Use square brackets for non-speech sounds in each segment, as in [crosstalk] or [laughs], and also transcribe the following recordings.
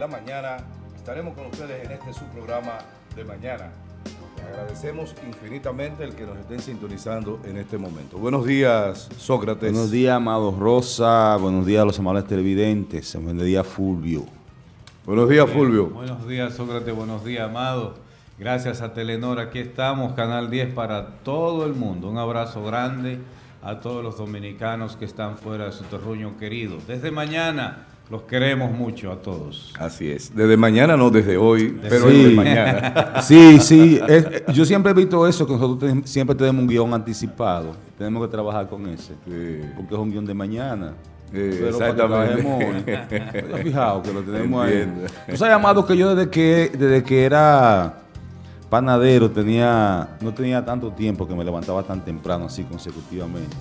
10 de la mañana. Estaremos con ustedes en este subprograma de mañana. Les agradecemos infinitamente el que nos estén sintonizando en este momento. Buenos días, Sócrates. Buenos días, Amado Rosa. Buenos días a los amables televidentes. Buenos días, Fulvio. Buenos días, Fulvio. Buenos días, Sócrates. Buenos días, Amado. Gracias a Telenor. Aquí estamos, Canal 10 para todo el mundo. Un abrazo grande a todos los dominicanos que están fuera de su terruño querido. Desde mañana los queremos mucho a todos. Así es. Desde mañana, no desde hoy, pero Sí. desde mañana. [laughs] Sí, sí. Es- eh, yo siempre he visto eso, que nosotros ten- siempre tenemos un guion anticipado. Tenemos que trabajar con ese. Sí. Porque es un guion de mañana. Eh, Pero exactamente. ¿Te has fijado que lo tenemos Entiendo. ahí? Tú sabes, Amado, que yo desde que, desde que era panadero tenía no tenía tanto tiempo que me levantaba tan temprano así consecutivamente.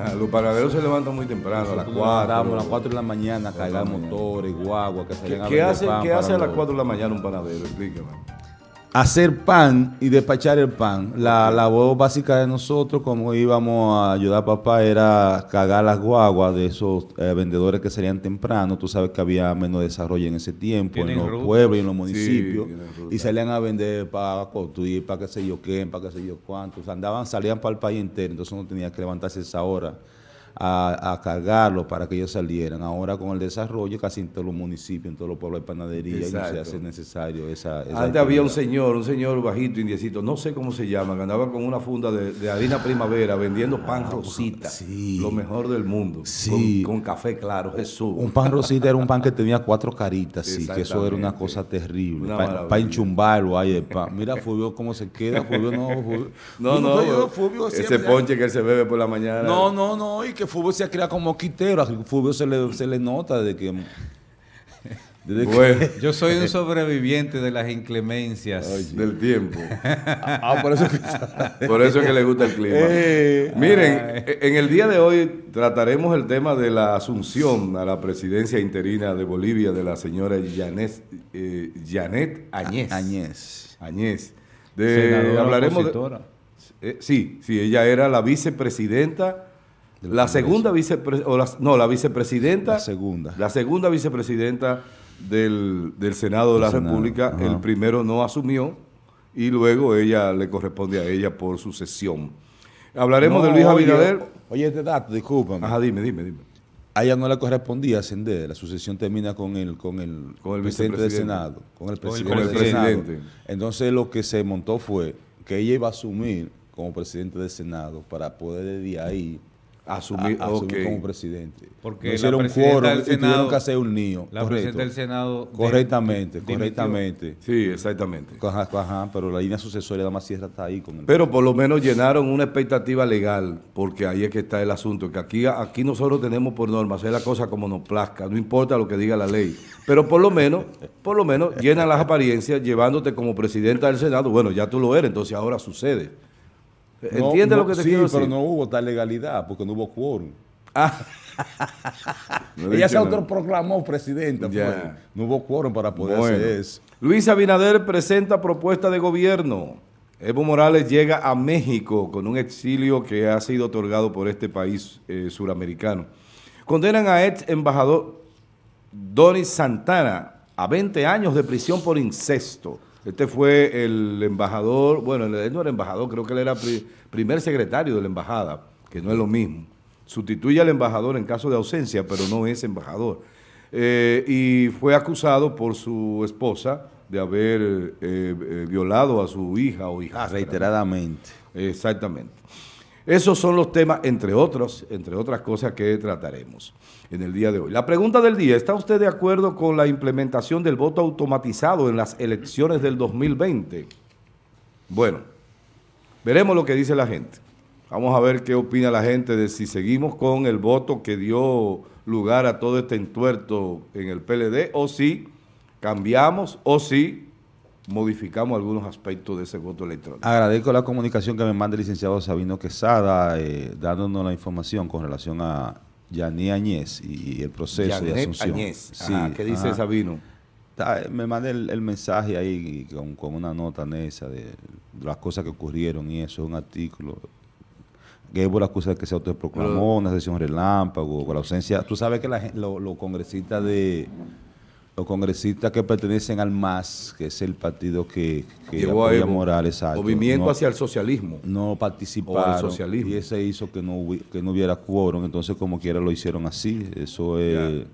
Ajá, los panaderos se levantan muy temprano, a las Nosotros nos levantábamos 4. a las 4 de la mañana cargar motores, guagua, que ¿Qué, a qué vender hace, qué hace a las los- 4 de la mañana un panadero? Explíqueme. Hacer pan y despachar el pan. La labor básica de nosotros, como íbamos a ayudar a papá, era cagar las guaguas de esos eh, vendedores que salían temprano. Tú sabes que había menos desarrollo en ese tiempo, en los rutas. pueblos y en los municipios. y salían a vender para construir, para qué sé yo qué, para qué sé yo cuántos. Andaban, salían para el país entero, entonces uno tenía que levantarse esa hora. A, a cargarlo para que ellos salieran. Ahora con el desarrollo, casi en todos los municipios, en todos los pueblos hay panadería no se hace necesario esa, esa Antes había un señor, un señor bajito, indiecito, no sé cómo se llama, que andaba con una funda de, de harina primavera vendiendo pan rosita. Ah, sí. Lo mejor del mundo. Sí. Con, con café claro, Jesús. Un pan rosita era un pan que tenía cuatro caritas, sí, que eso era una cosa terrible. Para enchumbarlo ahí el pan. Mira, Fulvio, cómo se queda. Fulvio no. Fulvio, No, no, yo, Fulvio ese ponche que él se bebe por la mañana. No, no, no, y que Fulvio se ha creado como quitero. A Fulvio se le, se le nota desde que. Desde que- Bueno, [laughs] Yo soy un sobreviviente de las inclemencias. del tiempo. ah, por eso que- Por eso es que le gusta el clima. Eh, Miren, en el día de hoy trataremos el tema de la asunción a la presidencia interina de Bolivia de la señora Janet, eh, Janet Añez. Añez. Añez. De- Senadora hablaremos de-. Eh, sí, sí, ella era la vicepresidenta, la Congreso. segunda vicepresidenta, no, la vicepresidenta, La segunda. la segunda vicepresidenta del, del Senado de la Senado, República. ajá. El primero no asumió y luego ella le corresponde a ella por sucesión. Hablaremos No, de Luis Abinader. Oye, este dato, discúlpame. Ajá, dime, dime, dime. A ella no le correspondía ascender, la sucesión termina con el, con el, Con el presidente del. Senado, con el Con el presidente del presidente. Senado. Entonces lo que se montó fue que ella iba a asumir como presidente del Senado para poder desde ahí Asumir, a- asumir como presidente. Porque No la hicieron quórum y tuvieron que hacer un lío. La correcto. presidenta del Senado. de- Correctamente, correctamente. Sí, exactamente. Ajá, ajá, pero la línea sucesoria nada más cierra está ahí con el Pero por lo menos llenaron una expectativa legal, porque ahí es que está el asunto, que aquí, aquí nosotros tenemos por norma hacer la cosa como nos plazca, no importa lo que diga la ley. Pero por lo menos, por lo menos llenan las apariencias llevándote como presidenta del Senado. Bueno, ya tú lo eres, entonces ahora sucede. ¿Entiendes no, lo que te sí, quiero decir? pero no hubo tal legalidad porque no hubo quórum. [laughs] No Ella se dicho nada. autoproclamó presidenta. Fue. No hubo quórum para poder Bueno. hacer eso. Luis Abinader presenta propuesta de gobierno. Evo Morales llega a México con un exilio que ha sido otorgado por este país eh, suramericano. Condenan a ex embajador Donis Santana a 20 años de prisión por incesto. Este fue el embajador, bueno, él no era embajador, creo que él era pri- primer secretario de la embajada, que no es lo mismo. Sustituye al embajador en caso de ausencia, pero no es embajador. Eh, y fue acusado por su esposa de haber eh, eh, violado a su hija o hija. Reiteradamente. Exactamente. Esos son los temas, entre otros, entre otras cosas que trataremos en el día de hoy. La pregunta del día, ¿está usted de acuerdo con la implementación del voto automatizado en las elecciones del 2020? Bueno, veremos lo que dice la gente. Vamos a ver qué opina la gente de si seguimos con el voto que dio lugar a todo este entuerto en el PLD o si cambiamos o si modificamos algunos aspectos de ese voto electrónico. Agradezco la comunicación que me manda el licenciado Sabino Quesada, eh, dándonos la información con relación a Yaní Añez y, y el proceso de asunción. Añez. Sí, Ajá, ¿Qué dice ajá. Sabino? Está- me manda el, el mensaje ahí con, con una nota en esa de, de las cosas que ocurrieron y eso, un artículo. La excusa de que se autoproclamó una sesión relámpago, con la ausencia. Tú sabes que la lo- los congresistas de los congresistas que pertenecen al MAS, que es el partido que, que Llevó apoya a Evo. Morales, Movimiento no- hacia el socialismo. no participaron socialismo. y ese hizo que no, que no hubiera quórum, entonces como quiera lo hicieron así. Eso es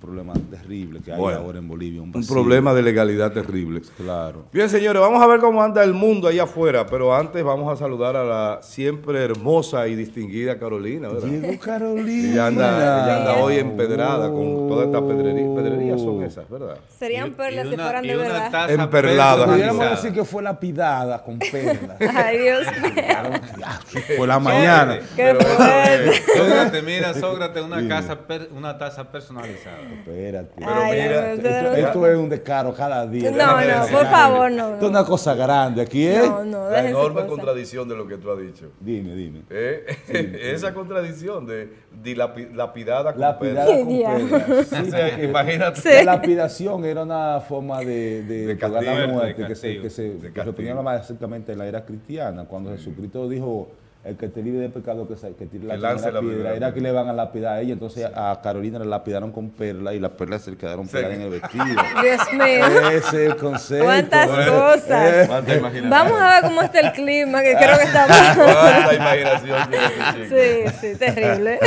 problema terrible que hay Bueno, ahora en Bolivia. Un, problema de legalidad terrible. Claro. Bien, señores, vamos a ver cómo anda el mundo allá afuera, pero antes vamos a saludar a la siempre hermosa y distinguida Carolina, ¿verdad? Llegó Carolina. Ella anda, ella anda hoy empedrada Oh. con toda esta pedrería. Pedrerías son esas, ¿verdad? Serían perlas si fueran y de una verdad. taza Emperlada. Pudiéramos decir que fue lapidada con perlas. [laughs] Ay, Dios [laughs] mío. Por [laughs] la mañana. Qué fuerte. Sócrates, mira, Sócrates, una, casa per- una taza personalizada. Espérate. Ay, mira, Dios, Esto, no- es un descaro cada día. No, no, decir. por favor, no, Esto es no. una cosa grande aquí, ¿eh? No, no, La enorme cosa. contradicción de lo que tú has dicho. Dime, dime. ¿Eh? [laughs] Esa contradicción de, de lapi- lapidada con Lapidada perlas. con Qué perlas. Sí, O sea, [laughs] imagínate. Sí. La lapidación era una forma de, de, De la muerte de que se, castigo. que se, De que se ponía más exactamente en la era cristiana, cuando Jesucristo dijo el que te libre de pecado que, se- que tire la, Que lance primera la piedra, primera era que le van a lapidar a ella, entonces a Carolina la lapidaron con perlas y las perlas se le quedaron Sí. pegadas en el vestido. [laughs] Dios mío. Ese es el concepto. ¿Cuántas cosas? Cuánta imaginación. Vamos a ver cómo está el clima, que creo que está [laughs] Cuánta imaginación tiene este. Sí, sí, terrible.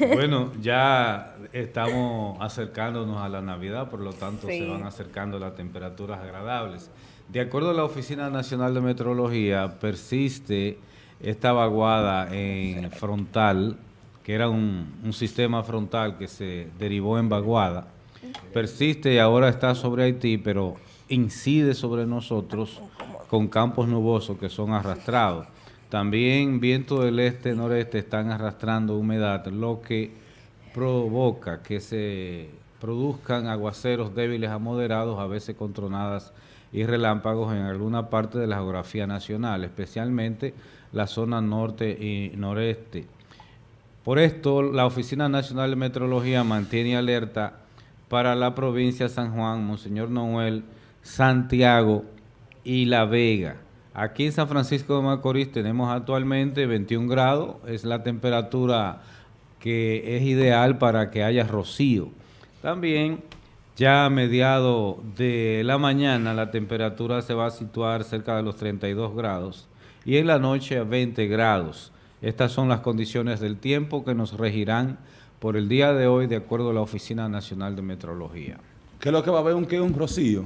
[laughs] Bueno, ya estamos acercándonos a la Navidad, por lo tanto Sí. se van acercando las temperaturas agradables. De acuerdo a la Oficina Nacional de Meteorología, persiste esta vaguada frontal, que era un, un sistema frontal que se derivó en vaguada. Persiste y ahora está sobre Haití, pero incide sobre nosotros con campos nubosos que son arrastrados. También vientos del este-noreste están arrastrando humedad, lo que provoca que se produzcan aguaceros débiles a moderados, a veces con tronadas y relámpagos en alguna parte de la geografía nacional, especialmente la zona norte y noreste. Por esto, la Oficina Nacional de Meteorología mantiene alerta para la provincia de San Juan, Monseñor Noel, Santiago y La Vega. Aquí en San Francisco de Macorís tenemos actualmente 21 grados, es la temperatura que es ideal para que haya rocío. También ya a mediado de la mañana la temperatura se va a situar cerca de los 32 grados y en la noche a 20 grados. Estas son las condiciones del tiempo que nos regirán por el día de hoy de acuerdo a la Oficina Nacional de Meteorología. ¿Qué es lo que va a haber? ¿Un qué? ¿Un rocío?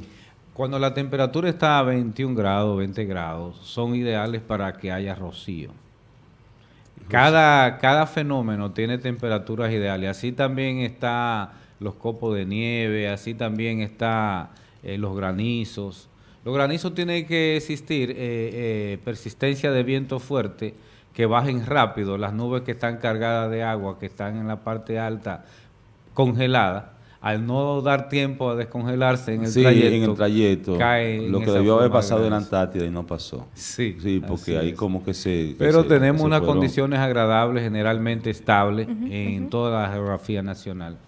Cuando la temperatura está a 21 grados, 20 grados, son ideales para que haya rocío. Cada, cada fenómeno tiene temperaturas ideales. Así también está los copos de nieve, así también está eh, los granizos. Los granizos tienen que existir eh, eh, persistencia de viento fuerte, que bajen rápido las nubes que están cargadas de agua, que están en la parte alta congeladas. Al no dar tiempo a descongelarse en el sí, trayecto, en el trayecto. cae en lo que debió haber de pasado en la. Antártida y no pasó. Sí, Sí, porque ahí es. como que se... que Pero se- tenemos se unas fueron. condiciones agradables, generalmente estables, en toda la geografía nacional.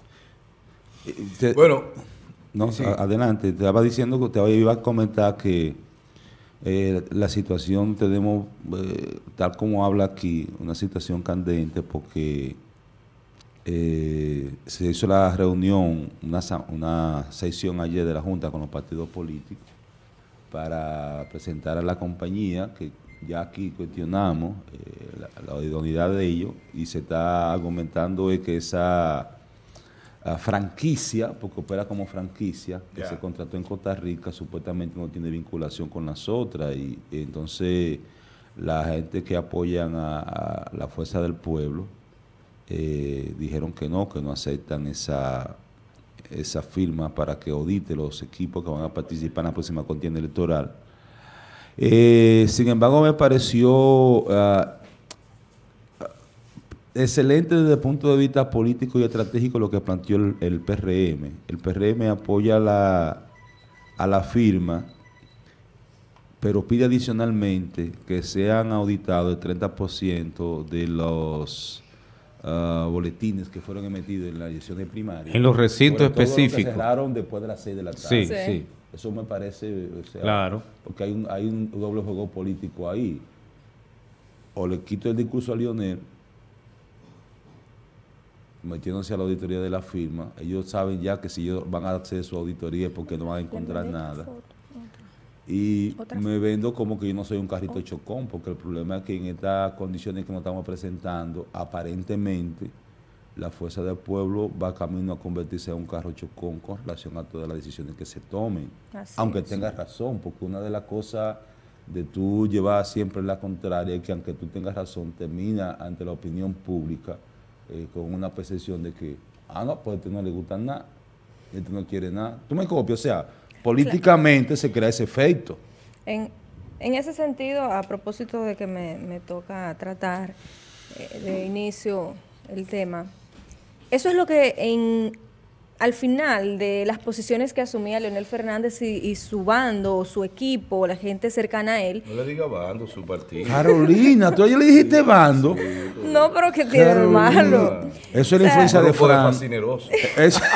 Eh, Bueno, No, Sí. adelante. Te estaba diciendo que te iba a comentar que eh, la situación tenemos, eh, tal como habla aquí, una situación candente porque eh, se hizo la reunión, una, una sesión ayer de la Junta con los partidos políticos para presentar a la compañía que ya aquí cuestionamos la, la idoneidad de ellos y se está argumentando que esa franquicia, porque opera como franquicia, que se contrató en Costa Rica, supuestamente no tiene vinculación con las otras y, y entonces la gente que apoyan a, a la fuerza del pueblo eh, dijeron que no, que no aceptan esa, esa firma para que audite los equipos que van a participar en la próxima contienda electoral. Eh, sin embargo, me pareció ah, excelente desde el punto de vista político y estratégico lo que planteó el, el PRM. El PRM apoya la, a la firma, pero pide adicionalmente que sean auditados el 30% de los ah, boletines que fueron emitidos en las elecciones primarias. En los recintos específicos. cerraron después de las 6 de la tarde. Sí, Sí. sí, Eso me parece, o sea, claro. porque hay un, hay un doble juego político ahí. O le quito el discurso a Lionel, metiéndose a la auditoría de la firma, ellos saben ya que si ellos van a hacer su auditoría es porque no van a encontrar nada. Y me vendo como que yo no soy un carrito chocón, porque el problema es que en estas condiciones que nos estamos presentando, aparentemente la fuerza del pueblo va camino a convertirse en un carro chocón con relación a todas las decisiones que se tomen. Así aunque tengas razón, porque una de las cosas de tú llevar siempre la contraria es que aunque tú tengas razón, termina ante la opinión pública eh, con una percepción de que, ah, no, pues a este no le gusta nada, este no quiere nada. Tú me copias, o sea, políticamente se crea ese efecto. En, en ese sentido, a propósito de que me, me toca tratar eh, de inicio el tema, eso es lo que en, al final de las posiciones que asumía Leonel Fernández y, y su bando, o su equipo, la gente cercana a él, No le diga bando su partido. Carolina, tú ayer le dijiste bando. no, pero que tiene malo. Eso es la influencia de Fran. Eso- [laughs]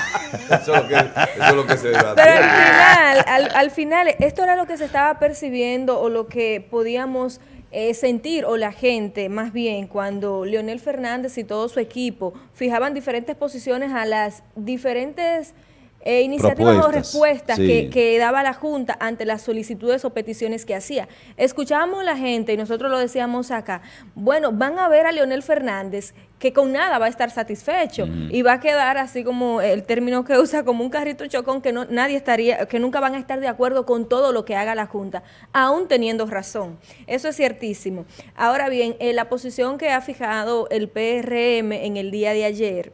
Eso es lo que, eso es lo que se debate. Pero al final, al, al final, esto era lo que se estaba percibiendo o lo que podíamos eh, sentir, o la gente más bien, cuando Leonel Fernández y todo su equipo fijaban diferentes posiciones a las diferentes eh, iniciativas o respuestas sí. que, que daba la Junta ante las solicitudes o peticiones que hacía. Escuchábamos a la gente y nosotros lo decíamos acá, bueno, van a ver a Leonel Fernández que con nada va a estar satisfecho y va a quedar así como el término que usa como un carrito chocón que no, nadie estaría, que nunca van a estar de acuerdo con todo lo que haga la Junta, aún teniendo razón. Eso es ciertísimo. Ahora bien, eh, la posición que ha fijado el PRM en el día de ayer,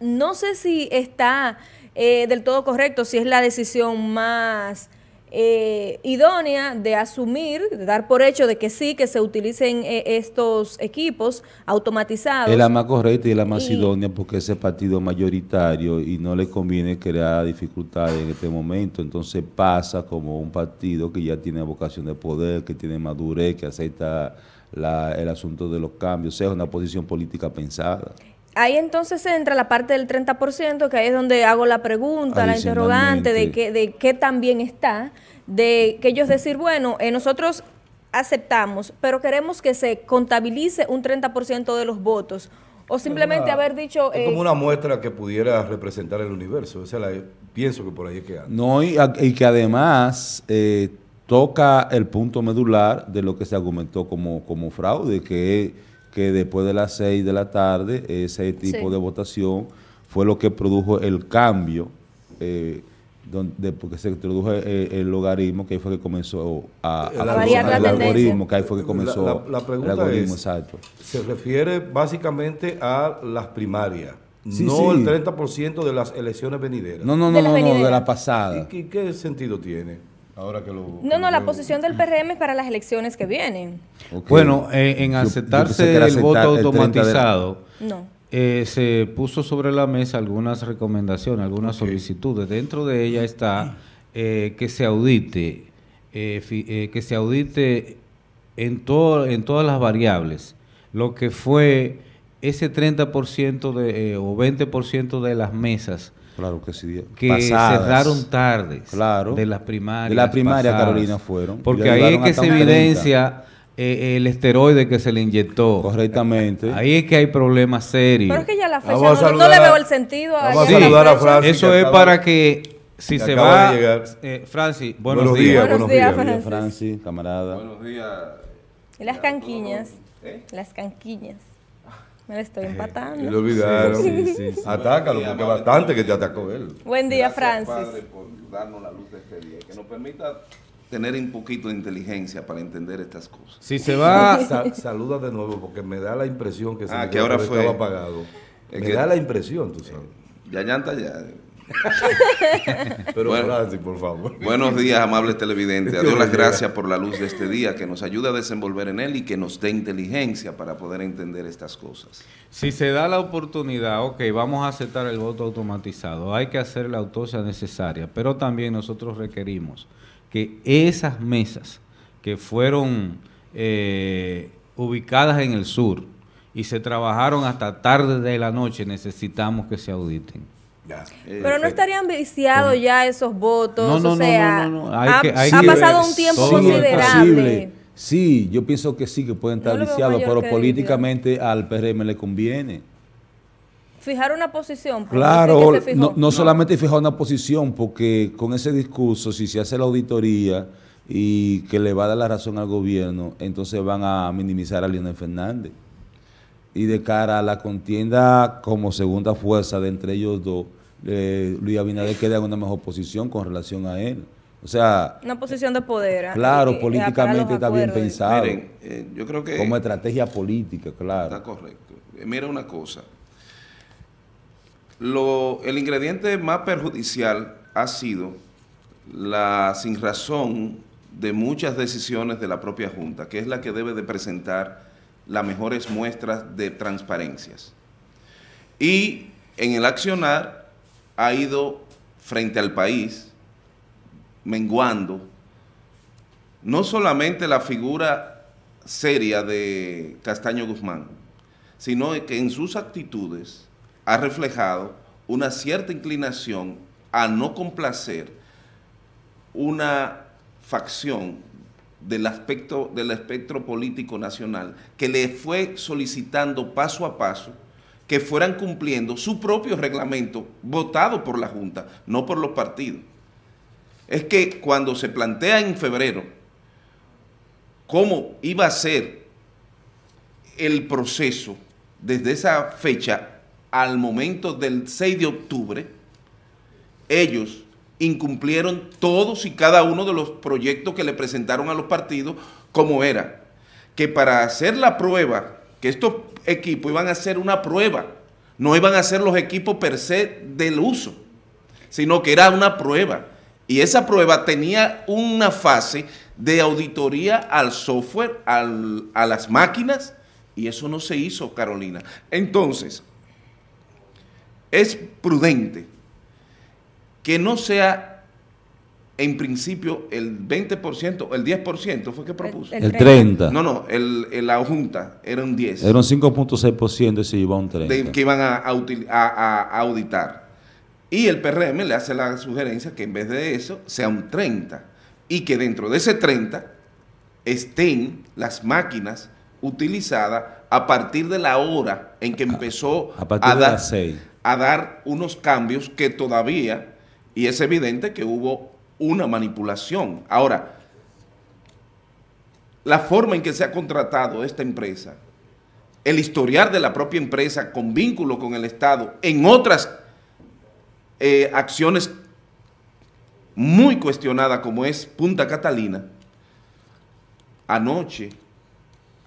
no sé si está eh, del todo correcto, si es la decisión más eh, idónea de asumir, de dar por hecho de que sí, que se utilicen eh, estos equipos automatizados. Es la más correcta y la más Y- idónea porque ese partido mayoritario y no le conviene crear dificultades en este momento. Entonces pasa como un partido que ya tiene vocación de poder, que tiene madurez, que acepta la- el asunto de los cambios, o sea, es una posición política pensada. Ahí entonces entra la parte del 30%, que ahí es donde hago la pregunta, la interrogante de qué, de qué tan bien está, de que ellos decir, bueno, eh, nosotros aceptamos, pero queremos que se contabilice un 30% de los votos, o simplemente Una- haber dicho... Es eh, como una muestra que pudiera representar el universo. Esa la, pienso que por ahí es que anda. No, y, a- y que además eh, toca el punto medular de lo que se argumentó como, como fraude, que es que después de las seis de la tarde ese tipo Sí. de votación fue lo que produjo el cambio, eh, donde, porque se introdujo el, el logaritmo, que ahí fue que comenzó a, A variar la el tendencia. algoritmo, que ahí fue que comenzó La- la- la pregunta el algoritmo, es- exacto. Se refiere básicamente a las primarias, Sí, no sí. el 30% de las elecciones venideras. No, no, De no, no, no, de la ¿Y pasada. qué, qué sentido tiene? Ahora que lo. que No, no, lo la veo. posición del PRM es para las elecciones que vienen. Bueno, eh, en Yo- yo aceptarse el voto aceptar el 30 de la- automatizado, No. eh, se puso sobre la mesa algunas recomendaciones, algunas solicitudes. Dentro de ella está eh, que se audite, eh, fi- eh, que se audite en, todo, en todas las variables lo que fue ese 30% de, eh, o 20% de las mesas Claro que sí. que pasadas. cerraron tardes Claro. de las primarias. De la primaria, pasadas. Carolina, fueron. Porque ahí es que se un 30. evidencia eh, el esteroide que se le inyectó. Correctamente. Ahí es que hay problemas serios. Pero es que ya la fecha, Vamos a no, le a- veo el sentido. vamos a ya la saludar a. Francis. Eso es acaba- para que si que se va... de llegar. eh, Francis, buenos, Buenos días. días. Buenos buenos días, días. Francis. Francis, camarada. Buenos días. Y las canquiñas. Las canquiñas. Me la estoy Y empatando. lo olvidaron. Sí, sí, [laughs] sí. Atácalo, porque bastante que te atacó él. Buen día, Gracias, Francis. Padre, por darnos la luz de este día que nos permita tener un poquito de inteligencia para entender estas cosas. Si se va... [laughs] Sa- saluda de nuevo, porque me da la impresión que, se Ah, me que ahora fue- estaba apagado. Es Me que- da la impresión, tú sabes. Ya llanta ya. [laughs] Pero Bueno. Francis, por favor. Buenos días, amables televidentes. A Dios las gracias por la luz de este día que nos ayuda a desenvolver en él y que nos dé inteligencia para poder entender estas cosas. Si se da la oportunidad, ok, vamos a aceptar el voto automatizado, hay que hacer la autopsia necesaria, pero también nosotros requerimos que esas mesas que fueron eh, ubicadas en el sur y se trabajaron hasta tarde de la noche, necesitamos que se auditen. Ya. Pero no estarían viciados ya esos votos, No, no, o sea, no, no, no. Hay ha, que- hay ha que pasado ver un tiempo todo considerable. Sí, yo pienso que sí, que pueden estar viciados, pero políticamente al PRM le conviene. fijar una posición. por Claro, que se fijó. no, no solamente fijar una posición, porque con ese discurso, si se hace la auditoría y que le va a dar la razón al gobierno, entonces van a minimizar a Leonel Fernández. Y de cara a la contienda como segunda fuerza de entre ellos dos, eh, Luis Abinader queda en una mejor posición con relación a él. O sea, Una posición de poder. ah, claro, eh, eh, políticamente está bien pensado. Miren, eh, yo creo que como estrategia política, está claro. correcto. Eh, Mira una cosa. Lo, el ingrediente más perjudicial ha sido la sin razón de muchas decisiones de la propia Junta, que es la que debe de presentar las mejores muestras de transparencias. Y en el accionar ha ido frente al país menguando no solamente la figura seria de Castaño Guzmán, sino que en sus actitudes ha reflejado una cierta inclinación a no complacer una facción del aspecto del espectro político nacional que le fue solicitando paso a paso que fueran cumpliendo su propio reglamento votado por la Junta, no por los partidos. Es que cuando se plantea en febrero cómo iba a ser el proceso desde esa fecha al momento del 6 de octubre, ellos incumplieron todos y cada uno de los proyectos que le presentaron a los partidos, como era que para hacer la prueba, que estos equipos iban a hacer una prueba, no iban a ser los equipos per se del uso, sino que era una prueba. Y esa prueba tenía una fase de auditoría al software, al- a las máquinas, y eso no se hizo, Carolina. Entonces, es prudente que no sea en principio el 20%, el 10% fue que propuso. El El 30. No, no, el, el- la Junta era un 10% Era un 5.6% y se llevó a un 30%. de, que iban a, a a- a- a auditar. Y el PRM le hace la sugerencia que en vez de eso sea un 30 y que dentro de ese 30 estén las máquinas utilizadas a partir de la hora en que empezó a partir de dar, a dar unos cambios que todavía, y es evidente que hubo una manipulación. Ahora, la forma en que se ha contratado esta empresa, el historial de la propia empresa con vínculo con el Estado en otras eh, acciones muy cuestionadas como es Punta Catalina, anoche,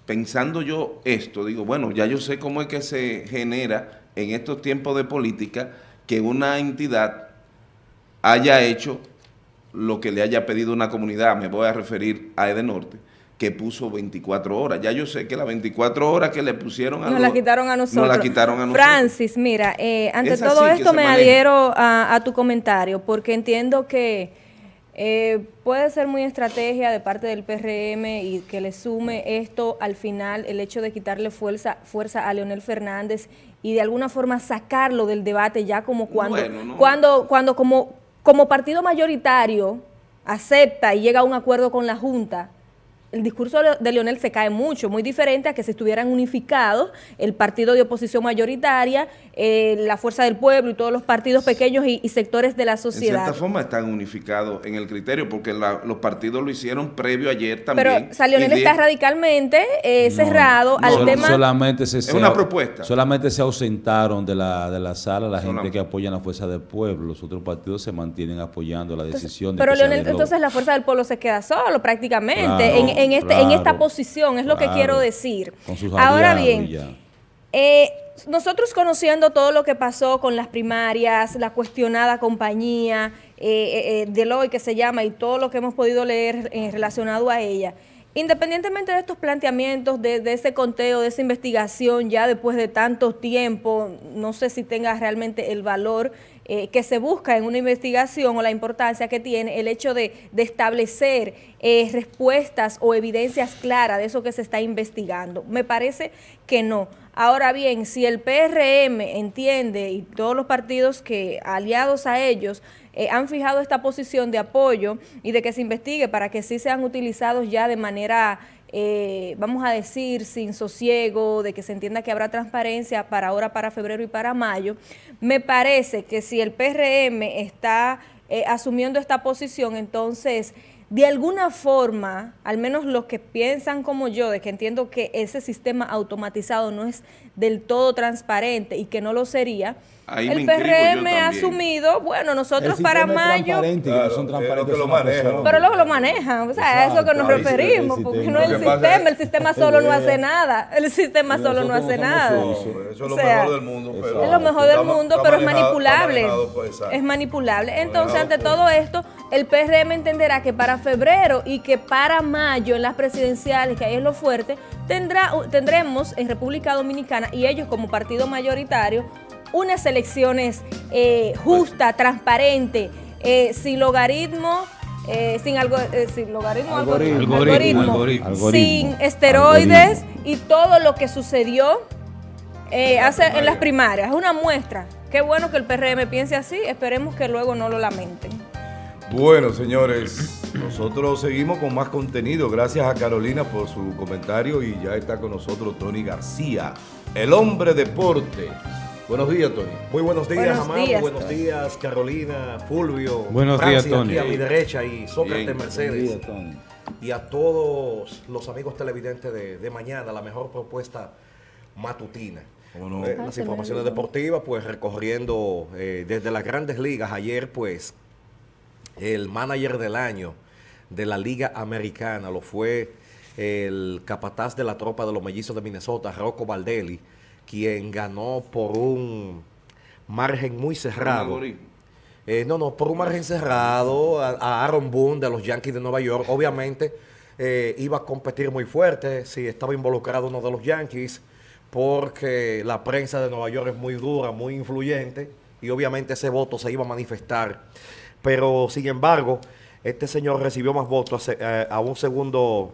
pensando yo esto, digo, bueno, ya yo sé cómo es que se genera en estos tiempos de política que una entidad haya hecho lo que le haya pedido una comunidad, me voy a referir a Edenorte, que puso 24 horas. Ya yo sé que las 24 horas que le pusieron a Nos los- la quitaron a nosotros. Nos la quitaron a nosotros. Francis, mira, eh, ante Es todo esto me maneja. adhiero a, a tu comentario, porque entiendo que eh, puede ser muy estrategia de parte del PRM y que le sume esto al final, el hecho de quitarle fuerza, fuerza a Leonel Fernández y de alguna forma sacarlo del debate ya como cuando, Bueno, no. cuando, cuando como, como partido mayoritario acepta y llega a un acuerdo con la Junta, el discurso de de Leonel se cae mucho, muy diferente a que se estuvieran unificados el partido de oposición mayoritaria, eh, la Fuerza del Pueblo y todos los partidos pequeños y, y sectores de la sociedad. cierta forma están unificados en el criterio, porque la- los partidos lo hicieron previo ayer Pero también. o sea, Leonel está de- radicalmente eh, No, cerrado al sol- tema. Solamente se, Es una propuesta. Solamente se ausentaron de la, de la sala la gente que apoya la fuerza del pueblo. Los otros partidos se mantienen apoyando la decisión de Pero Leonel, de entonces la fuerza del pueblo se queda solo prácticamente Claro, en, en este, en esta posición, es lo que quiero decir. Con sus Ahora bien. Eh, nosotros conociendo todo lo que pasó con las primarias, la cuestionada compañía, eh, eh, eh, Deloitte que se llama, y todo lo que hemos podido leer relacionado a ella, independientemente de estos planteamientos, de, de ese conteo, de esa investigación, ya después de tanto tiempo, no sé si tenga realmente el valor eh, que se busca en una investigación o la importancia que tiene el hecho de, establecer eh, respuestas o evidencias claras de eso que se está investigando. Me parece que no. Ahora bien, si el PRM entiende y todos los partidos que aliados a ellos eh, han fijado esta posición de apoyo y de que se investigue para que sí sean utilizados ya de manera eh, vamos a decir, sin sosiego, de que se entienda que habrá transparencia para ahora, para febrero y para mayo, me parece que si el PRM está eh, asumiendo esta posición, entonces de alguna forma, al menos los que piensan como yo, de que entiendo que ese sistema automatizado no es del todo transparente y que no lo sería, el PRM ha asumido, bueno, nosotros para mayo... Claro, son transparentes, que lo manejan. Pero luego lo manejan, o sea, a eso que nos referimos, porque no es el sistema, el [laughs] sistema solo no hace nada, el sistema solo no hace nada. Eso es lo mejor del mundo. Pero es lo mejor del mundo, pero es manipulable. Es manipulable. Entonces, ante todo esto, el PRM entenderá que para febrero y que para mayo en las presidenciales, que ahí es lo fuerte, tendrá, tendremos en República Dominicana y ellos como partido mayoritario unas elecciones eh, justa, transparente, eh, sin logaritmo, eh, sin, algo, eh, sin logaritmo, algoritmo, algoritmo, sin esteroides y todo lo que sucedió hace en las primarias. Es una muestra. Qué bueno que el PRM piense así, esperemos que luego no lo lamenten. Bueno, señores, nosotros seguimos con más contenido. Gracias a Carolina por su comentario y ya está con nosotros Tony García, el hombre deporte. Buenos días, Tony. Muy buenos días, Amado. Buenos días, Carolina, Fulvio. Buenos días, Tony. a mi derecha y Sócrates Mercedes. Y a todos los amigos televidentes de, mañana, la mejor propuesta matutina. Eh, las informaciones deportivas, pues recorriendo eh, desde las grandes ligas. Ayer, pues, el manager del año de la Liga Americana lo fue el capataz de la tropa de los mellizos de Minnesota, Rocco Baldelli quien ganó por un margen muy cerrado. Eh, no, no, por un margen cerrado a, Aaron Boone de los Yankees de Nueva York. Obviamente eh, iba a competir muy fuerte si estaba involucrado uno de los Yankees, porque la prensa de Nueva York es muy dura, muy influyente, y obviamente ese voto se iba a manifestar. Pero sin embargo, este señor recibió más votos a, eh, a un segundo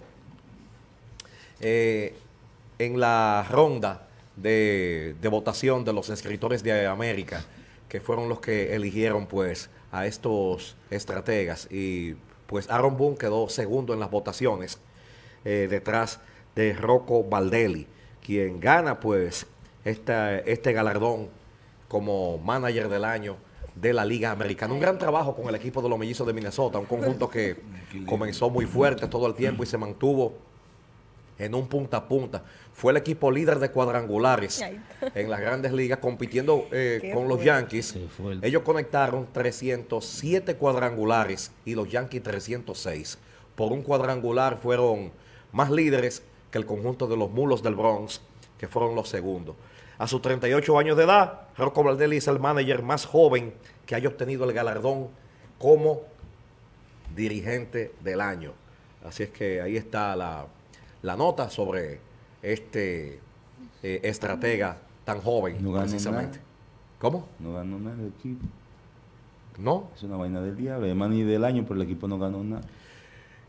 en la ronda de, votación de los escritores de América, que fueron los que eligieron pues a estos estrategas. Y pues Aaron Boone quedó segundo en las votaciones eh, detrás de Rocco Baldelli, quien gana pues este galardón como manager del año de la Liga Americana. Un gran trabajo con el equipo de los mellizos de Minnesota, un conjunto que [laughs] comenzó muy fuerte todo el tiempo y se mantuvo en un punta a punta. Fue el equipo líder de cuadrangulares en las grandes ligas, compitiendo eh, con los Yankees. Ellos conectaron 307 cuadrangulares y los Yankees 306. Por un cuadrangular fueron más líderes que el conjunto de los Mulos del Bronx, que fueron los segundos. A sus 38 años de edad, Rocco Baldelli es el manager más joven que haya obtenido el galardón como dirigente del año. Así es que ahí está la, la nota sobre este eh, estratega tan joven, precisamente. ¿Cómo? No ganó nada el equipo. ¿No? Es una vaina del diablo, además ni del año, pero el equipo no ganó nada.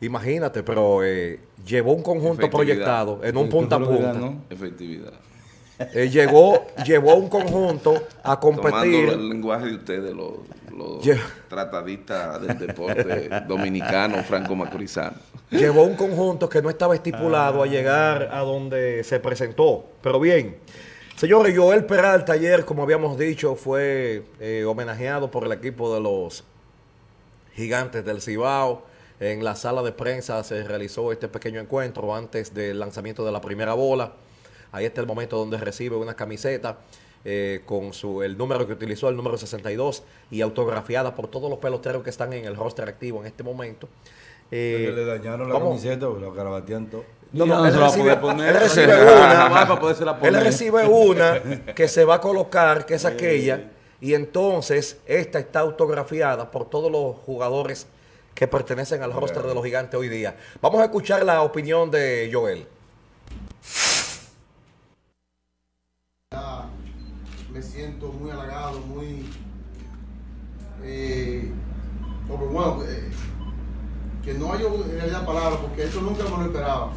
Imagínate, pero eh, llevó un conjunto proyectado en un punta a punta. Efectividad. Eh, llegó, llevó un conjunto a competir. el lenguaje de ustedes, los, tratadistas del deporte [laughs] dominicano, franco-macorizano. Llevó un conjunto que no estaba estipulado a llegar a donde se presentó. Pero bien, señores, Joel Peralta ayer, como habíamos dicho, fue eh, homenajeado por el equipo de los gigantes del Cibao. En la sala de prensa se realizó este pequeño encuentro antes del lanzamiento de la primera bola. Ahí está el momento donde recibe una camiseta eh, con su, el número que utilizó, el número 62, y autografiada por todos los peloteros que están en el roster activo en este momento. Eh, le dañaron la camiseta o lo carabatean todo. No, no, él, recibe, él recibe una, él recibe una que se va a colocar, que es aquella, y entonces esta está autografiada por todos los jugadores que pertenecen al roster de los gigantes hoy día. Vamos a escuchar la opinión de Joel. Me siento muy halagado, muy eh, bueno, eh, que no hay realidad palabras, porque esto nunca me lo esperaba.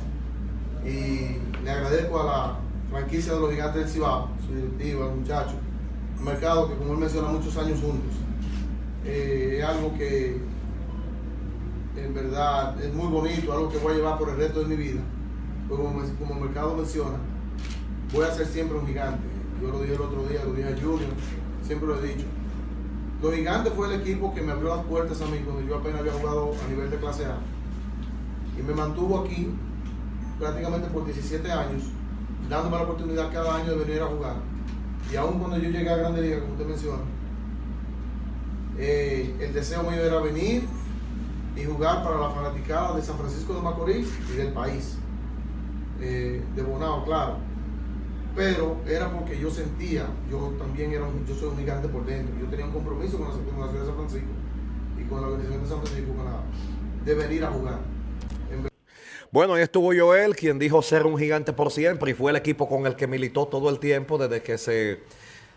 Y le agradezco a la franquicia de los gigantes del Cibao, su directivo, al muchacho, un mercado que como él menciona muchos años juntos. Eh, es algo que en verdad es muy bonito, algo que voy a llevar por el resto de mi vida. pues como, como el mercado menciona, voy a ser siempre un gigante. Yo lo dije el otro día, lo dije a Junior, siempre lo he dicho. Los Gigantes fue el equipo que me abrió las puertas a mí cuando yo apenas había jugado a nivel de clase A. Y me mantuvo aquí prácticamente por 17 años, dándome la oportunidad cada año de venir a jugar. Y aún cuando yo llegué a Grande Liga, como usted menciona, eh, el deseo mío era venir y jugar para la fanaticada de San Francisco de Macorís y del país. Eh, de Bonao, claro. Pero era porque yo sentía, yo también era un, yo soy un gigante por dentro, yo tenía un compromiso con la, con la ciudad de San Francisco y con la organización de San Francisco con la- de venir a jugar. En Bueno, ahí estuvo Joel, quien dijo ser un gigante por siempre y fue el equipo con el que militó todo el tiempo desde que se,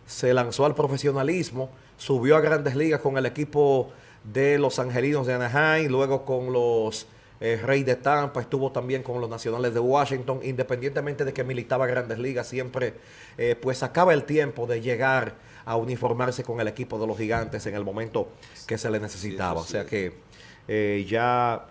se lanzó al profesionalismo. Subió a grandes ligas con el equipo de los Angelinos de Anaheim, luego con los eh, Reyes de Tampa, estuvo también con los Nacionales de Washington, independientemente de que militaba grandes ligas, siempre eh, pues sacaba el tiempo de llegar a uniformarse con el equipo de los gigantes en el momento que se le necesitaba. O sea que eh, ya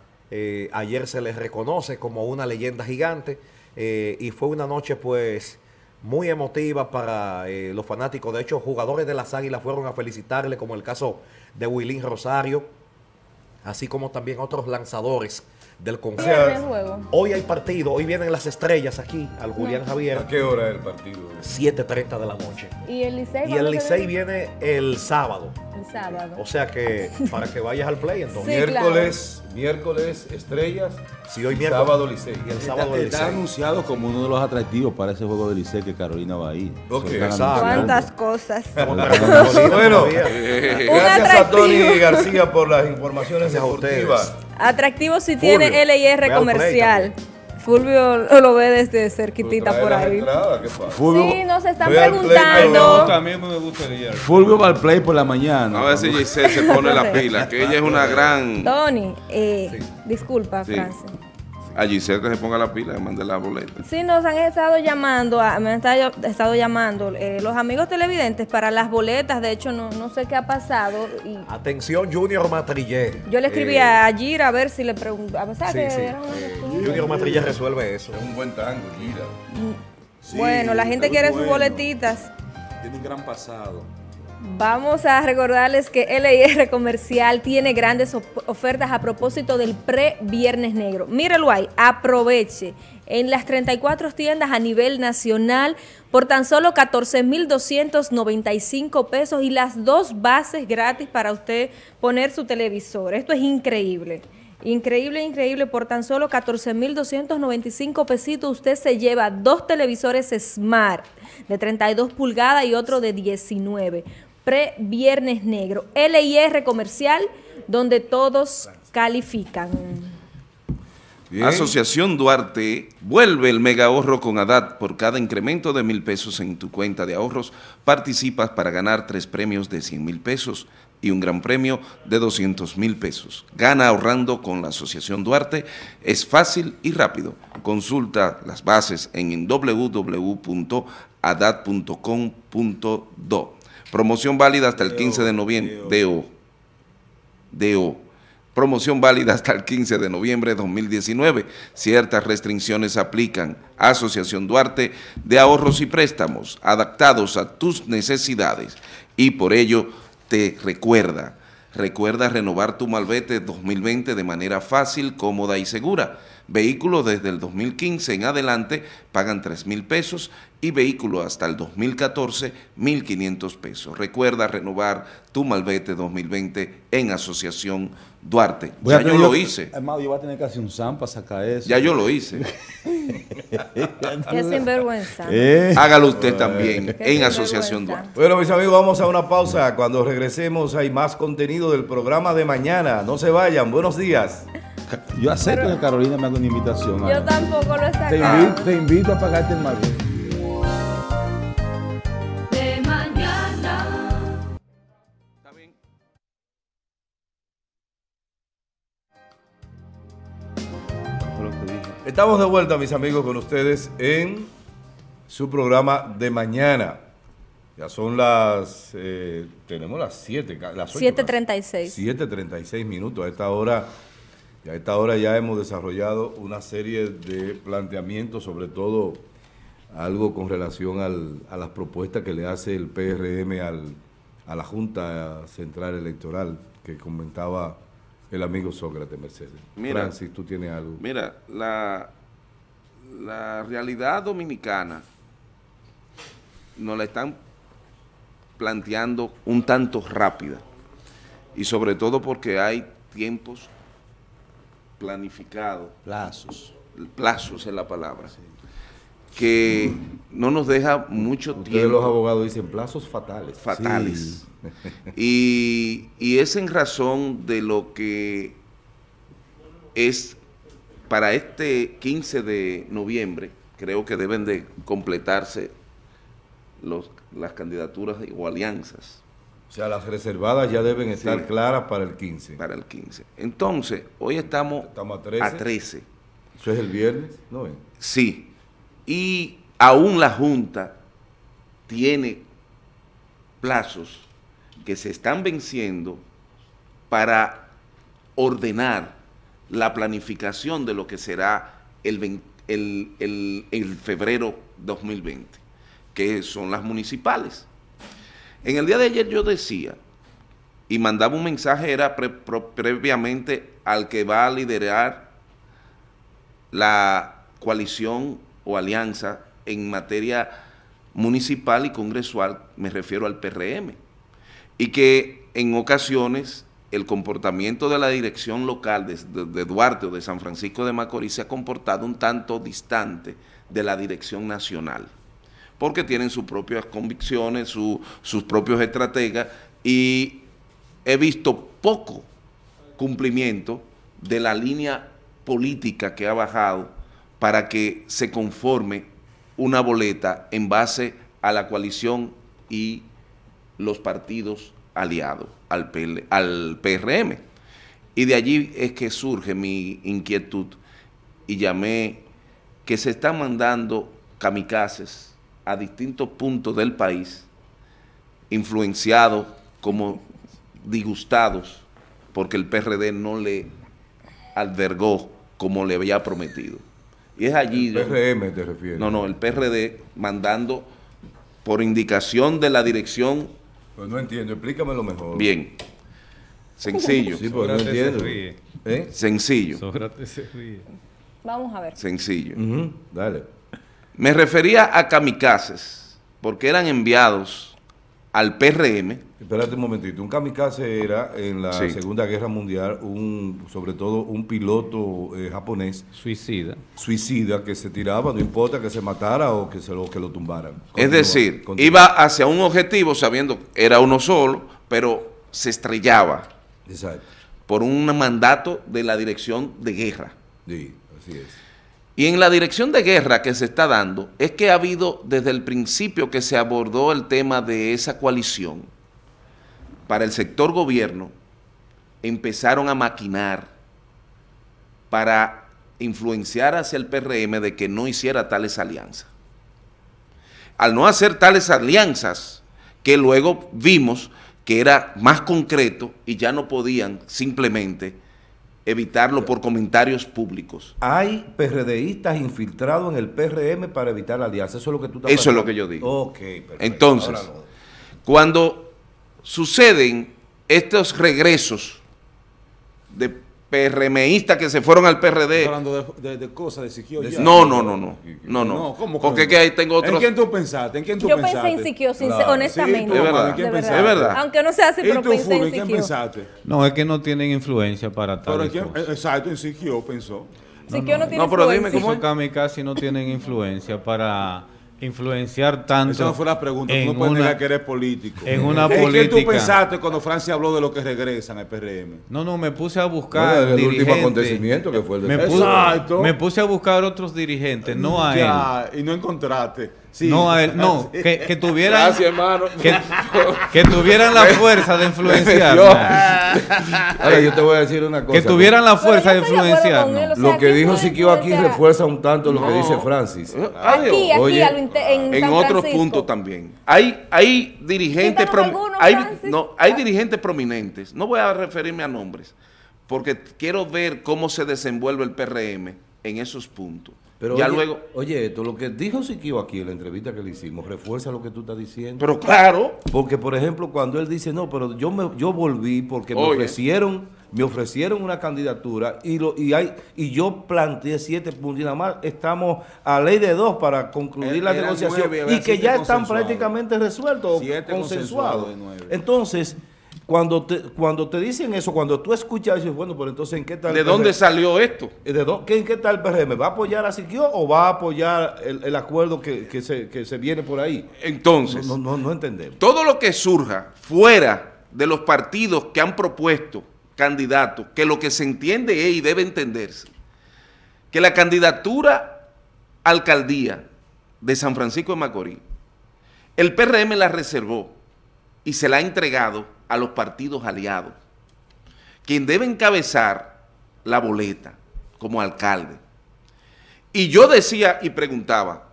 ayer se les reconoce como una leyenda gigante y fue una noche pues muy emotiva para eh, los fanáticos. De hecho, jugadores de las Águilas fueron a felicitarle, como el caso de Wilín Rosario, así como también otros lanzadores del juego. Hoy hay partido, hoy vienen las estrellas aquí al Julián Javier, ¿A qué hora es el partido? 7.30 de la noche. Y el Licey. Y ¿cuándo el Licey viene el sábado. El sábado. O sea que para que vayas al play entonces. Sí, miércoles, miércoles, estrellas. Si hoy miércoles- Sábado, Licey. Y el Está, sábado está Licey. anunciado como uno de los atractivos para ese juego de Licey que Carolina va a ir. Exacto. ¿Cuántas cosas? [laughs] Bueno, [laughs] gracias a Tony. García por las informaciones Gracias a ustedes. deportivas. Atractivo si Fulvio, tiene LIR al comercial. Fulvio lo ve desde cerquitita por ahí. Fulvio, Sí, nos están preguntando. me gustaría. Fulvio va al play por la mañana. A ver si Giselle se pone la pila, que ella es una gran... Tony, eh, disculpa, Sí. Francis. A Giselle que se ponga la pila, que mande la boleta. Sí, nos han estado llamando, a- me han estado, estado llamando eh, los amigos televidentes para las boletas. De hecho, no, no sé qué ha pasado. Y Atención, Junior Matrillé. yo le escribí Eh, a Gira a ver si le preguntaba. Sí, eh, Junior Matrillé resuelve eso. Es un buen tango, gira. bueno, la gente quiere sus boletitas. Tiene un gran pasado. Vamos a recordarles que LIR Comercial tiene grandes ofertas a propósito del pre-Viernes Negro. Mírelo ahí, aproveche. En las 34 tiendas a nivel nacional por tan solo 14,295 pesos y las dos bases gratis para usted poner su televisor. Esto es increíble. Increíble, increíble. Por tan solo 14,295 pesitos usted se lleva dos televisores Smart de 32 pulgadas y otro de 19. Pre-Viernes Negro. LIR Comercial, donde todos califican. Bien. Asociación Duarte vuelve el mega ahorro con ADAT. Por cada incremento de mil pesos en tu cuenta de ahorros, participas para ganar tres premios de 100 mil pesos y un gran premio de 200 mil pesos. Gana ahorrando con la Asociación Duarte. Es fácil y rápido. Consulta las bases en www.adat.com.do. Promoción válida hasta el 15 de noviembre. DO. DO. Promoción válida hasta el 15 de noviembre de 2019. Ciertas restricciones aplican. Asociación Duarte de Ahorros y Préstamos, adaptados a tus necesidades. Y por ello te recuerda, recuerda renovar tu malvete 2020 de manera fácil, cómoda y segura. Vehículos desde el 2015 en adelante pagan 3 mil pesos y vehículos hasta el 2014 1.500 pesos. Recuerda renovar tu malvete 2020 en Asociación Duarte. Voy ya yo lo hice. Hermano, yo voy a tener casi un SAM para sacar eso. Ya yo lo hice. Qué sinvergüenza. [laughs] Eh, Hágalo usted también Qué en. Asociación Duarte. Bueno, mis amigos, vamos a una pausa. Cuando regresemos hay más contenido del programa de mañana. No se vayan. Buenos días. yo acepto que Carolina me haga una invitación. Yo tampoco lo he te, invito, te invito a pagarte el malvete. Estamos de vuelta, mis amigos, con ustedes en su programa de mañana. Ya son las, eh, tenemos las 7, las 8, 7:36. 7.36 minutos. A esta hora a esta hora ya hemos desarrollado una serie de planteamientos, sobre todo algo con relación al- a las propuestas que le hace el PRM al- a la Junta Central Electoral, que comentaba el amigo Sócrates Mercedes. Mira. Francis, tú tienes algo. Mira, la, la realidad dominicana nos la están planteando un tanto rápida y sobre todo porque hay tiempos planificados, Plazos. plazos es la palabra, que no nos deja mucho Ustedes tiempo los abogados dicen plazos fatales. fatales. Y, y es en razón de lo que es para este 15 de noviembre, creo que deben de completarse los, las candidaturas o alianzas O sea, las reservadas ya deben estar Sí. claras para el 15. para el 15. Entonces, hoy estamos, Estamos a 13. a 13. Eso es el viernes, ¿no? es? Sí. Y aún la Junta tiene plazos que se están venciendo para ordenar la planificación de lo que será el, febrero 2020, que son las municipales. En el día de ayer yo decía, y mandaba un mensaje, era previamente al que va a liderar la coalición o alianza en materia municipal y congresual, me refiero al PRM, y que en ocasiones el comportamiento de la dirección local de, Duarte o de San Francisco de Macorís se ha comportado un tanto distante de la dirección nacional, porque tienen sus propias convicciones, su- sus propios estrategas, y he visto poco cumplimiento de la línea política que ha bajado para que se conforme una boleta en base a la coalición y los partidos aliados al, PRM. Y de allí es que surge mi inquietud y llamé que se están mandando kamikazes a distintos puntos del país, influenciados como disgustados porque el PRD no le albergó como le había prometido. Y es allí... yo- PRM te refieres. no, no, el PRD mandando por indicación de la dirección, Pues no entiendo, explícamelo mejor. bien, sencillo, Sí, pues no Sócrates se entiendo. ríe. ¿Eh? sencillo, Sócrates se ríe. Vamos a ver. sencillo. Dale. Me refería a kamikazes, porque eran enviados al PRM, Espérate un momentito. Un kamikaze era en la Sí. Segunda Guerra Mundial, un, sobre todo un piloto eh, japonés Suicida. suicida que se tiraba, no importa que se matara o que se lo, que lo tumbaran. es decir, continúa. iba hacia un objetivo sabiendo que era uno solo, pero se estrellaba Exacto. por un mandato de la dirección de guerra. Sí, así es. Y en la dirección de guerra que se está dando es que ha habido desde el principio que se abordó el tema de esa coalición para el sector gobierno, empezaron a maquinar para influenciar hacia el PRM de que no hiciera tales alianzas. Al no hacer tales alianzas, que luego vimos que era más concreto y ya no podían simplemente evitarlo por comentarios públicos. Hay PRDistas infiltrados en el PRM para evitar la alianza. Eso es lo que tú estás Eso es lo que yo digo. Ok, perfecto. Entonces, Cuando suceden estos regresos de PRMistas que se fueron al PRD, hablando de, de- de cosas de Siquio De ya. no, no, no, no, no, no, No, ¿cómo que porque no? es que ahí tengo otros... ¿En quién tú pensaste? ¿En quién tú Yo pensaste? pensé en Siquio, Claro. honestamente. Sí, Es verdad, de ¿quién verdad. pensaste? Es verdad. Aunque no sea así, ¿Y pero tú, pensé Fulvio, en en quién Siquio. pensaste? No, es que no tienen influencia para Pero tal en quién- exacto, en Siquio pensó. Siquio no, tiene No, pero dime influencia. cómo Esos kamikaze no tienen influencia para influenciar tanto. Esa no fue la pregunta. Tú no puedes una- negar que eres político. en una ¿En quién tú política. pensaste cuando Francia habló de lo que regresan al PRM? No, no, me puse a buscar Bueno, el último acontecimiento que fue el de me, puse, Exacto. me puse a buscar otros dirigentes, no a él. Ya, y no encontraste. Sí. No a él, no, Sí. que, que tuvieran Gracias, hermano. que, [laughs] que tuvieran la fuerza de influenciar. Ahora yo te voy a decir una cosa. Que tuvieran la fuerza de influenciar. con él, o sea, Lo que ¿quién dijo Siquio aquí refuerza un tanto lo que dice Francis. Adiós. Aquí, aquí, Oye, en, otros puntos también. Hay, hay dirigentes hay, no, hay dirigentes prominentes, no voy a referirme a nombres, porque quiero ver cómo se desenvuelve el PRM en esos puntos. Pero ya oye, luego, oye, esto, lo que dijo Siquio aquí en la entrevista que le hicimos, refuerza lo que tú estás diciendo. pero claro, Porque, por ejemplo, cuando él dice, no, pero yo me, yo volví porque me ofrecieron, me ofrecieron una candidatura y lo, y hay, y yo planteé siete puntos y nada más estamos a ley de dos para concluir Era- la negociación nueve, y que ya están prácticamente resueltos, Siete consensuados. consensuados de nueve. Entonces, cuando te, cuando te dicen eso, cuando tú escuchas, dices, bueno, pero entonces, ¿en qué tal? ¿de dónde salió esto? ¿De dó- ¿qué, ¿En qué tal el PRM? ¿Va a apoyar a Siquio o va a apoyar el, el acuerdo que, que se, que se viene por ahí? Entonces, No, no, no, no entendemos. todo lo que surja fuera de los partidos que han propuesto candidatos, que lo que se entiende es y debe entenderse, que la candidatura a alcaldía de San Francisco de Macorís, el PRM la reservó y se la ha entregado a los partidos aliados, quien debe encabezar la boleta como alcalde. Y yo decía y preguntaba,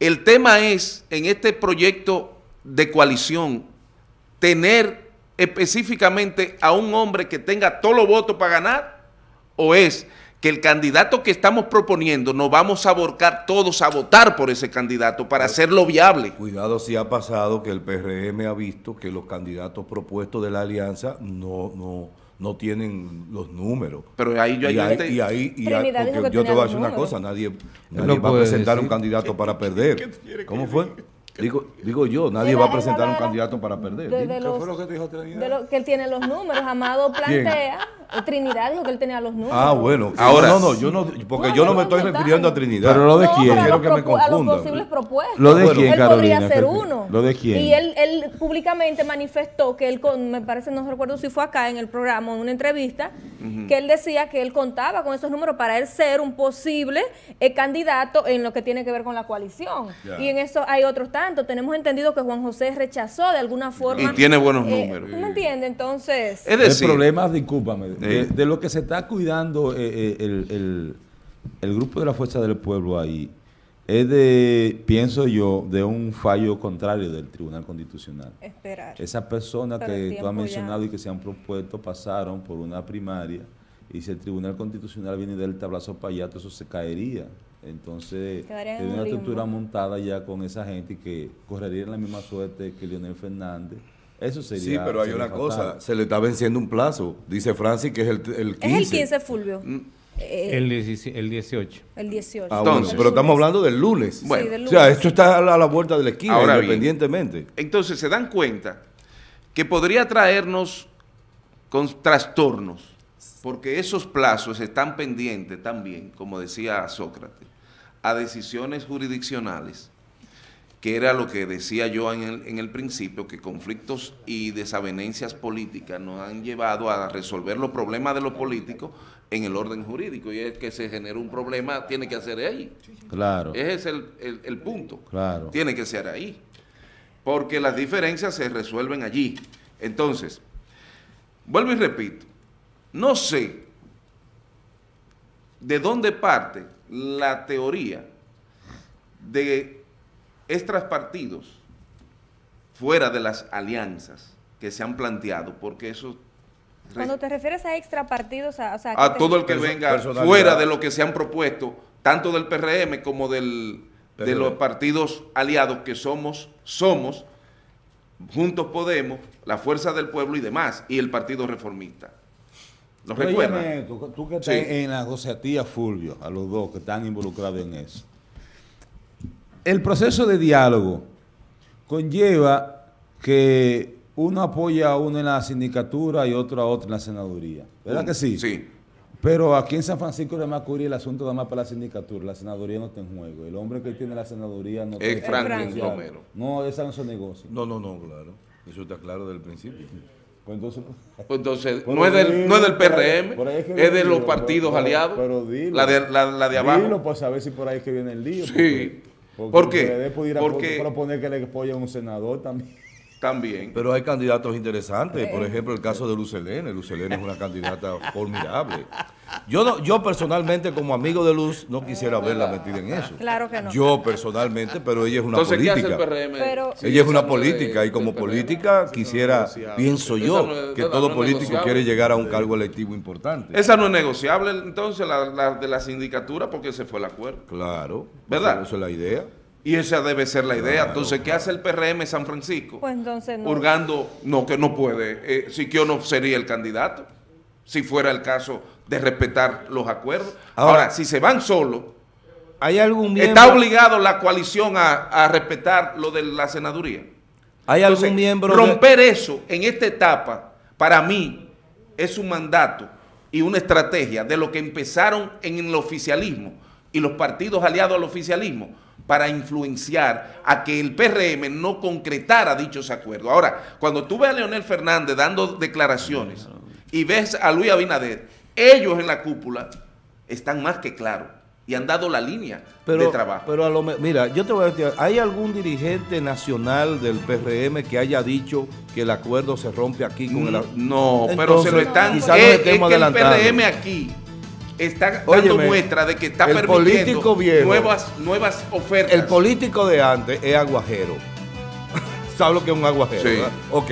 el tema es, en este proyecto de coalición, tener específicamente a un hombre que tenga todos los votos para ganar, o es que el candidato que estamos proponiendo nos vamos a aborcar todos a votar por ese candidato para hacerlo viable. Cuidado si ha pasado que el PRM ha visto que los candidatos propuestos de la alianza no, no, no tienen los números. Pero ahí yo y ahí te- y ahí, y ahí- porque que yo te voy a decir una cosa, nadie, nadie va a presentar decir. un candidato para [laughs] perder. ¿Cómo fue? Digo, digo yo, nadie Él- va a él presentar un candidato para perder. de- ¿Qué los- fue lo que dijo Trinidad? de lo que él tiene los números. Amado plantea, eh, Trinidad dijo que él tenía los números. Ah, bueno. Ahora- no, no, yo no, porque No, yo no me estoy refiriendo a. Trinidad. Pero lo de No, quién? Quiero que me propu- a los confundan. posibles propuestos. ¿Lo de Él quién, podría Carolina? ser ¿Qué- uno. lo de quién? Y él, él públicamente manifestó que él, con, me parece, no recuerdo si fue acá en el programa, en una entrevista, que él decía que él contaba con esos números para él ser un posible eh, candidato en lo que tiene que ver con la coalición. Ya. Y en eso hay otros tantos. Tenemos entendido que Juan José rechazó de alguna forma. Y tiene buenos eh, números. ¿tú ¿Me entiendes? Entonces... Es decir, el problema, discúlpame, de, Sí. de lo que se está cuidando eh, eh, el, el- el grupo de la Fuerza del Pueblo ahí, es de, pienso yo, de un fallo contrario del Tribunal Constitucional. Esperar. Esas personas que tú has ya- mencionado y que se han propuesto pasaron por una primaria y si el Tribunal Constitucional viene del tablazo para allá, todo eso se caería. Entonces, Quedarían en una limbo. estructura montada ya con esa gente que correría la misma suerte que Leonel Fernández. Eso sería. Sí, pero hay una fatal. cosa, se le está venciendo un plazo. Dice Francis que es el, el 15. Es el 15, Fulvio. Mm. Eh, El, 17 el 18. el 18. Ah, bueno, Entonces- pero estamos hablando del lunes. Bueno. Sí, del o sea, esto está a la, a la vuelta de la esquina, Ahora bien. independientemente. entonces se dan cuenta que podría traernos con trastornos, porque esos plazos están pendientes también, como decía Sócrates, a decisiones jurisdiccionales, que era lo que decía yo en el, en el principio, que conflictos y desavenencias políticas nos han llevado a resolver los problemas de los políticos en el orden jurídico, y es que se genera un problema, tiene que hacer ahí. Claro, Ese es el, el- el punto. claro. Tiene que ser ahí. Porque las diferencias se resuelven allí. Entonces, vuelvo y repito, no sé de dónde parte la teoría de extras partidos fuera de las alianzas que se han planteado, porque eso Cuando te refieres a extra partidos, a, o sea, a te- todo el que venga fuera de lo que se han propuesto, tanto del PRM como del, de los partidos aliados que somos, somos, Juntos Podemos, la Fuerza del Pueblo y demás, y el Partido Reformista. ¿Lo Óyeme recuerdan? esto, tú que estás Sí. en la asociativa Fulvio, a los dos que están involucrados en eso. El proceso de diálogo conlleva que uno apoya a uno en la sindicatura y otro a otro en la senaduría. ¿Verdad que sí? Sí. Pero aquí en San Francisco de Macorís el asunto nada más para la sindicatura, la senaduría no está en juego. El hombre que tiene la senaduría no Es está Franklin negociado. Romero. No, esa no se negocia. No, no, no, claro. Eso está claro desde el principio. Pues entonces, Pues entonces, [laughs] no es, del, dilo, no es del PRM, es que es de los partidos pero- aliados. pero dilo. la, de, la, la de abajo. Dilo para saber si por ahí es que viene el lío. Sí. Porque, ¿Por qué? el PRD pudiera Porque- proponer que le apoye a un senador también. También. Pero hay candidatos interesantes, por ejemplo el caso de Lucelene, Lucelene es una candidata [laughs] formidable. Yo no, yo personalmente como amigo de Luz no quisiera verla metida en eso. Claro que no. Yo personalmente, pero ella es una Entonces, ¿qué hace el política. PRM? Pero- Sí, ella es una política de- y como política quisiera, pienso yo, no que todo no político quiere llegar a un cargo electivo importante. Esa no es negociable, entonces, la, la de la sindicatura, porque ese fue el acuerdo. Claro. ¿Verdad? Esa es la idea. Y esa debe ser la idea. Entonces, ¿qué hace el PRM San Francisco? Pues entonces no. Hurgando, no, que no puede. Eh, Siquio no sería el candidato, si fuera el caso de respetar los acuerdos. Ahora, Ahora, si se van solos, ¿Hay algún miembro, está obligado la coalición a, a respetar lo de la senaduría. ¿hay Entonces, algún miembro de- romper eso en esta etapa, para mí, es un mandato y una estrategia de lo que empezaron en el oficialismo y los partidos aliados al oficialismo para influenciar a que el PRM no concretara dichos acuerdos. Ahora, cuando tú ves a Leonel Fernández dando declaraciones y ves a Luis Abinader, ellos en la cúpula están más que claros y han dado la línea Pero, de trabajo. pero a lo mira, yo te voy a decir, ¿hay algún dirigente nacional del PRM que haya dicho que el acuerdo se rompe aquí con el No, pero se lo están... quizás nos es, es que el. PRM aquí está dando Óyeme, muestra de que está permitiendo viejo- nuevas, nuevas ofertas. El político de antes es aguajero. [laughs] ¿Sabes lo que es un aguajero? Sí. verdad? Ok.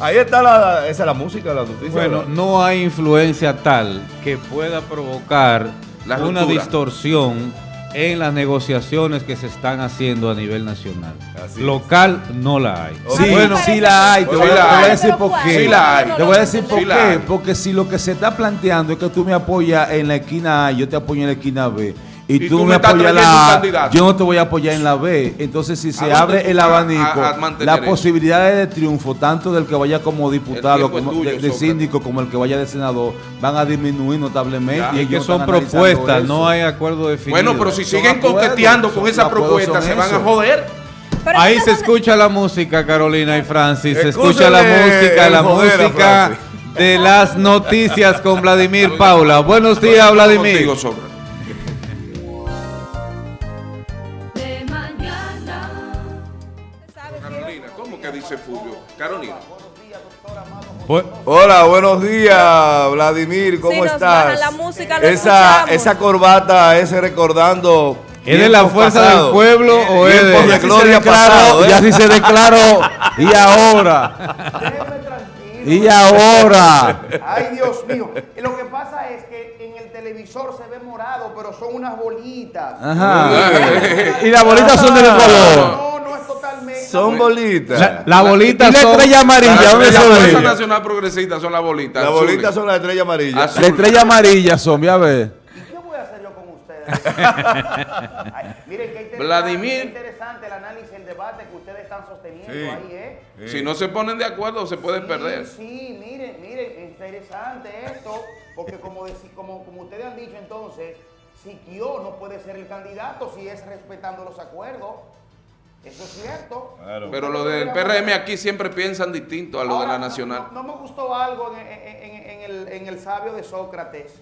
Ahí está la, esa es la música, la noticia. Bueno, ¿verdad? no hay influencia tal que pueda provocar La una distorsión en las negociaciones que se están haciendo a nivel nacional. Así es. Local no la hay. Sí, Bueno, sí la hay. Te voy, a- decir por qué. Sí la hay. Te voy a decir por qué. Porque si lo que se está planteando es que tú me apoyas en la esquina A, yo te apoyo en la esquina B. Y, Y tú, tú me apoyas la yo no te voy a apoyar en la B. Entonces, si se abre el a- abanico, a las posibilidades de triunfo, tanto del que vaya como diputado, como tuyo, de, síndico, como el que vaya de senador, van a disminuir notablemente. Ya. Y es ellos que no son propuestas, eso. no hay acuerdo definido. Bueno, pero si Son siguen acuerdos, coqueteando con esa propuesta, se van a joder. Pero Ahí se ¿dónde- escucha la música, Carolina y Francis. Se escucha la música, la música de las noticias con Vladimir Paula. Buenos días, Vladimir. Carolina. Bu- Hola, buenos días, Vladimir, ¿cómo Si estás? bajan la música, lo esa, escuchamos. esa corbata, ese recordando. ¿Es de la fuerza del pueblo o es de.? de gloria pasado, ¿eh? Ya sí se declaró. [laughs] y ahora. Y ahora. Ay, Dios mío. Lo que pasa es que en el televisor se ve morado, pero son unas bolitas. Ajá. [laughs] y las bolitas son de qué color. Totalmente. Son bolitas. La, la bolita la son- estrella amarilla, La ¿dónde se Fuerza ve? Nacional Progresista son las bolitas. Las bolitas son las estrellas amarillas. La estrella amarilla son, voy a ver. ¿Y qué voy a hacer yo con ustedes? [laughs] Ay, miren, qué interesante, Vladimir. qué interesante el análisis, el debate que ustedes están sosteniendo Sí. ahí, ¿eh? Si no se ponen de acuerdo, se pueden Sí, perder. Sí, miren, miren, interesante esto, porque como, como, como ustedes han dicho entonces, Siquio no puede ser el candidato si es respetando los acuerdos. Eso es cierto. Pero lo del PRM aquí siempre piensan distinto a lo de la no- nacional. No, no me gustó algo en, en- en- en el, en el sabio de Sócrates.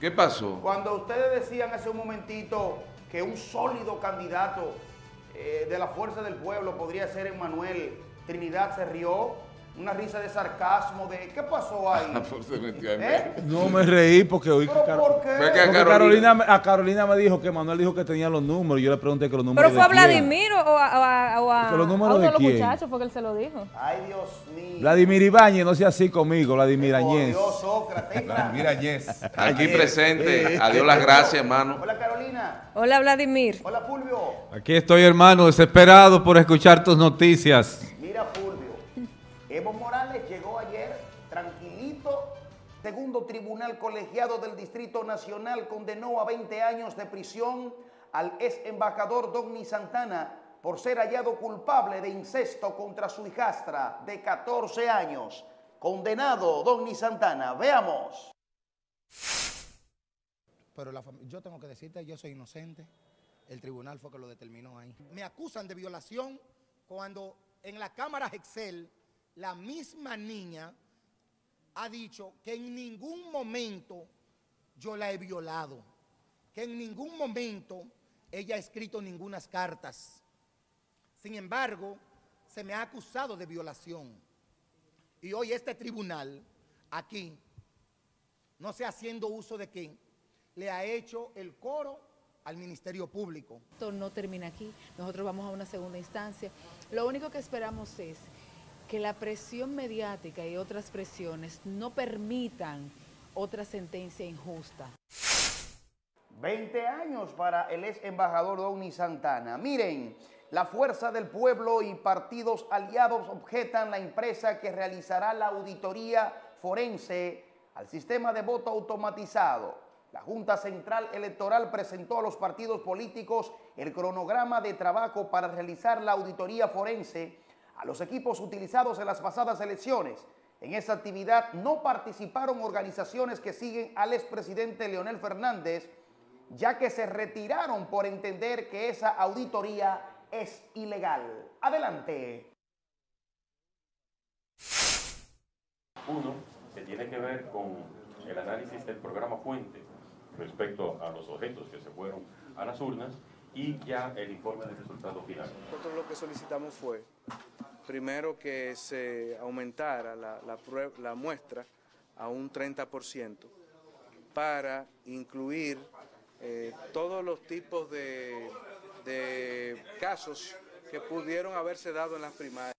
¿Qué pasó? Cuando ustedes decían hace un momentito que un sólido candidato eh, de la fuerza del pueblo podría ser Emmanuel, Trinidad se rió, una risa de sarcasmo de ¿qué pasó ahí? Se metió en ¿Eh? No me reí porque oí que ¿Pero Car- por qué? Que a porque Carolina- Carolina, me- a Carolina me dijo que Manuel dijo que tenía los números. Yo le pregunté que los números. Pero fue a quién. Vladimir o a, o a- o a- ¿Con los números a uno de de los quién? muchachos fue que él se lo dijo. Ay, Dios mío. Vladimir Ibáñez, no sea así conmigo, Vladimir Añez. Dios, Sócrates. Mira, Yes. Aquí presente. Adiós las gracias, hermano. Hola Carolina. Hola, Vladimir. Hola Fulvio. Aquí estoy, hermano, desesperado por escuchar tus noticias. Tribunal Colegiado del Distrito Nacional condenó a 20 años de prisión al ex embajador Dogny Santana por ser hallado culpable de incesto contra su hijastra de 14 años. Condenado Dogny Santana. Veamos. Pero la yo tengo que decirte, yo soy inocente. El tribunal fue que lo determinó ahí. Me acusan de violación cuando en la cámara Excel la misma niña ha dicho que en ningún momento yo la he violado, que en ningún momento ella ha escrito ningunas cartas. Sin embargo, se me ha acusado de violación. Y hoy este tribunal, aquí, no sé haciendo uso de quién, le ha hecho el coro al Ministerio Público. Esto no termina aquí, nosotros vamos a una segunda instancia. Lo único que esperamos es que la presión mediática y otras presiones no permitan otra sentencia injusta. 20 años para el ex embajador Donny Santana. Miren, la Fuerza del Pueblo y partidos aliados objetan la empresa que realizará la auditoría forense al sistema de voto automatizado. La Junta Central Electoral presentó a los partidos políticos el cronograma de trabajo para realizar la auditoría forense a los equipos utilizados en las pasadas elecciones. En esa actividad no participaron organizaciones que siguen al expresidente Leonel Fernández, ya que se retiraron por entender que esa auditoría es ilegal. Adelante. Uno, que tiene que ver con el análisis del programa fuente respecto a los objetos que se fueron a las urnas y ya el informe del resultado final. Nosotros lo que solicitamos fue, primero, que se aumentara la, la prue- la muestra a un 30% para incluir eh, todos los tipos de, de casos que pudieron haberse dado en las primarias.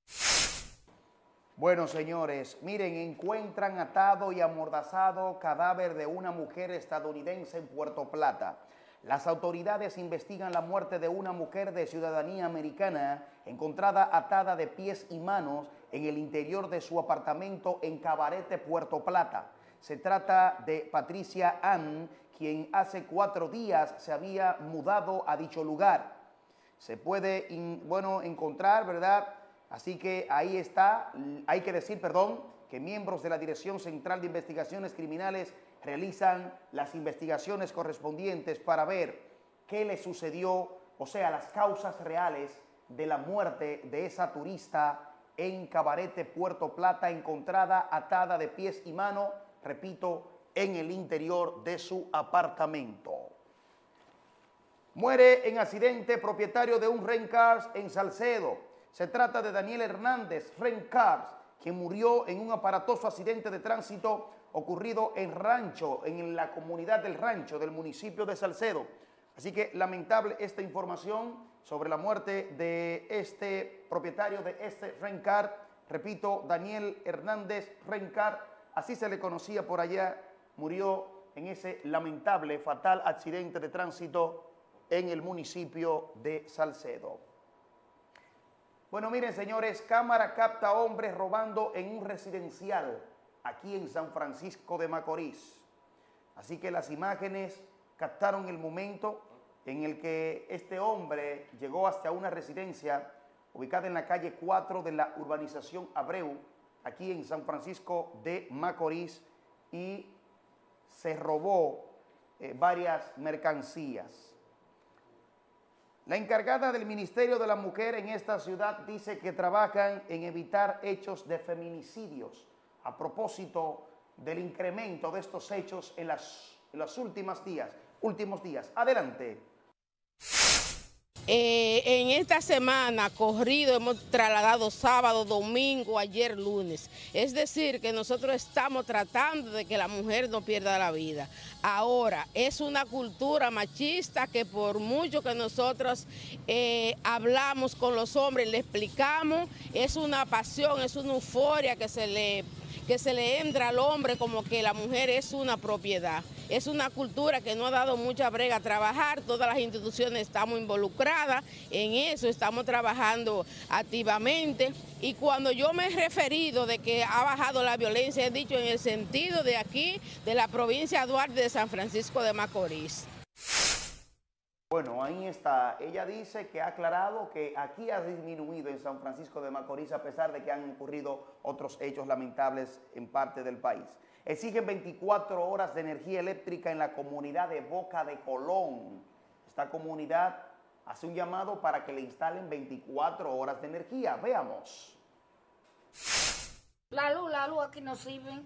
Bueno, señores, miren, encuentran atado y amordazado cadáver de una mujer estadounidense en Puerto Plata. Las autoridades investigan la muerte de una mujer de ciudadanía americana encontrada atada de pies y manos en el interior de su apartamento en Cabarete, Puerto Plata. Se trata de Patricia Ann, quien hace cuatro días se había mudado a dicho lugar. Se puede, bueno, encontrar, ¿verdad? Así que ahí está, hay que decir, perdón, que miembros de la Dirección Central de Investigaciones Criminales realizan las investigaciones correspondientes para ver qué le sucedió, o sea, las causas reales de la muerte de esa turista en Cabarete, Puerto Plata, encontrada atada de pies y manos, repito, en el interior de su apartamento. Muere en accidente propietario de un Ren Cars en Salcedo. Se trata de Daniel Hernández Ren Cars, quien murió en un aparatoso accidente de tránsito ocurrido en Rancho, en la comunidad del Rancho del municipio de Salcedo. Así que lamentable esta información sobre la muerte de este propietario de este Rencar, repito, Daniel Hernández Rencar, así se le conocía por allá, murió en ese lamentable, fatal accidente de tránsito en el municipio de Salcedo. Bueno, miren señores, cámara capta hombres robando en un residencial aquí en San Francisco de Macorís. Así que las imágenes captaron el momento en el que este hombre llegó hasta una residencia ubicada en la calle 4 de la urbanización Abreu, aquí en San Francisco de Macorís, y se robó eh, varias mercancías. La encargada del Ministerio de la Mujer en esta ciudad dice que trabajan en evitar hechos de feminicidios a propósito del incremento de estos hechos en las, en los últimos días. Últimos días. Adelante. Eh, en esta semana corrido hemos trasladado sábado, domingo, ayer lunes. Es decir, que nosotros estamos tratando de que la mujer no pierda la vida. Ahora, es una cultura machista que por mucho que nosotros eh, hablamos con los hombres, le explicamos, es una pasión, es una euforia que se le que se le entra al hombre como que la mujer es una propiedad. Es una cultura que no ha dado mucha brega a trabajar, todas las instituciones estamos involucradas en eso, estamos trabajando activamente y cuando yo me he referido de que ha bajado la violencia, he dicho en el sentido de aquí, de la provincia Duarte de San Francisco de Macorís. Bueno, ahí está. Ella dice que ha aclarado que aquí ha disminuido en San Francisco de Macorís a pesar de que han ocurrido otros hechos lamentables en parte del país. Exigen 24 horas de energía eléctrica en la comunidad de Boca de Colón. Esta comunidad hace un llamado para que le instalen 24 horas de energía. Veamos. La luz, la luz aquí no sirve,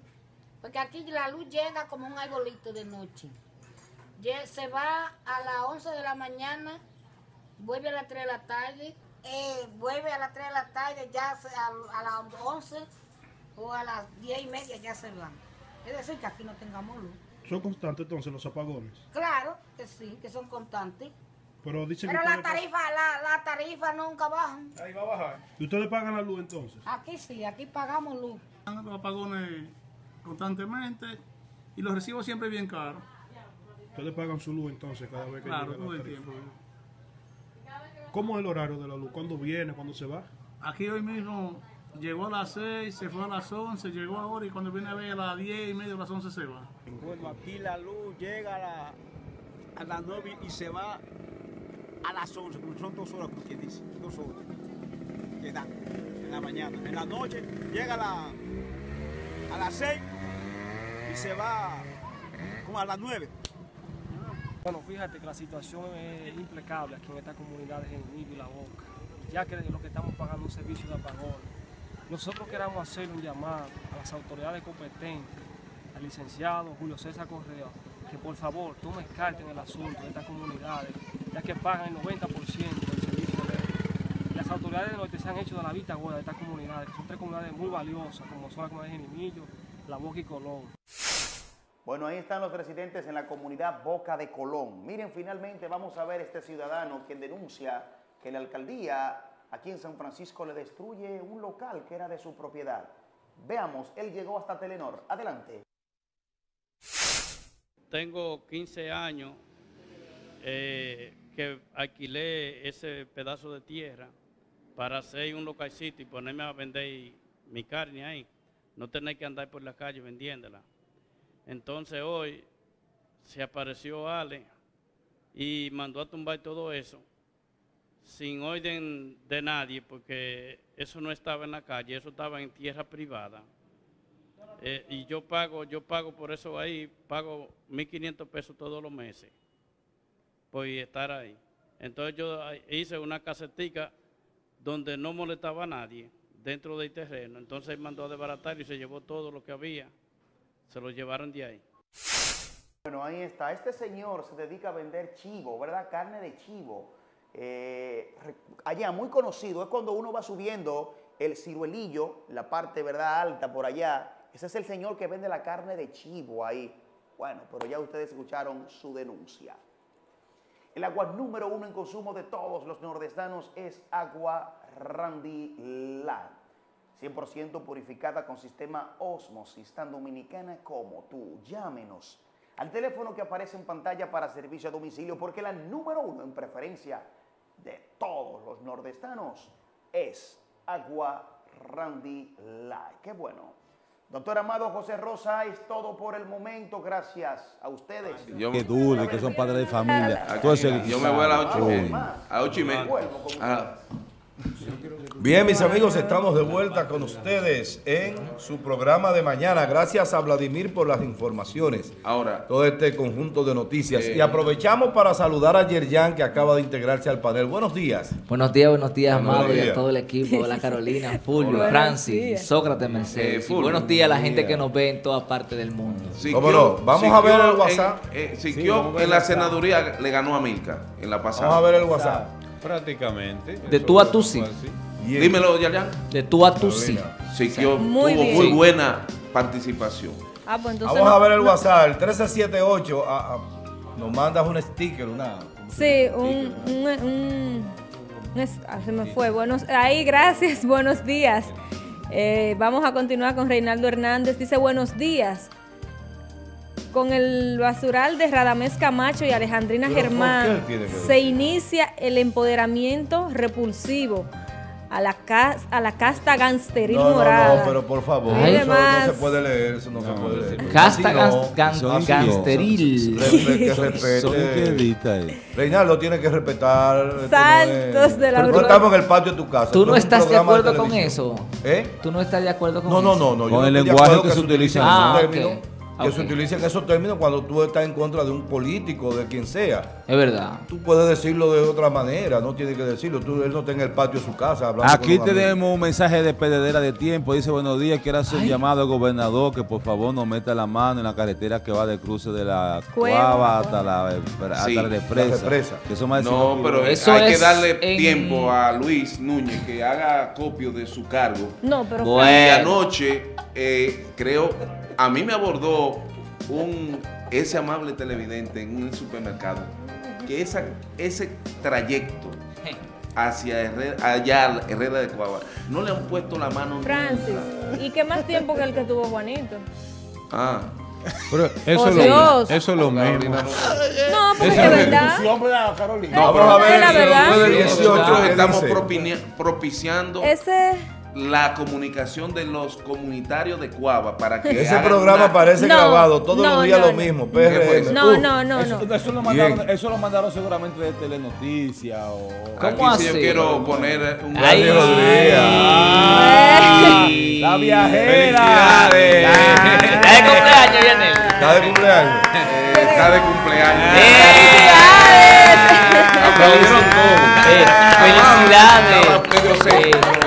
porque aquí la luz llega como un arbolito de noche. Se va a las 11 de la mañana, vuelve a las 3 de la tarde eh, vuelve a las 3 de la tarde, ya se- a, a las 11 o a las 10 y media ya se van. Es decir, que aquí no tengamos luz. Son constantes entonces los apagones. Claro que sí, que son constantes. Pero dicen Pero que la tarifa, la, la tarifa nunca bajan. Ahí va a bajar. ¿Y ustedes pagan la luz entonces. Aquí sí, aquí pagamos luz. Los apagones constantemente y los recibo siempre bien caros. Ustedes pagan su luz entonces cada vez que Claro, llega la todo el tarifa. tiempo. ¿Cómo es el horario de la luz? ¿Cuándo viene? ¿Cuándo se va? Aquí hoy mismo llegó a las 6, se fue a las 11, llegó ahora y cuando viene a ver a las 10 y media, a las 11 se va. Bueno, aquí la luz llega a, la, a las 9 y se va a las 11, como son dos horas, que dice, dos horas que dan en la mañana. En la noche llega a, la, a las 6 y se va como a las 9. Bueno, fíjate que la situación es impecable aquí en esta comunidad de Genillo y La Boca, ya que lo que estamos pagando un servicio de apagón. Nosotros queremos hacer un llamado a las autoridades competentes, al licenciado Julio César Correa, que por favor tomen carta en el asunto de estas comunidades, ya que pagan el 90% del servicio de Las autoridades del norte se han hecho de la vista gorda de estas comunidades, que son tres comunidades muy valiosas, como son la comunidad de Genimillo, La Boca y Colón. Bueno, ahí están los residentes en la comunidad Boca de Colón. Miren, finalmente vamos a ver este ciudadano quien denuncia que la alcaldía aquí en San Francisco le destruye un local que era de su propiedad. Veamos, él llegó hasta Telenor. Adelante. Tengo 15 años eh, que alquilé ese pedazo de tierra para hacer un localcito y ponerme a vender mi carne ahí. No tener que andar por la calle vendiéndola. Entonces hoy se apareció Ale y mandó a tumbar todo eso sin orden de nadie porque eso no estaba en la calle, eso estaba en tierra privada. Eh, y yo pago, yo pago por eso ahí, pago 1.500 pesos todos los meses por estar ahí. Entonces yo hice una casetica donde no molestaba a nadie dentro del terreno. Entonces él mandó a desbaratar y se llevó todo lo que había. Se lo llevaron de ahí. Bueno, ahí está. Este señor se dedica a vender chivo, ¿verdad? Carne de chivo. Eh, allá, muy conocido, es cuando uno va subiendo el ciruelillo, la parte, ¿verdad? Alta por allá. Ese es el señor que vende la carne de chivo ahí. Bueno, pero ya ustedes escucharon su denuncia. El agua número uno en consumo de todos los nordestanos es agua Randy. 100% purificada con sistema Osmosis, tan dominicana como tú. Llámenos al teléfono que aparece en pantalla para servicio a domicilio, porque la número uno en preferencia de todos los nordestanos es agua Randy Light. Qué bueno. Doctor Amado José Rosa, es todo por el momento. Gracias a ustedes. Qué duro, que son padres de familia. Yo me voy a las ocho y media. A ocho y media. Bien, mis amigos, estamos de vuelta con ustedes en su programa de mañana. Gracias a Vladimir por las informaciones. Ahora. Todo este conjunto de noticias. Eh, y aprovechamos para saludar a Yerjan, que acaba de integrarse al panel. Buenos días. Buenos días, buenos días, Amado, y a todo el equipo, la Carolina, [laughs] Fulvio, Francis. Sócrates, Mercedes. Eh, Fulvio. buenos días a la gente que nos ve en todas partes del mundo. ¿Cómo no? Vamos a ver el WhatsApp. En, eh, Sí, en la senaduría le ganó a Milka en la pasada. Vamos a ver el WhatsApp. Prácticamente. De tú a tú sí. Dímelo, Yayan. De tú a tú sí. Siquio Muy tuvo bien. muy Sí. buena participación. Ah, pues entonces Vamos no- a ver el no- WhatsApp. El 1378. ah, ah, nos mandas un sticker, una. Sí, un, un, un- un es- ah, se me fue. Buenos, ahí, gracias, [laughs] buenos días. Eh, vamos a continuar con Reinaldo Hernández. Dice buenos días. Con el basural de Radamés Camacho y Alejandrina ¿Pero por qué Germán se inicia el empoderamiento repulsivo a la, cas- a la casta gangsteril No, no, morada. no, pero por favor, Ay, eso no se puede leer, eso no, se puede leer. Casta no. gan- gan- no. Respe- que respete. Reinaldo tiene que respetar. no es- de la No estamos en el patio de tu casa. ¿Tú no estás de acuerdo con eso? ¿Eh? ¿Tú no estas de acuerdo con No, no, eso? no, no. yo Con el lenguaje que se utiliza. Ah, ese ok. término, que se utilicen esos términos cuando tú estás en contra de un político, de quien sea. Es verdad. Tú puedes decirlo de otra manera, no tienes que decirlo. Tú, él no está en el patio de su casa hablando Aquí tenemos un mensaje de pededera de tiempo. Dice, buenos días, quiero hacer un llamado al gobernador que por favor nos meta la mano en la carretera que va del cruce de la Cueva. Cuava hasta la, hasta Sí, la la represa. represa. Que son más de No, pero hay que darle tiempo a Luis Núñez que haga copio de su cargo. No, pero Y anoche, eh, creo, a mí me abordó un ese amable televidente en un supermercado que esa, ese trayecto hacia Herrera, allá Herrera de Cuava, no le han puesto la mano. Francis, ¿y qué más tiempo que el que tuvo Juanito? Ah. Pero eso, Por es lo, Dios. eso es lo mismo. No, porque es verdad. No, No, pero pero es la verdad. nosotros ¿qué estamos dice? propinia- propiciando Ese. La comunicación de los comunitarios de Cuava para que Ese programa una- parece No, grabado, todos no, los días no, lo mismo. ¿Qué fue PRM. eso? No, no, no, Eso, no. eso lo mandaron, eso lo mandaron seguramente de Telenoticias o... ¿Cómo Aquí sí yo así? quiero poner un Ay. Ay, La viajera. ¡Está de cumpleaños, Yanel! Está de cumpleaños. Eh, está de cumpleaños. ¡Felicidades!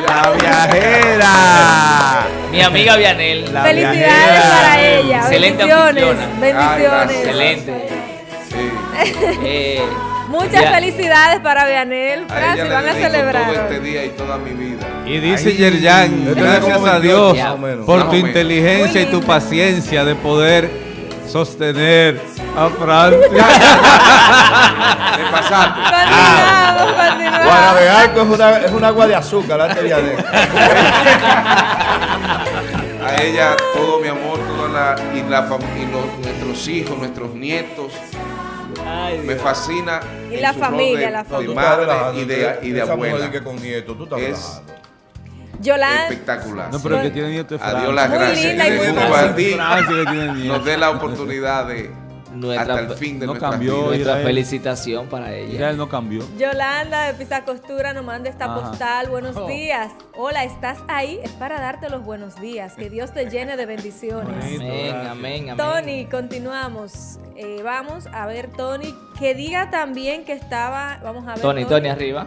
La viajera. Mi amiga Vianel. La Felicidades viajera. para ella. Excelente bendiciones. Bendiciones. Excelente. Sí. [laughs] Eh, Muchas Ya. felicidades para Vianel. Francis, van a celebrar. todo este día y toda mi vida. Y dice Yerjan, este gracias a 28 Dios por tu inteligencia y tu paciencia de poder sostener a Francia. [laughs] Te pasaste. Continuamos, continuamos. Guanabealco es una, es un agua de azúcar antes de adentro. A ella todo mi amor, toda la, y, la, y los- nuestros hijos, nuestros nietos. Me fascina. Y la familia, de, la de familia. Estás madre y de, y de esa mujer abuela. que con nieto, tú estás Es. Yolanda. espectacular. No, pero que tiene nieto es Adiós las Muy gracias. linda y muy junto fácil. a ti nos dé la oportunidad de Nuestra, hasta el fin de no nuestra cambió, nuestra Israel. felicitación para ella. Israel no cambió. Yolanda de Pisa Costura nos manda esta Ajá. postal. Buenos Oh. días. Hola, ¿estás ahí? Es para darte los buenos días. Que Dios te llene de bendiciones. Amén, amén, amén. Tony, continuamos. Eh, vamos a ver, Tony, que diga también que estaba. Vamos a ver. Tony, Tony, arriba.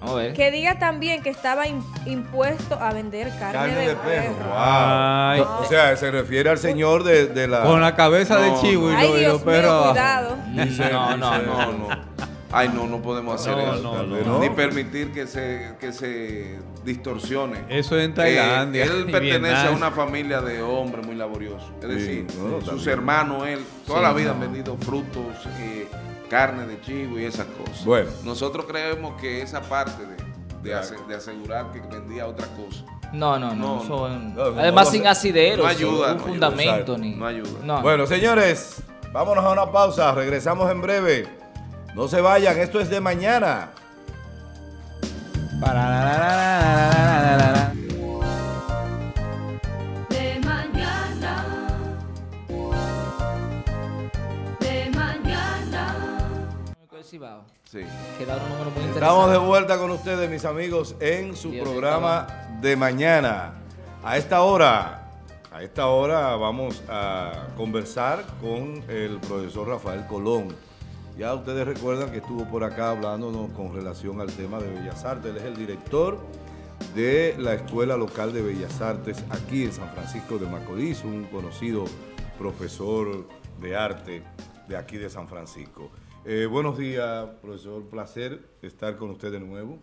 Vamos a ver. Que diga también que estaba im- impuesto a vender carne, Carne de, de perro. perro. Wow. Ay. O sea, se refiere al señor de, de la. Con la cabeza de chivo y, Ay, lo- y los perros abajo. cuidado. [laughs] Dice- No, no, dice- No, no. Ay, no, no podemos hacer No, eso. no. Ni permitir que se, que se distorsione. Eso es en Tailandia. Eh, él [laughs] pertenece a una familia de hombres muy laboriosos. Es Sí, decir, no, sus también. hermanos, él, toda Sí, la vida no. han vendido frutos, eh, carne de chivo y esas cosas. Bueno. Nosotros creemos que esa parte de, de, claro. ase, de asegurar que vendía otra cosa. No, no, no. no, son, no además, no, sin asidero, ayuda, sin un fundamento. Ayuda, ni, no ayuda. Bueno, señores, vámonos a una pausa. Regresamos en breve. No se vayan, esto es de mañana. Para, la, la, la, Cibao. Sí. Que da un número muy interesante. Estamos de vuelta con ustedes, mis amigos, en su Dios, programa de mañana. A esta hora, a esta hora vamos a conversar con el profesor Rafael Colón. Ya ustedes recuerdan que estuvo por acá hablándonos con relación al tema de Bellas Artes. Él es el director de la Escuela Local de Bellas Artes aquí en San Francisco de Macorís, un conocido profesor de arte de aquí de San Francisco. Eh, buenos días, profesor. Placer estar con usted de nuevo.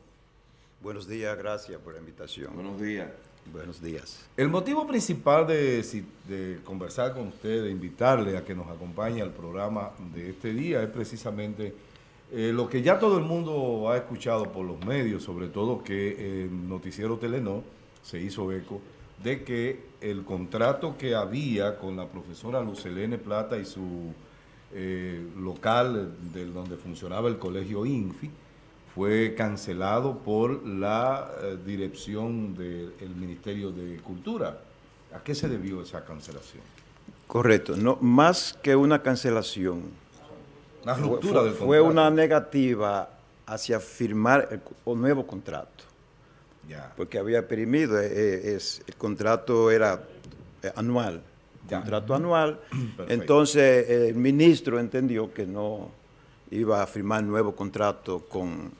Buenos días, gracias por la invitación. Buenos días. Buenos días. El motivo principal de, conversar con usted, de invitarle a que nos acompañe al programa de este día, es precisamente eh, lo que ya todo el mundo ha escuchado por los medios, sobre todo que el noticiero Telenor se hizo eco de que el contrato que había con la profesora Lucelene Plata y su eh, local de donde funcionaba el colegio INFI, fue cancelado por la eh, dirección del Ministerio de Cultura. ¿A qué se debió esa cancelación? Correcto, no, más que una cancelación. Una ruptura fue, del fue una negativa hacia firmar el, nuevo contrato. Ya. Porque había perimido, eh, es, el contrato era anual. Contrato anual. Perfecto. Entonces el ministro entendió que no iba a firmar nuevo contrato con,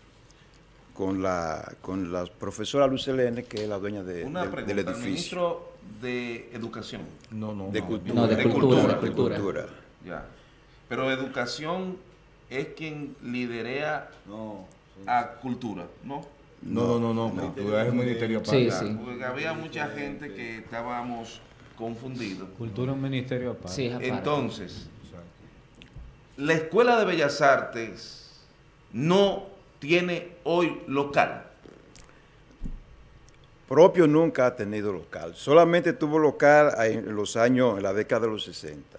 con, la, con la profesora Lucelene, que es la dueña de- Una del- pregunta, del el edificio. ministro de Educación. No, no, De no. cultura. No, de De cultura, cultura, de de cultura. cultura. Ya. Pero educación es quien liderea a cultura, ¿no? No, no, no, no, cultura es el ministerio aparte. Ya, Porque había mucha gente que estábamos confundidos. Cultura es un ministerio aparte. Sí, aparte. Entonces, la Escuela de Bellas Artes no tiene hoy local. Propio nunca ha tenido local. Solamente tuvo local en los años, en la década de los 60,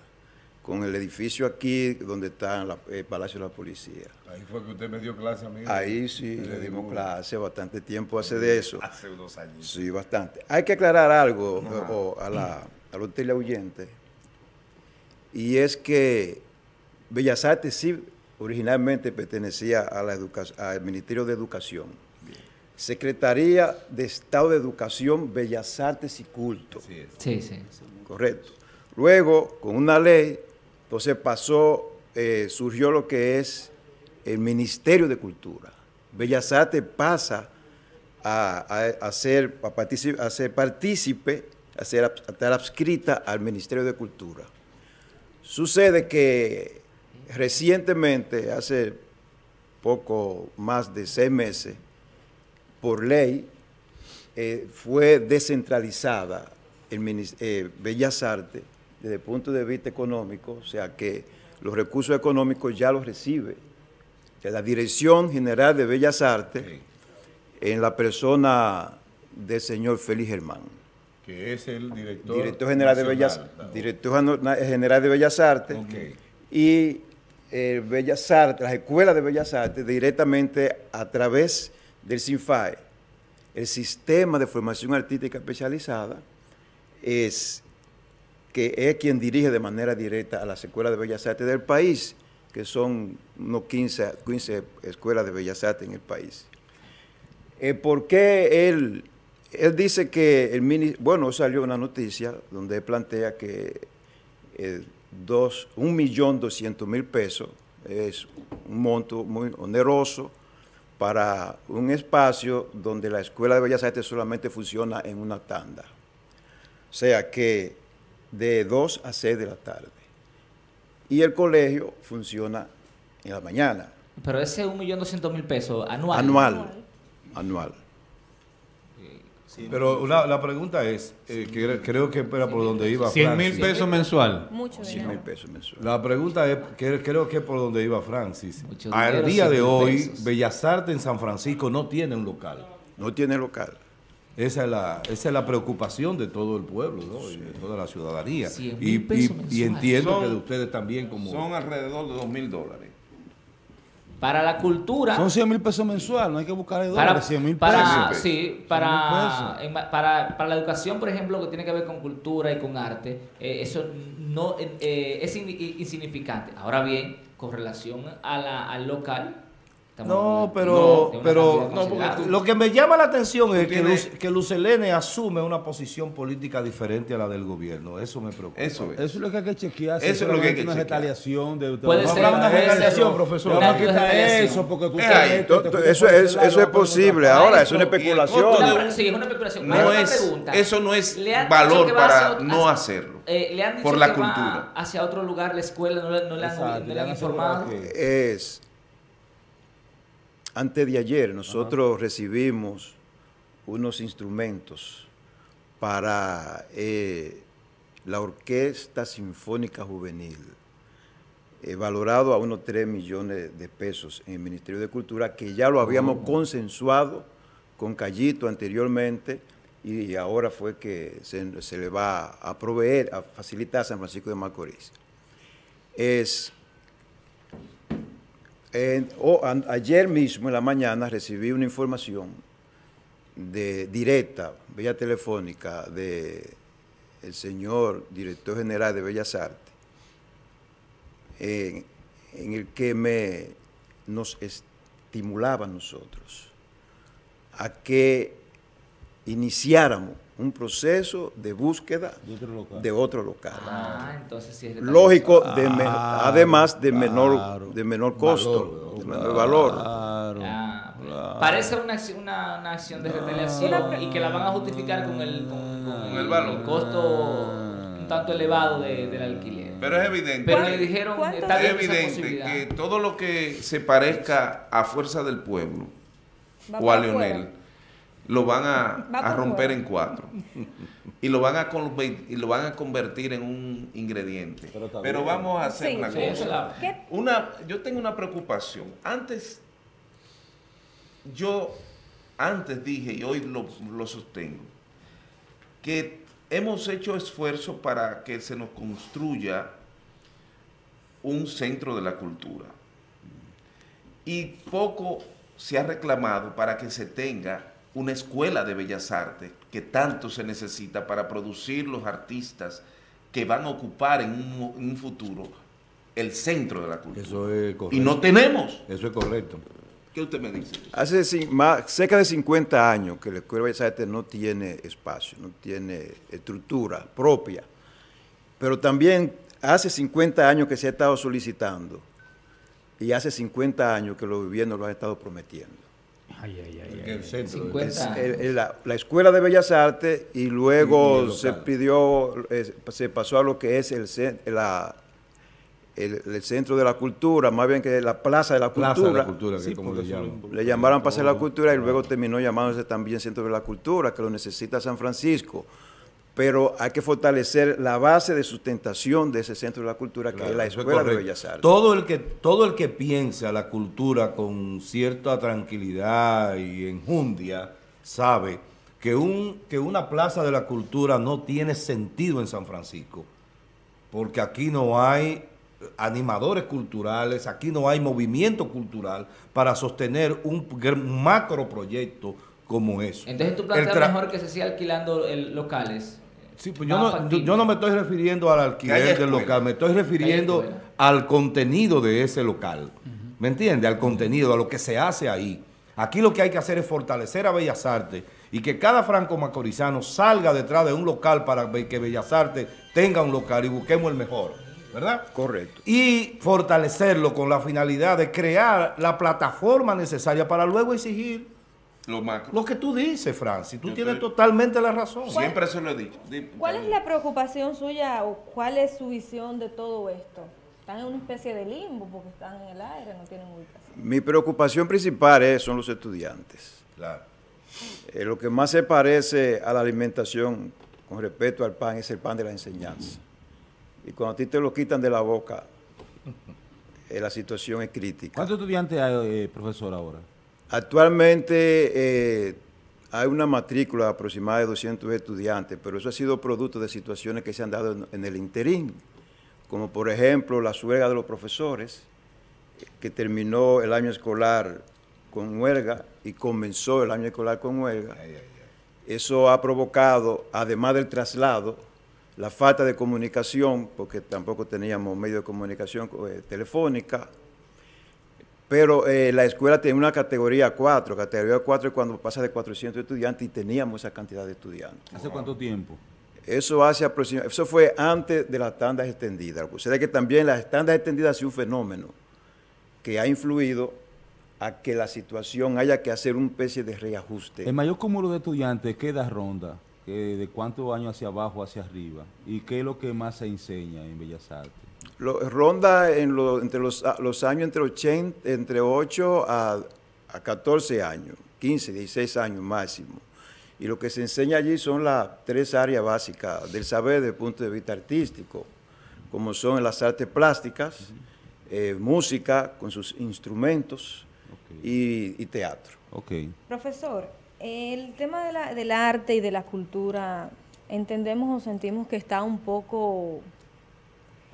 con el edificio aquí donde está la- el Palacio de la Policía. Ahí fue que usted me dio clase a mí. Ahí sí, le dimos clase, bastante tiempo hace de eso. Hace unos años. Sí, bastante. Hay que aclarar algo o, a la, a los teleoyentes, y es que Bellas Artes sí originalmente pertenecía a la educa- al Ministerio de Educación. Secretaría de Estado de Educación, Bellas Artes y Culto. Sí, sí. Correcto. Luego, con una ley, entonces pasó, eh, surgió lo que es el Ministerio de Cultura. Bellas Artes pasa a, a- a ser, a, ser partícipe, a, ser, a estar adscrita al Ministerio de Cultura. Sucede que recientemente, hace poco más de seis meses, por ley, eh, fue descentralizada el eh, Bellas Artes desde el punto de vista económico, o sea que los recursos económicos ya los recibe de la Dirección General de Bellas Artes en la persona del señor Félix Germán. Que es el director, Director General de Bellas. Director General de Bellas Artes y eh, Bellas Artes, las escuelas de Bellas Artes directamente a través del CINFAE, el Sistema de Formación Artística Especializada, es que es quien dirige de manera directa a las escuelas de Bellas Artes del país, que son unos 15, 15 escuelas de Bellas Artes en el país. Eh, ¿Por qué él, él dice que el mini, bueno, salió una noticia donde plantea que eh, dos, un millón doscientos mil pesos es un monto muy oneroso para un espacio donde la Escuela de Bellas Artes solamente funciona en una tanda. O sea que de 2 a 6 de la tarde. Y el colegio funciona en la mañana, Pero ese 1.200.000 pesos anual. anual. Anual. Pero una- la pregunta es, eh, que era- creo que era por donde iba 100 Francis. mil pesos mensual. Mucho 100 mil pesos mensuales. La pregunta es, que creo que es por donde iba Francis. Al dinero, día 100 de hoy, pesos. Bellas Artes en San Francisco no tiene un local. No tiene local. Esa es la, esa es la preocupación de todo el pueblo ¿no? y de toda la ciudadanía. 100 Y, mil pesos y- y entiendo Son- que de ustedes también como... Son alrededor de dos mil dólares. Para la cultura. Son 100 mil pesos mensuales, no hay que buscarle para, dólares, 100 mil para, pesos. sí, 100 mil para, pesos. en ma- para, para la educación, por ejemplo, que tiene que ver con cultura y con arte, eh, eso no eh, eh, es in- in- insignificante. Ahora bien, con relación a la, al local, estamos No, pero, de una pero lo que me llama la atención es que, Luz, que Lucelene asume una posición política diferente a la del gobierno. Eso me preocupa. Eso Eso es lo que hay que chequear. si Eso es lo que hay que una chequear. retaliación de Puede ser, una retaliación, no, profesor. una Vamos a quitar retaliación. eso porque tú Es te te fuiste Eso es, eso es posible. Ahora, es una especulación. Sí, es una especulación. No es- eso no es valor para no hacerlo. eh, le han dicho Por la que va cultura. hacia otro lugar la escuela, no, le- han, Exacto, no le le han han asegurado informado. Es, antes de ayer nosotros recibimos unos instrumentos para eh, la Orquesta Sinfónica Juvenil, eh, valorado a unos 3 millones de pesos en el Ministerio de Cultura, que ya lo habíamos Oh. consensuado con Callito anteriormente y ahora fue que se, se le va a proveer, a facilitar a San Francisco de Macorís. Es ayer mismo en la mañana recibí una información de directa, vía telefónica, de el señor director general de Bellas Artes, en, en el que me nos estimulaba a nosotros a que iniciáramos un proceso de búsqueda de otro local. Ah, entonces sí es de Lógico, talento. de me- Ah, además de menor, claro. de menor costo, de menor valor. Ah, Parece una, acción- una, una acción de retaliación y que la van a justificar con el, con, con el valor. costo un tanto elevado de- del alquiler. Pero es evidente. Pero le dijeron, está es evidente posibilidad. que todo lo que se parezca a Fuerza del Pueblo Va o a Leonel. Lo van a, romper en cuatro [laughs] y lo van a y lo van a convertir en un ingrediente. Pero, vamos a hacer Sí, una sí, cosa. Una, yo tengo una preocupación. Antes yo antes dije y hoy lo, lo sostengo que hemos hecho esfuerzo para que se nos construya un centro de la cultura. Y poco se ha reclamado para que se tenga una escuela de bellas artes que tanto se necesita para producir los artistas que van a ocupar en un, mo- en un futuro el centro de la cultura. Eso es correcto. Y no tenemos. Eso es correcto. ¿Qué usted me dice? Hace más, cerca de 50 años que la Escuela de Bellas Artes no tiene espacio, no tiene estructura propia. Pero también hace 50 años que se ha estado solicitando y hace 50 años que los gobiernos lo han estado prometiendo. El centro. 50 Es, eh, la, la Escuela de Bellas Artes y luego se pidió, eh, se pasó a lo que es el, la- el, el Centro de la Cultura, más bien que la Plaza de la Plaza Cultura. de la Cultura, que es como le llaman. Le llamaron Plaza de la Cultura y luego terminó llamándose también Centro de la Cultura, que lo necesita San Francisco. Pero hay que fortalecer la base de sustentación de ese Centro de la Cultura, que es la es Escuela de. Bellas Artes. Todo el que todo el que piensa la cultura con cierta tranquilidad y enjundia sabe que un que una plaza de la cultura no tiene sentido en San Francisco, porque aquí no hay animadores culturales, aquí no hay movimiento cultural para sostener un macro proyecto como eso. Entonces tú planteas mejor que se siga alquilando el- locales. Sí, pues yo no, yo- yo no me estoy refiriendo al alquiler del escuela. local, me estoy refiriendo al contenido de ese local. ¿Me entiende? Al contenido, a lo que se hace ahí. Aquí lo que hay que hacer es fortalecer a Bellas Artes y que cada franco macorizano salga detrás de un local para que Bellas Artes tenga un local y busquemos el mejor. ¿Verdad? Correcto. Y fortalecerlo con la finalidad de crear la plataforma necesaria para luego exigir lo macro. Lo que tú dices, Francis, tú Yo tienes estoy- totalmente la razón. Siempre se lo he dicho. Di- ¿Cuál es la preocupación suya o cuál es su visión de todo esto? Están en una especie de limbo porque están en el aire, no tienen ubicación. Mi preocupación principal es, son los estudiantes. Claro. Eh, lo que más se parece a la alimentación con respecto al pan es el pan de la enseñanza. Y cuando a ti te lo quitan de la boca, eh, la situación es crítica. ¿Cuántos estudiantes hay, eh, profesor, ahora? Actualmente eh, hay una matrícula aproximada de 200 estudiantes, pero eso ha sido producto de situaciones que se han dado en, en el interín, como por ejemplo la huelga de los profesores, que terminó el año escolar con huelga y comenzó el año escolar con huelga. Eso ha provocado, además del traslado, la falta de comunicación, porque tampoco teníamos medio de comunicación eh, telefónica, pero eh, la escuela tiene una categoría 4. Categoría 4 es cuando pasa de 400 estudiantes y teníamos esa cantidad de estudiantes. ¿Hace cuánto tiempo? Eso hace aproximadamente, eso fue antes de las tandas extendidas. Sucede que también las tandas extendidas ha sido un fenómeno que ha influido a que la situación haya que hacer una especie de reajuste. El mayor cúmulo de estudiantes, ¿qué da ronda? ¿Qué- ¿De cuántos años hacia abajo, hacia arriba? ¿Y qué es lo que más se enseña en Bellas Artes? Lo- ronda en lo- entre los, años entre, 80, entre 8 a, a 14 años, 15, 16 años máximo. Y lo que se enseña allí son las tres áreas básicas del saber desde el punto de vista artístico, como son las artes plásticas, eh, música con sus instrumentos y, y teatro. Profesor, el tema de la- del arte y de la cultura, entendemos o sentimos que está un poco,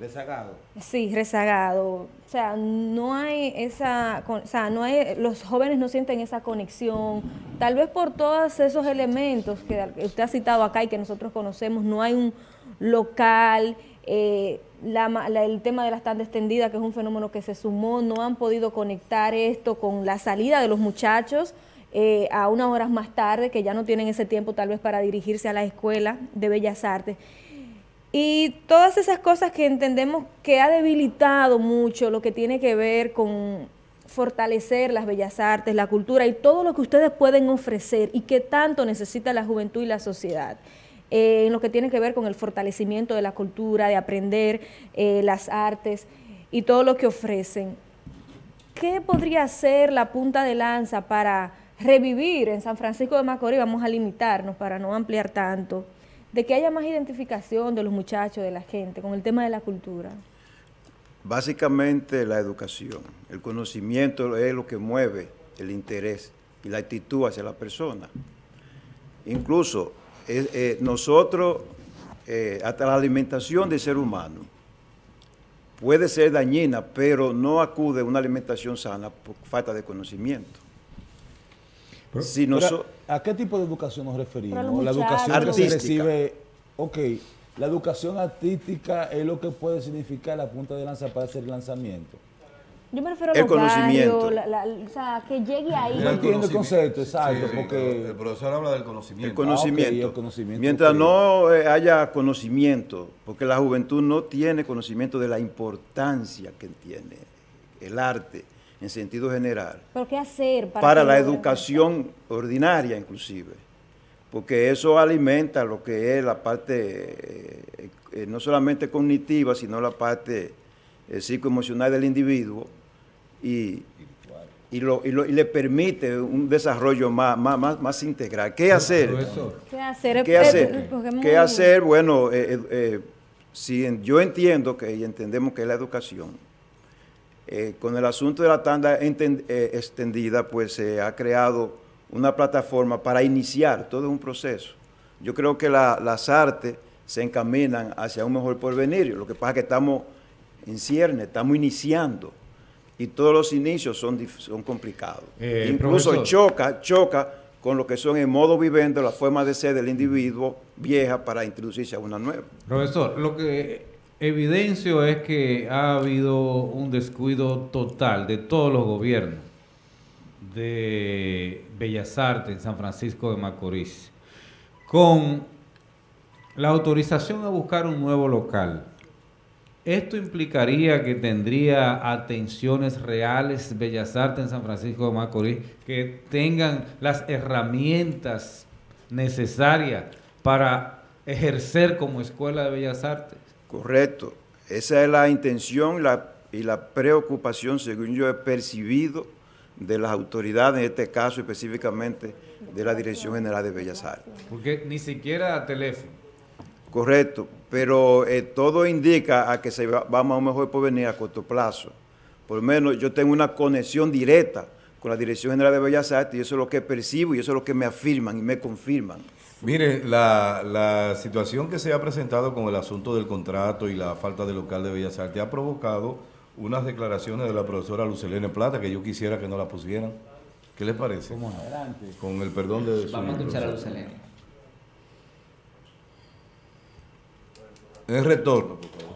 Rezagado. sí, rezagado. O sea, no hay esa, o sea, no hay, los jóvenes no sienten esa conexión. Tal vez por todos esos elementos que usted ha citado acá y que nosotros conocemos, no hay un local, eh, la la- el tema de la tanda extendida, que es un fenómeno que se sumó, no han podido conectar esto con la salida de los muchachos eh, a unas horas más tarde, que ya no tienen ese tiempo tal vez para dirigirse a la escuela de Bellas Artes. Y todas esas cosas que entendemos que ha debilitado mucho lo que tiene que ver con fortalecer las bellas artes, la cultura y todo lo que ustedes pueden ofrecer y que tanto necesita la juventud y la sociedad. eh, en lo que tiene que ver con el fortalecimiento de la cultura, de aprender eh, las artes y todo lo que ofrecen. ¿Qué podría ser la punta de lanza para revivir en San Francisco de Macorís? Vamos a limitarnos para no ampliar tanto, de que haya más identificación de los muchachos, de la gente, con el tema de la cultura. Básicamente la educación, el conocimiento es lo que mueve el interés y la actitud hacia la persona. Incluso eh, eh, nosotros, eh, hasta la alimentación del ser humano puede ser dañina, pero no acude a una alimentación sana por falta de conocimiento. Si Pero, noso- ¿A qué tipo de educación nos referimos? La educación muchachos. que se Artística. recibe, ok, la educación artística es lo que puede significar la punta de lanza para hacer el lanzamiento. Yo me refiero a El conocimiento. la- la- o sea, que llegue ahí. Yo entiendo el concepto, exacto, Sí, porque... El profesor habla del conocimiento. El conocimiento. Ah, el conocimiento, Mientras no eh, haya conocimiento, porque la juventud no tiene conocimiento de la importancia que tiene el arte en sentido general, ¿Pero qué hacer para, para la educación ordinaria inclusive, porque eso alimenta lo que es la parte eh, eh, no solamente cognitiva, sino la parte eh, psicoemocional del individuo y, y, lo- y lo- y le permite un desarrollo más, más, más, más integral. ¿Qué hacer? ¿Qué hacer? ¿Qué hacer? ¿Qué hacer? Bueno, eh, eh, eh, si en- yo entiendo que y entendemos que es la educación, eh, con el asunto de la tanda eh, extendida, pues se ha creado una plataforma para iniciar todo un proceso. Yo creo que la- las artes se encaminan hacia un mejor porvenir. Lo que pasa es que estamos en cierne, estamos iniciando y todos los inicios son, complicados. Eh, Incluso profesor. choca, choca con lo que son el modo viviendo, la forma de ser del individuo vieja para introducirse a una nueva. Profesor, lo que evidencio es que ha habido un descuido total de todos los gobiernos de Bellas Artes en San Francisco de Macorís con la autorización a buscar un nuevo local. Esto implicaría que tendría atenciones reales Bellas Artes en San Francisco de Macorís que tengan las herramientas necesarias para ejercer como escuela de Bellas Artes. Correcto. Esa es la intención la- y la preocupación, según yo he percibido, de las autoridades, en este caso específicamente de la Dirección General de Bellas Artes. Porque ni siquiera a teléfono. Correcto, pero eh, todo indica a que se va, vamos a un mejor porvenir a corto plazo. Por lo menos yo tengo una conexión directa con la Dirección General de Bellas Artes y eso es lo que percibo y eso es lo que me afirman y me confirman. Mire, la, la situación que se ha presentado con el asunto del contrato y la falta de local de Bellas Artes ha provocado unas declaraciones de la profesora Lucelene Plata que yo quisiera que no la pusieran. ¿Qué les parece? Adelante. Con el perdón de su Vamos a escuchar a. Lucelene. En retorno, por favor.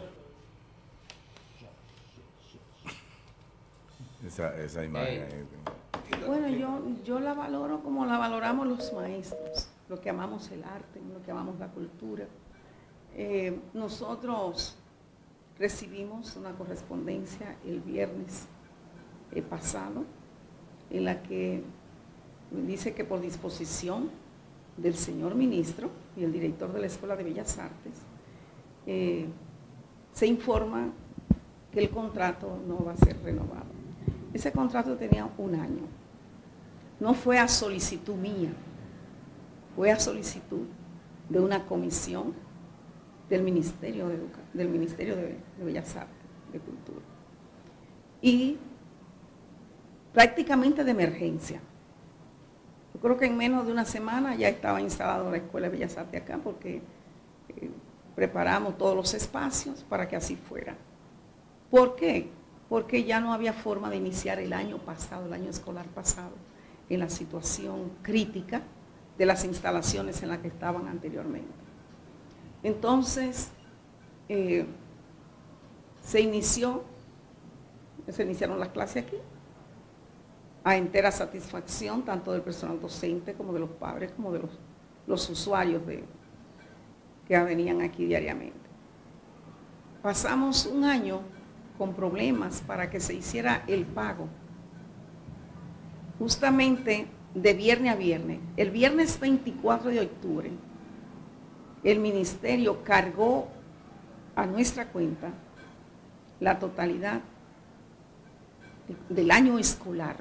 Esa, esa imagen. ahí. Bueno, yo, yo la valoro como la valoramos los maestros, los que amamos el arte, los que amamos la cultura. Eh, nosotros recibimos una correspondencia el viernes eh, pasado en la que dice que por disposición del señor ministro y el director de la Escuela de Bellas Artes, eh, se informa que el contrato no va a ser renovado. Ese contrato tenía un año. No fue a solicitud mía, fue a solicitud de una comisión del Ministerio de, del Ministerio de Bellas Artes, de Cultura. Y prácticamente de emergencia. Yo creo que en menos de una semana ya estaba instalada la Escuela de Bellas Artes acá porque eh, preparamos todos los espacios para que así fuera. ¿Por qué? Porque ya no había forma de iniciar el año pasado, el año escolar pasado, en la situación crítica de las instalaciones en las que estaban anteriormente. Entonces, eh, se inició, se iniciaron las clases aquí, a entera satisfacción tanto del personal docente como de los padres, como de los, usuarios que venían aquí diariamente. Pasamos un año con problemas para que se hiciera el pago, justamente de viernes a viernes. El viernes 24 de octubre, el ministerio cargó a nuestra cuenta la totalidad del año escolar.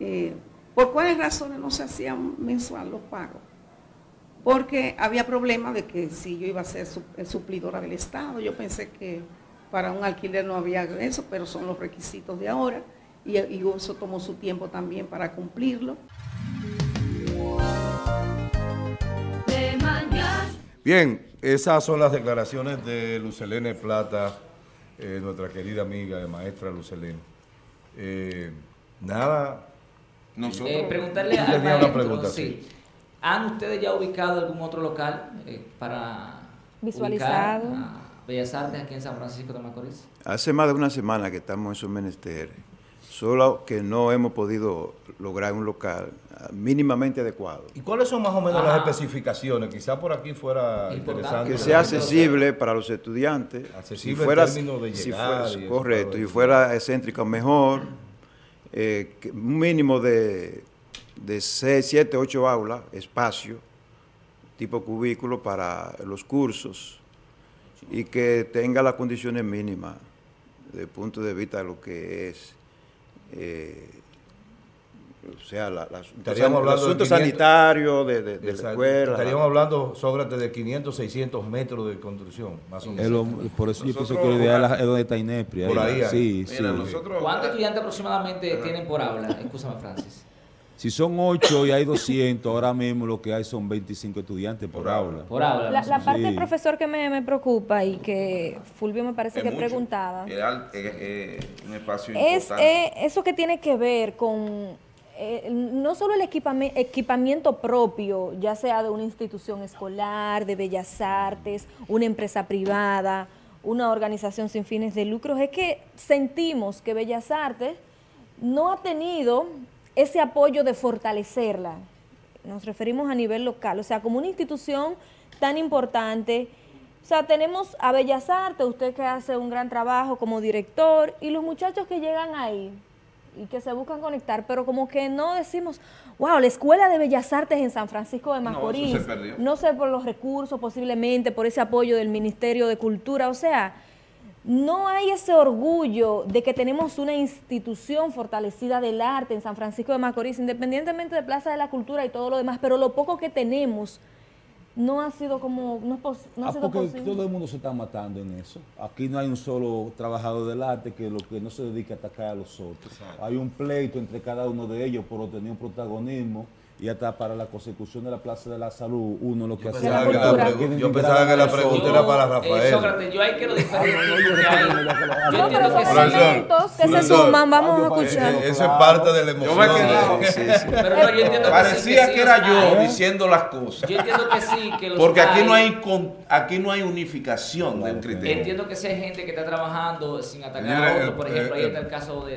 Eh, ¿Por cuáles razones no se hacían mensual los pagos? Porque había problema de que si yo iba a ser eh, suplidora del Estado, yo pensé que para un alquiler no había eso, pero son los requisitos de ahora y, y eso tomó su tiempo también para cumplirlo. Bien, esas son las declaraciones de Lucelene Plata, eh, nuestra querida amiga de maestra Lucelene. Eh, nada. Eh, preguntarle tenías maestro, una pregunta, sí. ¿Han ustedes ya ubicado algún otro local eh, para Visualizado. a Bellas Artes aquí en San Francisco de Macorís? Hace más de una semana que estamos en esos menesteres, solo que no hemos podido lograr un local mínimamente adecuado. ¿Y cuáles son más o menos Ah. las especificaciones? Quizá por aquí fuera interesante. Que sea accesible para los estudiantes. Accesible en términos de si llegar fuera- y eso, correcto, si eso. fuera excéntrico mejor, eh, un mínimo de, de 6, 7, 8 aulas, espacio, tipo cubículo para los cursos y que tenga las condiciones mínimas desde el punto de vista de lo que es, eh, o sea, la, la- Estaríamos el hablando de asunto 500 sanitario de, de- de la escuela. Estaríamos hablando, Sócrates, de 500, 600 metros de construcción, más o menos. Por eso yo pienso que lo ideal es donde está INEPRI. Por ahí, ahí. Sí, Mira, sí. nosotros- ¿Cuántos estudiantes aproximadamente tienen por aula? Escúchame, Francis. Si son 8 y hay 200, ahora mismo lo que hay son 25 estudiantes por, aula. Por aula. La, la parte, Sí. profesor, que me, me preocupa y que Fulvio me parece Es que mucho. preguntaba, Es al- es- es un espacio es importante. eh, eso que tiene que ver con eh, no solo el equipamiento propio, ya sea de una institución escolar, de bellas artes, una empresa privada, una organización sin fines de lucro, es que sentimos que Bellas Artes no ha tenido ese apoyo de fortalecerla. Nos referimos a nivel local, o sea, como una institución tan importante. O sea, tenemos a Bellas Artes, usted que hace un gran trabajo como director, y los muchachos que llegan ahí y que se buscan conectar, pero como que no decimos, wow, la Escuela de Bellas Artes en San Francisco de No, Macorís. se perdió. no sé por los recursos, posiblemente por ese apoyo del Ministerio de Cultura, o sea, no hay ese orgullo de que tenemos una institución fortalecida del arte en San Francisco de Macorís, independientemente de Plaza de la Cultura y todo lo demás, pero lo poco que tenemos no ha sido como, no, no ha Ah, sido porque posible. todo el mundo se está matando en eso. Aquí no hay un solo trabajador del arte que lo que no se dedica a atacar a los otros. Hay un pleito entre cada uno de ellos por obtener un protagonismo y hasta para la consecución de la Plaza de la Salud, uno lo que hace pensaba que la yo pensaba que la pregunta era para Rafael. Eh, Sócrates, yo ahí quiero diferir yo No, entiendo pero que son sí. elementos que se suman, vamos a escuchar. Eh, Eso es parte de la emoción. Yo me quedé- Sí, sí. Pero no, yo entiendo que sí, Parecía que era yo ¿eh? diciendo las cosas. Yo entiendo que sí, que los Porque aquí no hay. aquí no hay unificación de un criterio. Entiendo que sí hay gente que está trabajando sin atacar a otro. Por ejemplo, ahí está el caso de,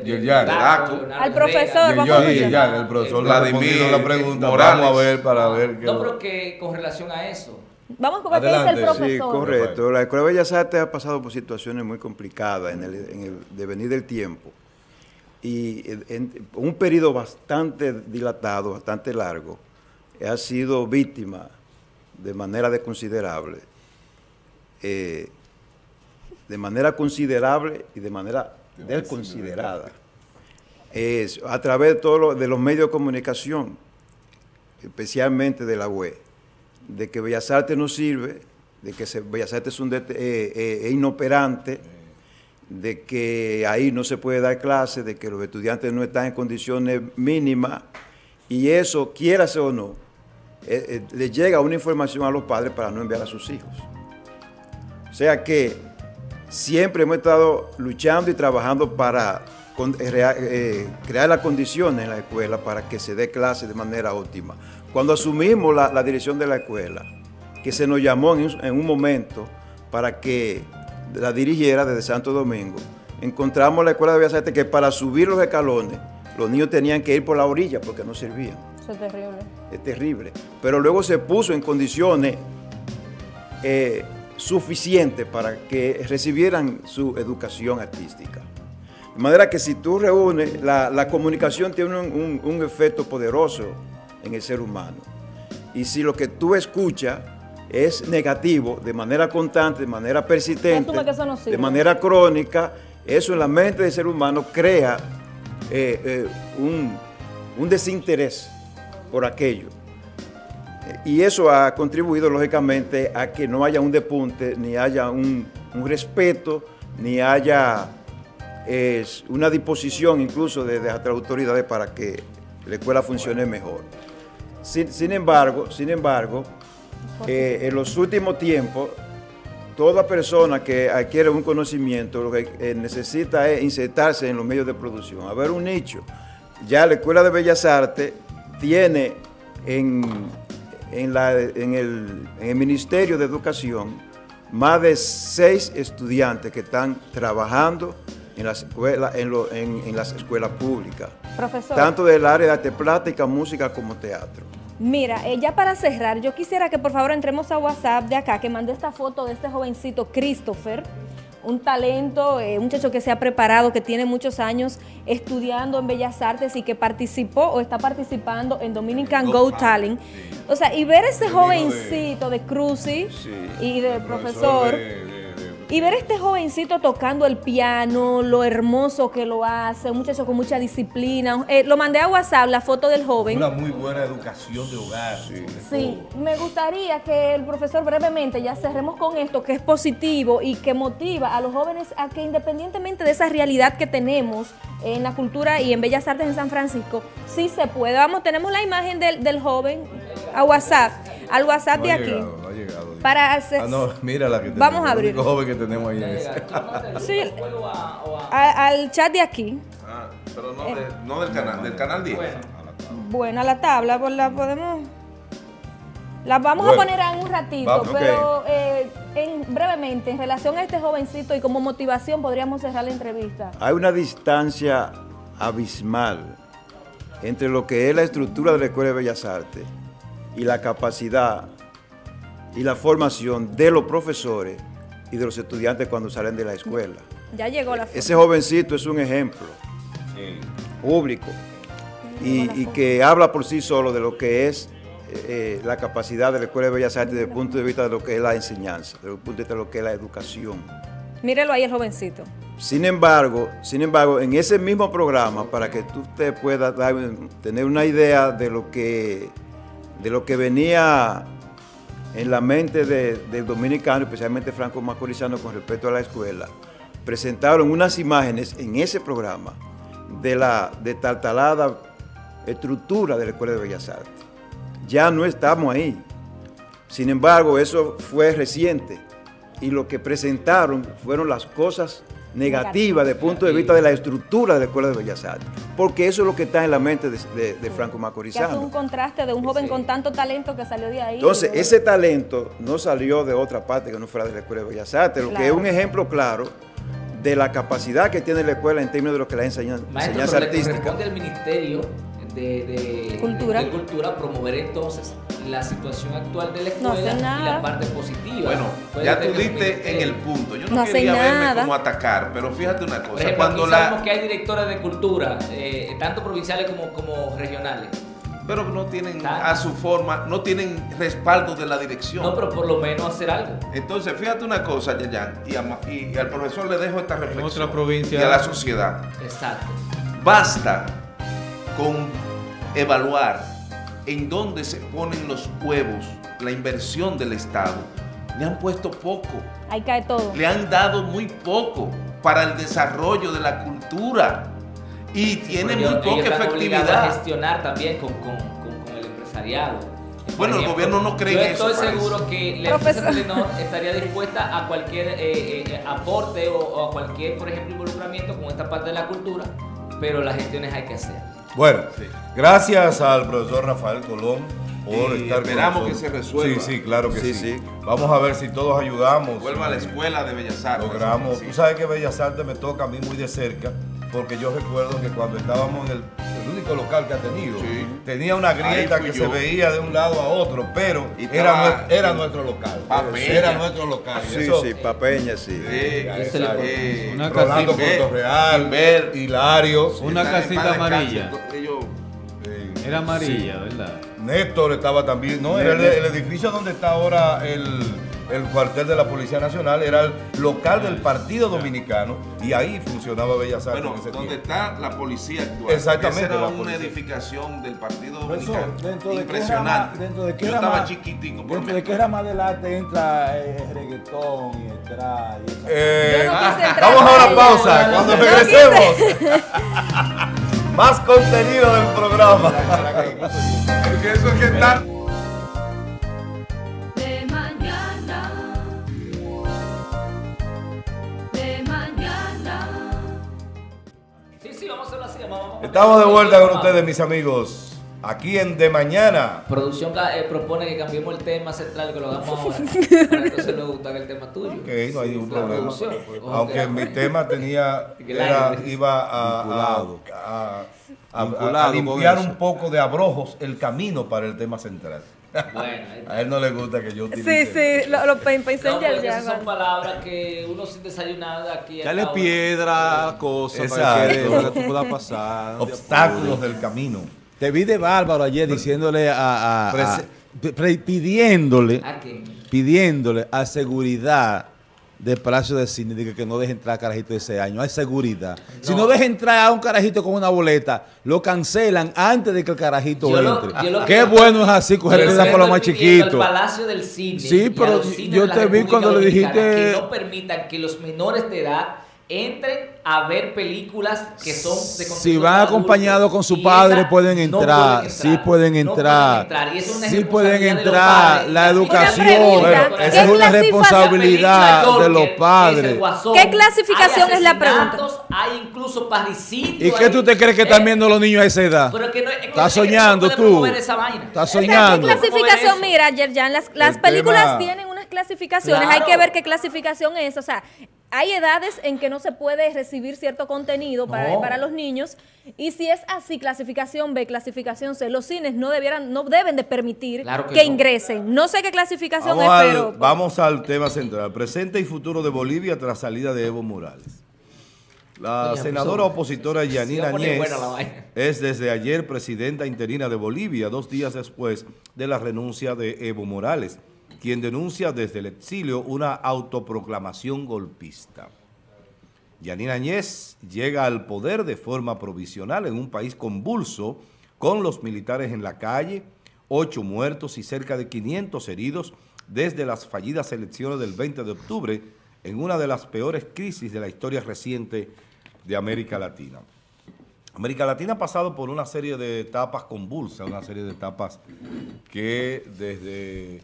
Al profesor, vamos a Yo, escuchar. el profesor Vladimir, la pregunta. Morales. Vamos a ver para ver qué. No, pero que con relación a eso. Vamos con lo que dice el Adelante. Sí, profesor. correcto. La Escuela de Bellas Artes ha pasado por situaciones muy complicadas en el, en el devenir del tiempo. Y en, en un periodo bastante dilatado, bastante largo, ha sido víctima de manera desconsiderable. eh, de manera considerable y de manera desconsiderada. Es a través de todos los- de los medios de comunicación, especialmente de la web, de que Bellas Artes no sirve, de que se- Bellas Artes es, un eh, eh, inoperante, de que ahí no se puede dar clase, de que los estudiantes no están en condiciones mínimas, y eso, quiérase o no, eh, eh, le llega una información a los padres para no enviar a sus hijos. O sea que siempre hemos estado luchando y trabajando para con- eh, eh, crear las condiciones en la escuela para que se dé clase de manera óptima. Cuando asumimos la, la dirección de la escuela, que se nos llamó en un, en un momento para que la dirigiera desde Santo Domingo, encontramos la Escuela de Bellas Artes que para subir los escalones los niños tenían que ir por la orilla porque no servían. Eso es terrible. Es terrible. Pero luego se puso en condiciones eh, suficientes para que recibieran su educación artística. De manera que si tú reúnes, la, la comunicación tiene un, un- un efecto poderoso en el ser humano. Y si lo que tú escuchas es negativo, de manera constante, de manera persistente, no de manera crónica, eso en la mente del ser humano crea eh, eh, un, un desinterés por aquello. Y eso ha contribuido, lógicamente, a que no haya un depunte, ni haya un, un respeto, ni haya eh, una disposición incluso de, de las autoridades para que la escuela funcione mejor. Sin, sin embargo, sin embargo, eh, en los últimos tiempos, toda persona que adquiere un conocimiento lo que eh, necesita es insertarse en los medios de producción, haber un nicho. Ya la Escuela de Bellas Artes tiene en, en la- en el, en el Ministerio de Educación más de seis estudiantes que están trabajando en las escuelas, en, lo- en- en las escuelas públicas, Profesor. tanto del área de arte plástica, música como teatro. Mira, eh, ya para cerrar, yo quisiera que por favor entremos a WhatsApp de acá, que mandé esta foto de este jovencito Christopher, un talento, eh, un muchacho que se ha preparado, que tiene muchos años estudiando en Bellas Artes y que participó o está participando en Dominican Go Talent. O sea, y ver ese jovencito de Cruzy y del profesor... Y ver este jovencito tocando el piano, lo hermoso que lo hace, un muchacho con mucha disciplina. Eh, lo mandé a WhatsApp, la foto del joven. Una muy buena educación de hogar. Sí, todo. me gustaría que el profesor brevemente ya cerremos con esto, que es positivo y que motiva a los jóvenes a que independientemente de esa realidad que tenemos en la cultura y en Bellas Artes en San Francisco, sí se puede. Vamos, tenemos la imagen del, del joven a WhatsApp, al WhatsApp No de aquí. Llegado. Para hacer- Ah, no, [laughs] mira la que tenemos. Vamos a el único abrir. joven que tenemos ahí. Sí, a- al chat de aquí. Ah, pero no, de- no del canal, del canal 10. Bueno, a la tabla, pues la podemos. La vamos Bueno. a poner en un ratito, Vamos, pero eh, en, brevemente, en relación a este jovencito y como motivación, podríamos cerrar la entrevista. Hay una distancia abismal entre lo que es la estructura de la Escuela de Bellas Artes y la capacidad y la formación de los profesores y de los estudiantes cuando salen de la escuela. Ya llegó la Ese jovencito es un ejemplo público y, y que habla por sí solo de lo que es eh, la capacidad de la Escuela de Bellas Artes desde el punto de vista de lo que es la enseñanza, desde el punto de vista de lo que es la educación. Mírelo ahí el jovencito. Sin embargo, sin embargo, en ese mismo programa, para que tú te puedas dar- tener una idea de lo que, de lo que venía en la mente de- del dominicano, especialmente Franco Macorizano, con respecto a la escuela, presentaron unas imágenes en ese programa de la detaltalada estructura de la Escuela de Bellas Artes. Ya no estamos ahí. Sin embargo, eso fue reciente y lo que presentaron fueron las cosas negativas desde el punto de vista de la estructura de la Escuela de Bellas Artes, porque eso es lo que está en la mente de, de- de Franco Que hace un Macorizano. contraste de un joven con tanto talento que salió de ahí. Entonces, ese talento no salió de otra parte que no fuera de la Escuela de Bellas Artes, lo que es un ejemplo claro de la capacidad que tiene la escuela en términos de lo que la enseñan- Maestro, enseñanza pero le artística. corresponde al Ministerio de, de- Cultura. de Cultura promover entonces la situación actual de la escuela y la parte positiva. Bueno, Puede ya tú diste en ministerio. el punto. Yo no, quería verme nada. como atacar, pero fíjate una cosa. Ejemplo, cuando aquí la, sabemos que hay directores de cultura, eh, tanto provinciales como, como regionales. pero no tienen a su forma, no tienen respaldo de la dirección. No, pero por lo menos hacer algo. Entonces, fíjate una cosa, Yayan, y, a y- y al profesor le dejo esta reflexión. otra provincia- Y a la sociedad. Exacto. Basta con evaluar en dónde se ponen los huevos, la inversión del Estado. Le han puesto poco, Ahí cae todo. le han dado muy poco para el desarrollo de la cultura y tiene muy poca obligados a efectividad. gestionar también con, con- con- con el empresariado. Bueno, el gobierno no cree yo en eso, estoy parece. seguro que la empresa Telenor estaría dispuesta a cualquier eh, eh, aporte o, o a cualquier, por ejemplo, involucramiento con esta parte de la cultura, pero las gestiones hay que hacer. Bueno, gracias al profesor Rafael Colón por Y estar con esperamos que se resuelva. Sí, sí, claro que sí. Sí, sí. Vamos a ver si todos ayudamos. Vuelva a la escuela de Bellas Artes. Logramos. Sí. Tú sabes que Bellas Artes me toca a mí muy de cerca porque yo recuerdo que cuando estábamos en el, el único local que ha tenido, tenía una grieta que yo. se veía de un lado a otro, pero Y era, era nuestro local. Papeña. Era nuestro local. Sí, eso- sí, Papeña, sí. Exacto. le- Una Rolando casita- Cortorreal, Hilario. Una casita amarilla. Ellos- Era amarilla, ¿verdad? Néstor estaba también, no, era el, el edificio donde está ahora el, el cuartel de la Policía Nacional, era el local del Partido Dominicano y ahí funcionaba Bellas Artes Bueno, en ese donde tiempo. está la policía actual. Exactamente, Esa era la una policía. edificación del Partido eso, Dominicano. dentro de qué Impresionante. rama- dentro de qué Yo rama- estaba chiquitico. por Dentro de qué rama del arte entra eh, reggaetón y entrar y esa- Eh, no entrar vamos a una pausa. Cuando regresemos, [laughs] más contenido del programa. [laughs] Porque eso es que está. Estamos de vuelta el con ustedes, mis amigos. Aquí en De Mañana. Producción eh, propone que cambiemos el tema central, que lo hagamos ahora. [laughs] Para entonces luego gustar el tema tuyo. Ok, no hay ningún problema. Aunque mi tema tenía, [laughs] era, iba a, a- a- a- a- Vinculado a con limpiar un poco de abrojos el camino para el tema central. Bueno, [laughs] A él no le gusta que yo Sí, utilice. sí, lo, lo pe- pensé No, en porque ya, esas son palabras que uno sin desayunar de aquí a Dale piedra, cosas para que, para que tú puedas pasar. [laughs] Obstáculos del camino. Te vi de bárbaro ayer diciéndole a, a- a- pidiéndole, ¿A pidiéndole a seguridad del Palacio de Cine de que, no deje entrar carajito de ese año. Hay seguridad. Si No. deja entrar a un carajito con una boleta, lo cancelan antes de que el carajito Yo lo- entre. yo lo Qué que- bueno es así, coger le por los estoy más chiquitos. Al Palacio del Cine. Sí, a pero yo de te vi cuando le dijiste- Que no permitan que los menores de edad entren a ver películas que son de Si van acompañados con su padre pueden no entrar, sí pueden no entrar, entrar. Y eso es una sí pueden entrar, la Una educación, esa ¿qué es una responsabilidad de los padres. Guasón, ¿Qué clasificación es la pregunta? Hay incluso parricidios. ¿Y qué tú te crees que Eh, están viendo los niños a esa edad? Pero es que no, es que- Estás que soñando tú. Estás O sea, ¿qué soñando. clasificación? Mira, Yerjan, las, las El películas tema- tienen unas clasificaciones. Claro. Hay que ver qué clasificación es. O sea, hay edades en que no se puede recibir cierto contenido para, No. para los niños. Y si es así, clasificación B, clasificación C, los cines no debieran, no deben de permitir Claro que que, no. ingresen. No sé qué clasificación Vamos es, al, pero... vamos al tema central. Presente y futuro de Bolivia tras salida de Evo Morales. La Oye, senadora pues, opositora Yanina Añez es desde ayer presidenta interina de Bolivia, dos días después de la renuncia de Evo Morales, quien denuncia desde el exilio una autoproclamación golpista. Yanina Añez llega al poder de forma provisional en un país convulso, con los militares en la calle, ocho muertos y cerca de 500 heridos desde las fallidas elecciones del 20 de octubre, en una de las peores crisis de la historia reciente de América Latina. América Latina ha pasado por una serie de etapas convulsas, una serie de etapas que desde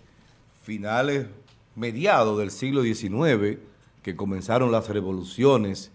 finales, mediados del siglo XIX, que comenzaron las revoluciones,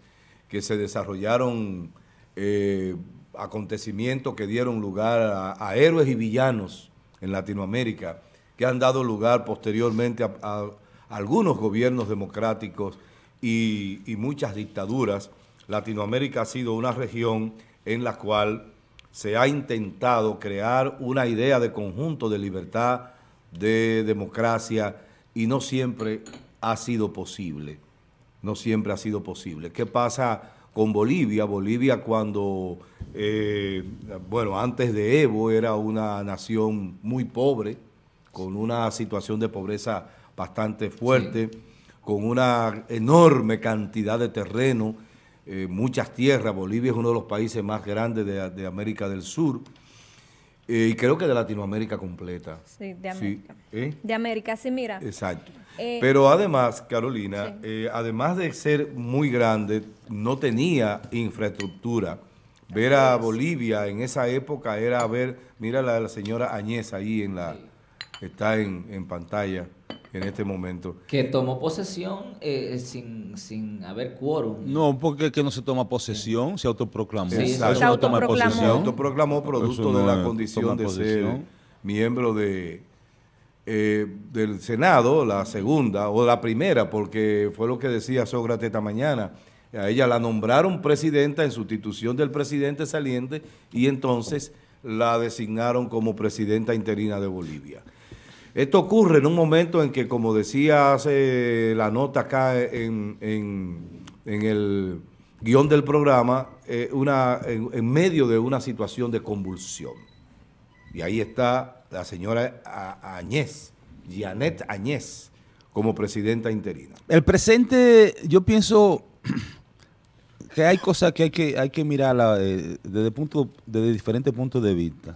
que se desarrollaron eh, acontecimientos que dieron lugar a, héroes y villanos en Latinoamérica, que han dado lugar posteriormente a, algunos gobiernos democráticos y muchas dictaduras. Latinoamérica ha sido una región en la cual se ha intentado crear una idea de conjunto de libertad, de democracia, y no siempre ha sido posible. No siempre ha sido posible. ¿Qué pasa con Bolivia? Bolivia cuando, eh, bueno, antes de Evo era una nación muy pobre, con una situación de pobreza bastante fuerte, con una enorme cantidad de terreno, eh, muchas tierras. Bolivia es uno de los países más grandes de, de América del Sur eh, y creo que de Latinoamérica completa. Sí, de Sí, América. ¿eh? De América, sí, mira. Exacto. Eh, Pero además, Carolina, además de ser muy grande, no tenía infraestructura. Ver a Bolivia en esa época era ver, mira la, la señora Añez ahí en la, está en, en pantalla en este momento. Que tomó posesión eh, sin, sin haber quórum. No, porque que no se toma posesión, se autoproclamó. Sí, se no toma autoproclamó. Se autoproclamó producto no de la condición de ser miembro de eh, del Senado, la segunda o la primera, porque fue lo que decía Sócrates esta mañana. A ella la nombraron presidenta en sustitución del presidente saliente y entonces la designaron como presidenta interina de Bolivia. Esto ocurre en un momento en que, como decía hace la nota acá en, en- el guion del programa, eh, en, medio de una situación de convulsión. Y ahí está la señora Añez, Janet Añez, como presidenta interina. El presente, yo pienso [clears throat] que hay cosas que hay que, hay mirarla eh, desde, desde diferentes puntos de vista.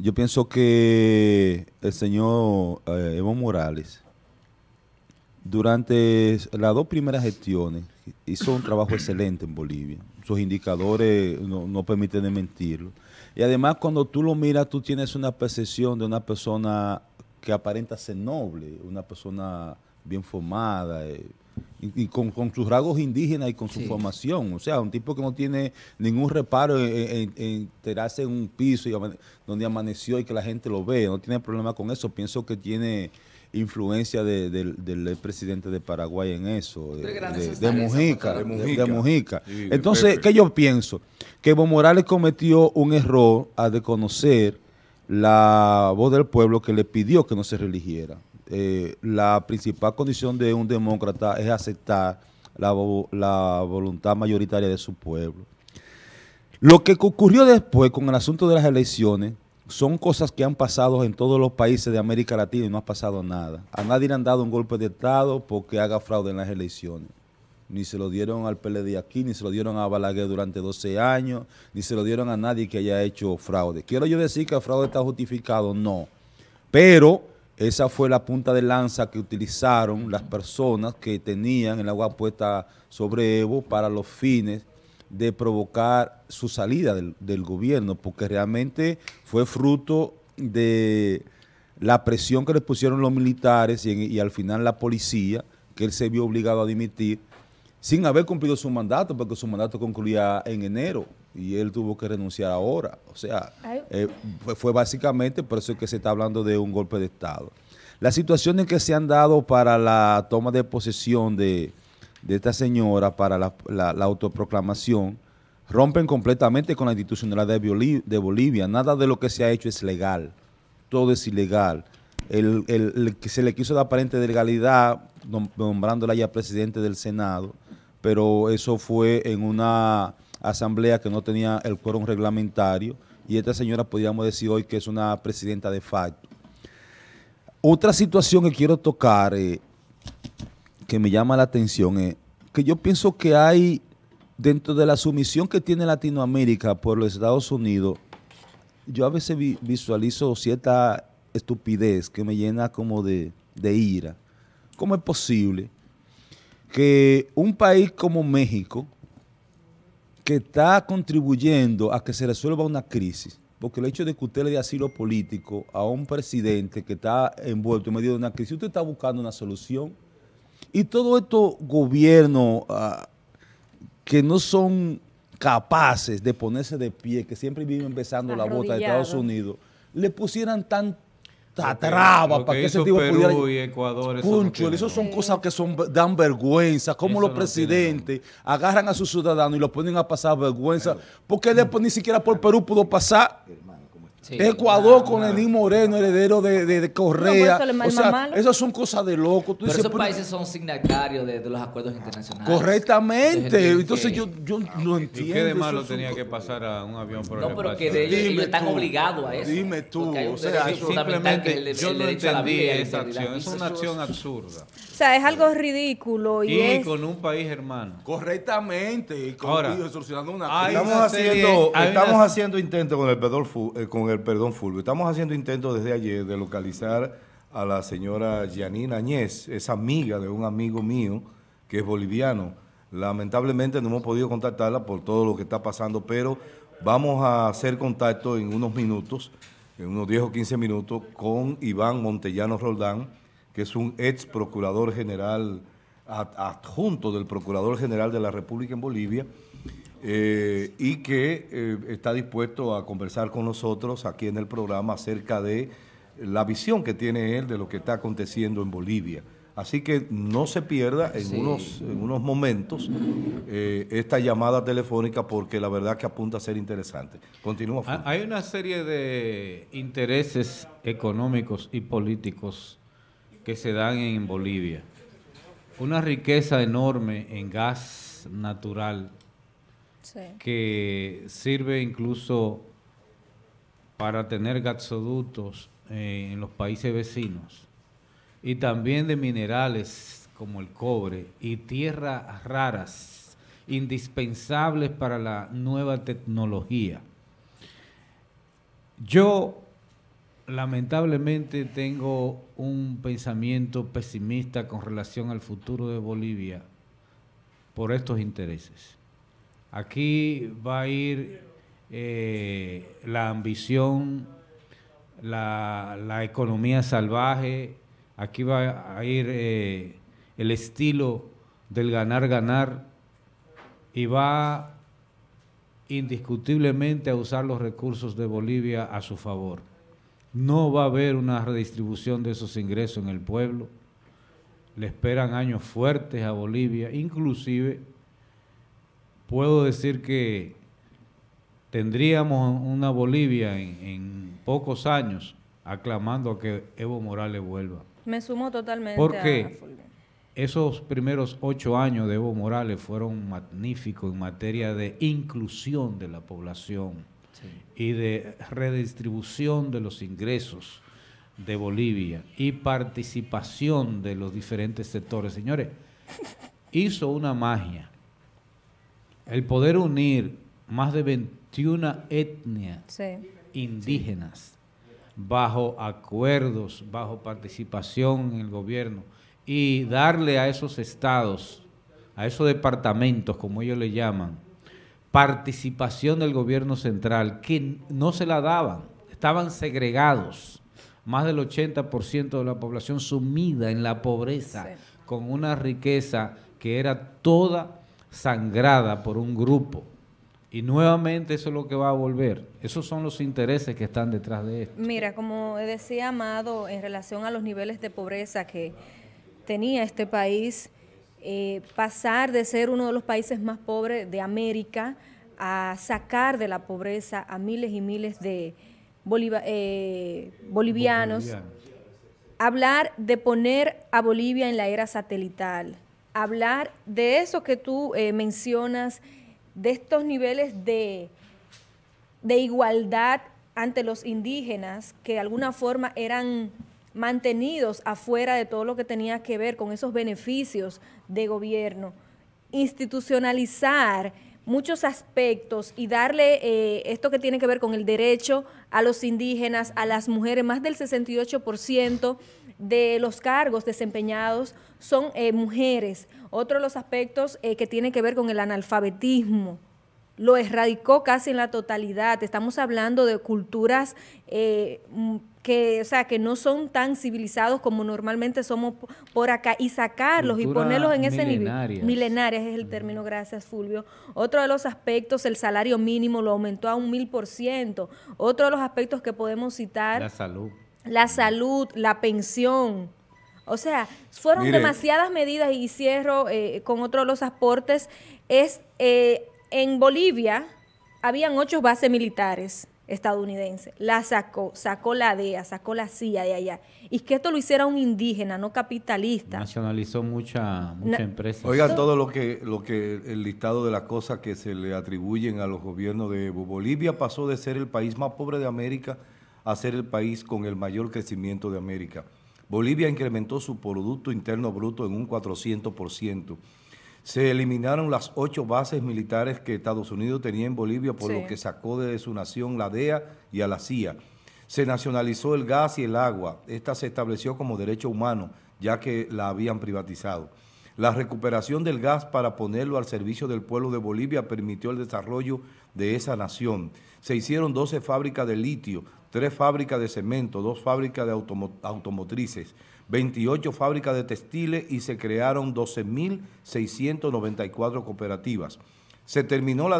Yo pienso que el señor eh, Evo Morales, durante las dos primeras gestiones, hizo un trabajo excelente en Bolivia. Sus indicadores no, no permiten de mentirlo. Y además, cuando tú lo miras, tú tienes una percepción de una persona que aparenta ser noble, una persona bien formada, eh, y, y con, con sus rasgos indígenas y con su Sí. formación. O sea, un tipo que no tiene ningún reparo en, en- en tirarse en un piso y amane- donde amaneció y que la gente lo ve. No tiene problema con eso. Pienso que tiene influencia de- del, del presidente de Paraguay en eso, de, Mujica. Mujica. de Mujica. Sí, Entonces. ¿qué yo pienso? Que Evo Morales cometió un error al desconocer la voz del pueblo que le pidió que no se religiera. Eh, la principal condición de un demócrata es aceptar la, la voluntad mayoritaria de su pueblo. Lo que ocurrió después con el asunto de las elecciones son cosas que han pasado en todos los países de América Latina y no ha pasado nada. A nadie le han dado un golpe de Estado porque haga fraude en las elecciones. Ni se lo dieron al PLD aquí, ni se lo dieron a Balaguer durante 12 años, ni se lo dieron a nadie que haya hecho fraude. ¿Quiero yo decir que el fraude está justificado? No. Pero esa fue la punta de lanza que utilizaron las personas que tenían el agua puesta sobre Evo para los fines de provocar su salida del, del gobierno, porque realmente fue fruto de la presión que le pusieron los militares y, en- y al final la policía, que él se vio obligado a dimitir, sin haber cumplido su mandato, porque su mandato concluía en enero y él tuvo que renunciar ahora. O sea, eh, fue, básicamente por eso que se está hablando de un golpe de Estado. Las situaciones que se han dado para la toma de posesión de, de esta señora, para la, la- la autoproclamación, rompen completamente con la institucionalidad de, de Bolivia. Nada de lo que se ha hecho es legal, todo es ilegal. El, el- el que se le quiso dar aparente de legalidad nom- nombrándola ya presidente del Senado, pero eso fue en una asamblea que no tenía el quórum reglamentario y esta señora podríamos decir hoy que es una presidenta de facto. Otra situación que quiero tocar, eh, que me llama la atención, es que yo pienso que hay, dentro de la sumisión que tiene Latinoamérica por los Estados Unidos, yo a veces vi- visualizo cierta estupidez que me llena como de, de ira. ¿Cómo es posible que un país como México, que está contribuyendo a que se resuelva una crisis, porque el hecho de que usted le dé asilo político a un presidente que está envuelto en medio de una crisis, usted está buscando una solución. Y todos estos gobiernos ah, que no son capaces de ponerse de pie, que siempre viven besando la bota de Estados. Unidos, le pusieran que- traba para que que ese tipo Perú pudiera... y Ecuador, eso no son cosas que son, dan vergüenza, como Eso los no presidentes agarran a sus ciudadanos y los ponen a pasar vergüenza, porque después ni siquiera por Perú pudo pasar. Ecuador con Lenín Moreno, heredero de, de- de Correa. eso le o sea, malo. esas son cosas de loco. Tú Pero dices, esos pero- países son signatarios de, de los acuerdos internacionales. Correctamente. Entonces, yo, yo no ¿Y entiendo. qué de malo tenía que pasar a un avión por No, el pero espacio? que de ellos, ellos están tú, obligados a eso. dime tú, o sea, de- yo el no entendí esa acción. Es una acción absurda. O sea, es algo ridículo y, Y es... con un país hermano. Correctamente. y con- Ahora, y solucionando una. Estamos una haciendo, serie- estamos una- haciendo intentos con el perdón, eh, con el perdón Fulvio. Estamos haciendo intentos desde ayer de localizar a la señora Janine Añez, es amiga de un amigo mío que es boliviano. Lamentablemente no hemos podido contactarla por todo lo que está pasando, pero vamos a hacer contacto en unos minutos, en unos 10 o 15 minutos, con Iván Montellano Roldán, que es un ex procurador general ad- adjunto del Procurador General de la República en Bolivia, eh, y que eh, está dispuesto a conversar con nosotros aquí en el programa acerca de la visión que tiene él de lo que está aconteciendo en Bolivia. Así que no se pierda en, Sí. unos, en unos momentos eh, esta llamada telefónica porque la verdad que apunta a ser interesante. Continúa. Ha- Hay una serie de intereses económicos y políticos que se dan en Bolivia. Una riqueza enorme en gas natural Sí. que sirve incluso para tener gasoductos eh, en los países vecinos y también de minerales como el cobre y tierras raras indispensables para la nueva tecnología. Yo lamentablemente tengo un pensamiento pesimista con relación al futuro de Bolivia por estos intereses. Aquí va a ir eh, la ambición, la, la economía salvaje, aquí va a ir eh, el estilo del ganar-ganar y va indiscutiblemente a usar los recursos de Bolivia a su favor. No va a haber una redistribución de esos ingresos en el pueblo. Le esperan años fuertes a Bolivia. Inclusive, puedo decir que tendríamos una Bolivia en, en pocos años aclamando a que Evo Morales vuelva. Me sumo totalmente a Porque esos primeros ocho años de Evo Morales fueron magníficos en materia de inclusión de la población y de redistribución de los ingresos de Bolivia y participación de los diferentes sectores. Señores, hizo una magia. El poder unir más de 21 etnias Sí. indígenas bajo acuerdos, bajo participación en el gobierno y darle a esos estados, a esos departamentos, como ellos le llaman, participación del gobierno central, que no se la daban, estaban segregados, más del 80% de la población sumida en la pobreza, con una riqueza que era toda sangrada por un grupo. Y nuevamente eso es lo que va a volver. Esos son los intereses que están detrás de esto. Mira, como decía Amado, en relación a los niveles de pobreza que tenía este país, eh, pasar de ser uno de los países más pobres de América a sacar de la pobreza a miles y miles de eh, bolivianos, hablar de poner a Bolivia en la era satelital, hablar de eso que tú eh, mencionas, de estos niveles de, de igualdad ante los indígenas que de alguna forma eran mantenidos afuera de todo lo que tenía que ver con esos beneficios de gobierno, institucionalizar muchos aspectos y darle eh, esto que tiene que ver con el derecho a los indígenas, a las mujeres, más del 68% de los cargos desempeñados son eh, mujeres. Otro de los aspectos eh, que tiene que ver con el analfabetismo, lo erradicó casi en la totalidad. Estamos hablando de culturas que, o sea, que no son tan civilizados como normalmente somos por acá y sacarlos y ponerlos en ese nivel. milenarias. Milenarias es el término, gracias Fulvio. Otro de los aspectos, el salario mínimo lo aumentó a un mil por ciento. Otro de los aspectos que podemos citar La salud. la salud, la pensión. O sea, fueron Mire. demasiadas medidas y cierro eh, con otro de los aportes. Es eh, en Bolivia habían ocho bases militares estadounidenses. La sacó, sacó la DEA, sacó la CIA de allá. Y que esto lo hiciera un indígena, no capitalista. Nacionalizó mucha, mucha Na- empresa. Oigan todo lo que, lo que el listado de las cosas que se le atribuyen a los gobiernos de Evo. Bolivia pasó de ser el país más pobre de América a ser el país con el mayor crecimiento de América. Bolivia incrementó su Producto Interno Bruto en un 400%. Se eliminaron las ocho bases militares que Estados Unidos tenía en Bolivia, por Sí. lo que sacó de su nación la DEA y a la CIA. Se nacionalizó el gas y el agua. Esta se estableció como derecho humano, ya que la habían privatizado. La recuperación del gas para ponerlo al servicio del pueblo de Bolivia permitió el desarrollo de esa nación. Se hicieron 12 fábricas de litio, 3 fábricas de cemento, 2 fábricas de automo- automotrices, 28 fábricas de textiles y se crearon 12.694 cooperativas. Se terminó la,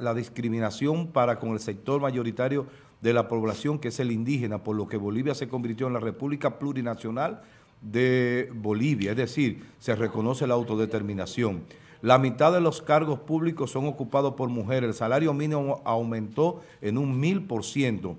la discriminación para con el sector mayoritario de la población, que es el indígena, por lo que Bolivia se convirtió en la República Plurinacional de Bolivia, es decir, se reconoce la autodeterminación. La mitad de los cargos públicos son ocupados por mujeres. El salario mínimo aumentó en un mil por ciento.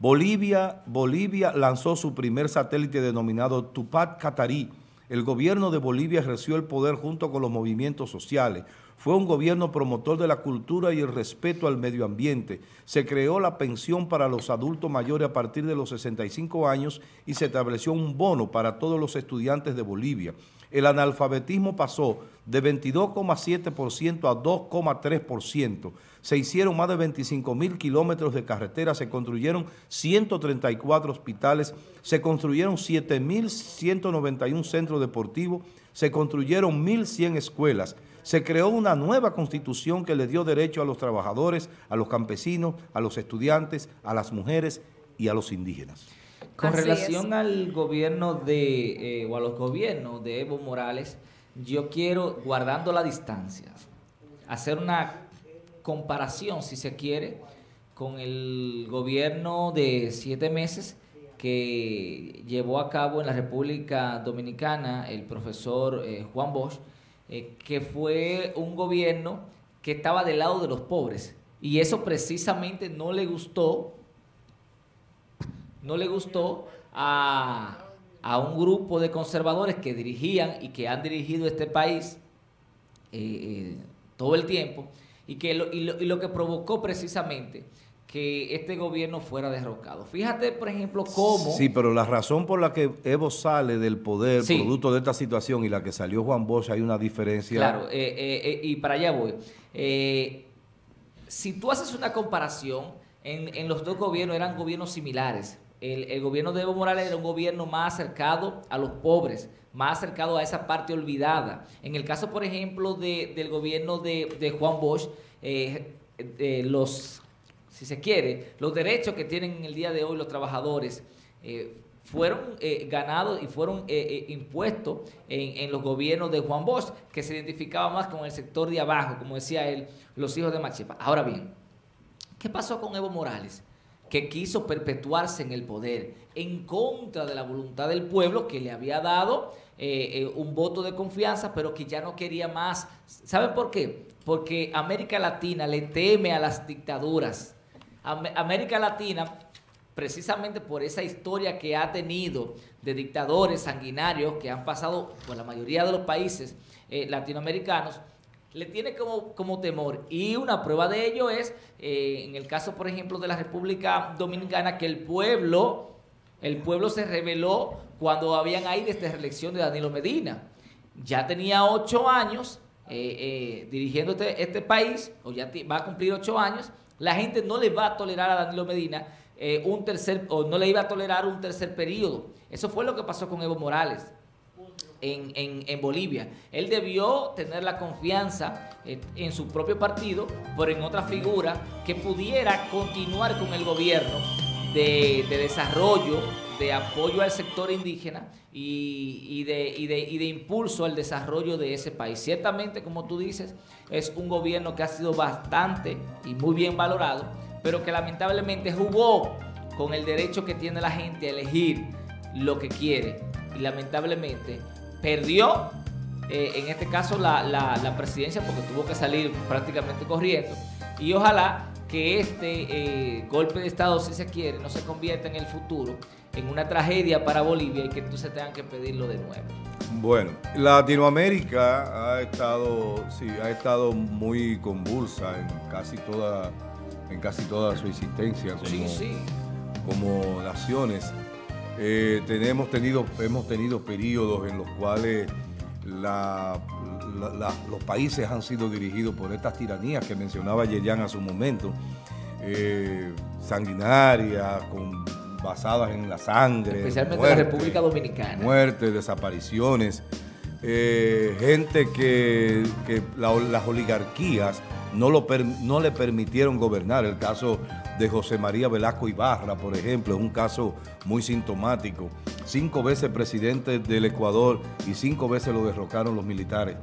Bolivia, Bolivia lanzó su primer satélite denominado Tupac Catarí. El gobierno de Bolivia ejerció el poder junto con los movimientos sociales. Fue un gobierno promotor de la cultura y el respeto al medio ambiente. Se creó la pensión para los adultos mayores a partir de los 65 años y se estableció un bono para todos los estudiantes de Bolivia. El analfabetismo pasó de 22,7% a 2,3%. Se hicieron más de 25 mil kilómetros de carretera, se construyeron 134 hospitales, se construyeron 7.191 centros deportivos, se construyeron 1.100 escuelas. Se creó una nueva constitución que le dio derecho a los trabajadores, a los campesinos, a los estudiantes, a las mujeres y a los indígenas. Con Así relación es. al gobierno de, eh, o a los gobiernos de Evo Morales, yo quiero, guardando la distancia, hacer una comparación, si se quiere, con el gobierno de siete meses que llevó a cabo en la República Dominicana el profesor eh, Juan Bosch, eh, que fue un gobierno que estaba del lado de los pobres. Y eso precisamente no le gustó no le gustó a, a un grupo de conservadores que dirigían y que han dirigido este país eh, eh, todo el tiempo y, que lo, y, lo, y lo que provocó precisamente que este gobierno fuera derrocado. Fíjate, por ejemplo, cómo... Sí, pero la razón por la que Evo sale del poder, Sí. producto de esta situación, y la que salió Juan Bosch, hay una diferencia. Claro, eh, eh, eh, y para allá voy. Eh, si tú haces una comparación, en, en los dos gobiernos eran gobiernos similares. El, gobierno de Evo Morales era un gobierno más acercado a los pobres, más acercado a esa parte olvidada. En el caso, por ejemplo, de- del gobierno de, Juan Bosch, eh, eh, los, si se quiere, los derechos que tienen en el día de hoy los trabajadores eh, fueron ganados y fueron impuestos en, en los gobiernos de Juan Bosch, que se identificaba más con el sector de abajo, como decía él, los hijos de Machipa. Ahora bien, ¿qué pasó con Evo Morales? Que quiso perpetuarse en el poder en contra de la voluntad del pueblo que le había dado eh, eh, un voto de confianza, pero que ya no quería más. ¿Saben por qué? Porque América Latina le teme a las dictaduras. Am- América Latina precisamente por esa historia que ha tenido de dictadores sanguinarios que han pasado por la mayoría de los países eh, latinoamericanos, le tiene como, como temor. Y una prueba de ello es, eh, en el caso, por ejemplo, de la República Dominicana, que el pueblo, el pueblo se rebeló cuando habían aires de reelección de Danilo Medina. Ya tenía ocho años eh, eh, dirigiendo este, este país, o ya va a cumplir ocho años, la gente no le va a tolerar a Danilo Medina eh, un tercer, o no le iba a tolerar un tercer periodo. Eso fue lo que pasó con Evo Morales en, en- en Bolivia. Él debió tener la confianza eh, en su propio partido, pero en otra figura que pudiera continuar con el gobierno de, de desarrollo, de apoyo al sector indígena y de, y de- y de impulso al desarrollo de ese país. Ciertamente, como tú dices, es un gobierno que ha sido bastante y muy bien valorado, pero que lamentablemente jugó con el derecho que tiene la gente a elegir lo que quiere y lamentablemente perdió eh, en este caso la, la- la presidencia porque tuvo que salir prácticamente corriendo y ojalá que este eh, golpe de estado si se quiere no se convierta en el futuro en una tragedia para Bolivia y que entonces tengan que pedirlo de nuevo. Bueno, Latinoamérica ha estado, sí, ha estado muy convulsa en casi toda, en casi toda su existencia como, Sí, sí. como naciones. Eh, tenemos tenido, hemos tenido periodos en los cuales la- la- la- los países han sido dirigidos por estas tiranías que mencionaba Yeyan a su momento, eh, sanguinarias, con, basadas en la sangre. Especialmente muerte, la República Dominicana. Muertes, desapariciones, eh, gente que, que la- las oligarquías no, lo no le permitieron gobernar. El caso de José María Velasco Ibarra, por ejemplo, es un caso muy sintomático. Cinco veces presidente del Ecuador y cinco veces lo derrocaron los militares.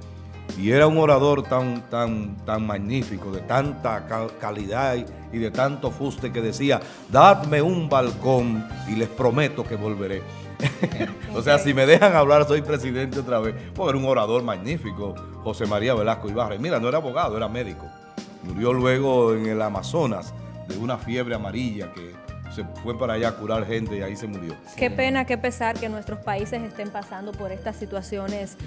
Y era un orador tan, tan, tan magnífico, de tanta ca- calidad y, de tanto fuste que decía, dadme un balcón y les prometo que volveré. [laughs] o sea, si me dejan hablar, soy presidente otra vez. Porque era un orador magnífico, José María Velasco Ibarra. Mira, no era abogado, era médico. Murió luego en el Amazonas de una fiebre amarilla que se fue para allá a curar gente y ahí se murió. Qué pena, qué pesar que nuestros países estén pasando por estas situaciones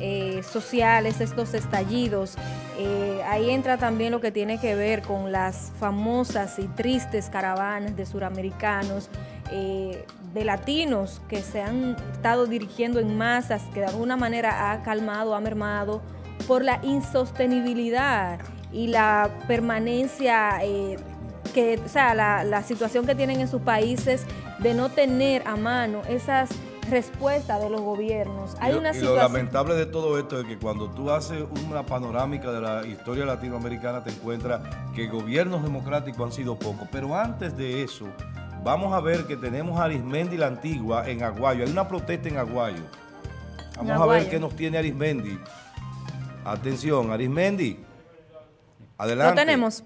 eh, sociales, estos estallidos. Eh, ahí entra también lo que tiene que ver con las famosas y tristes caravanas de suramericanos, eh, de latinos que se han estado dirigiendo en masas, que de alguna manera ha calmado, ha mermado por la insostenibilidad y la permanencia eh, que, o sea, la, la situación que tienen en sus países de no tener a mano esas respuestas de los gobiernos. Hay lo, una y lo situación... lamentable de todo esto es que cuando tú haces una panorámica de la historia latinoamericana te encuentras que gobiernos democráticos han sido pocos. Pero antes de eso, vamos a ver que tenemos a Arismendi la Antigua en Aguayo. Hay una protesta en Aguayo. Vamos a Aguayo. ver qué nos tiene Arismendi. Atención, Arismendi. Adelante. Lo tenemos.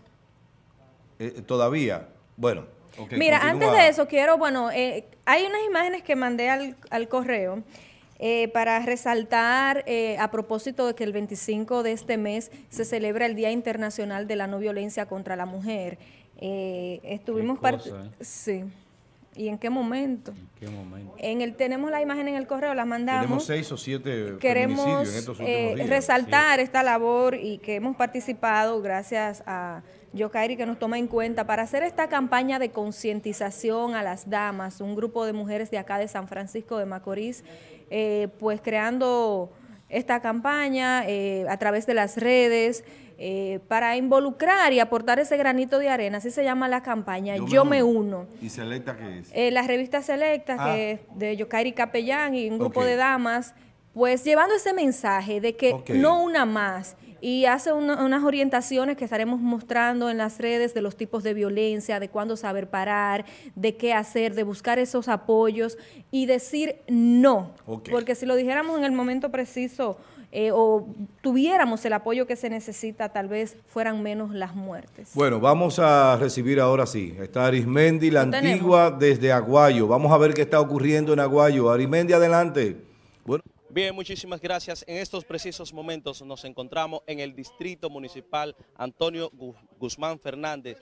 Eh, todavía. Bueno. ok, Mira, continúa. antes de eso, quiero, bueno, eh, hay unas imágenes que mandé al, al correo eh, para resaltar eh, a propósito de que el 25 de este mes se celebra el Día Internacional de la No Violencia contra la Mujer. Eh, estuvimos cosa, ¿eh? Sí. ¿Y en qué momento? ¿Qué momento? En el tenemos la imagen en el correo, la mandamos. Tenemos seis o siete Queremos en estos eh, días. resaltar esta labor y que hemos participado gracias a Yokairi que nos toma en cuenta para hacer esta campaña de concientización a las damas, un grupo de mujeres de acá de San Francisco de Macorís, eh, pues creando esta campaña eh, a través de las redes eh, para involucrar y aportar ese granito de arena, así se llama la campaña, Yo, me uno. ¿Y Selecta qué es? Eh, la revista Selecta, Ah. que es de Yokairi Capellán y un grupo de damas, pues llevando ese mensaje de que no una más. Y hace una- unas orientaciones que estaremos mostrando en las redes de los tipos de violencia, de cuándo saber parar, de qué hacer, de buscar esos apoyos y decir no. Porque si lo dijéramos en el momento preciso eh, o tuviéramos el apoyo que se necesita, tal vez fueran menos las muertes. Bueno, vamos a recibir ahora sí. Está Arismendi, la tenemos. antigua desde Aguayo. Vamos a ver qué está ocurriendo en Aguayo. Arismendi, adelante. Bueno, Bien, muchísimas gracias. En estos precisos momentos nos encontramos en el Distrito Municipal Antonio Gu- Guzmán Fernández.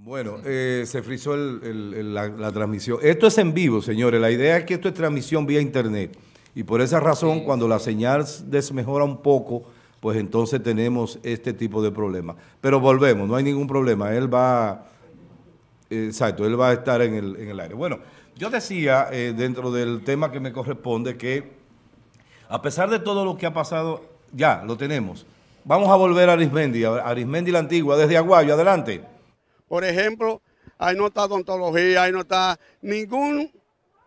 Bueno, eh, se frizó el- el- el- la, la transmisión. Esto es en vivo, señores. La idea es que esto es transmisión vía internet. Y por esa razón, cuando la señal desmejora un poco, pues entonces tenemos este tipo de problemas. Pero volvemos, no hay ningún problema. Él va, eh, exacto, él va a estar en el, en el aire. Bueno, yo decía eh, dentro del tema que me corresponde que a pesar de todo lo que ha pasado, ya lo tenemos. Vamos a volver a Arismendi, a Arismendi la antigua, desde Aguayo, adelante. Por ejemplo, ahí no está odontología, ahí no está ningún,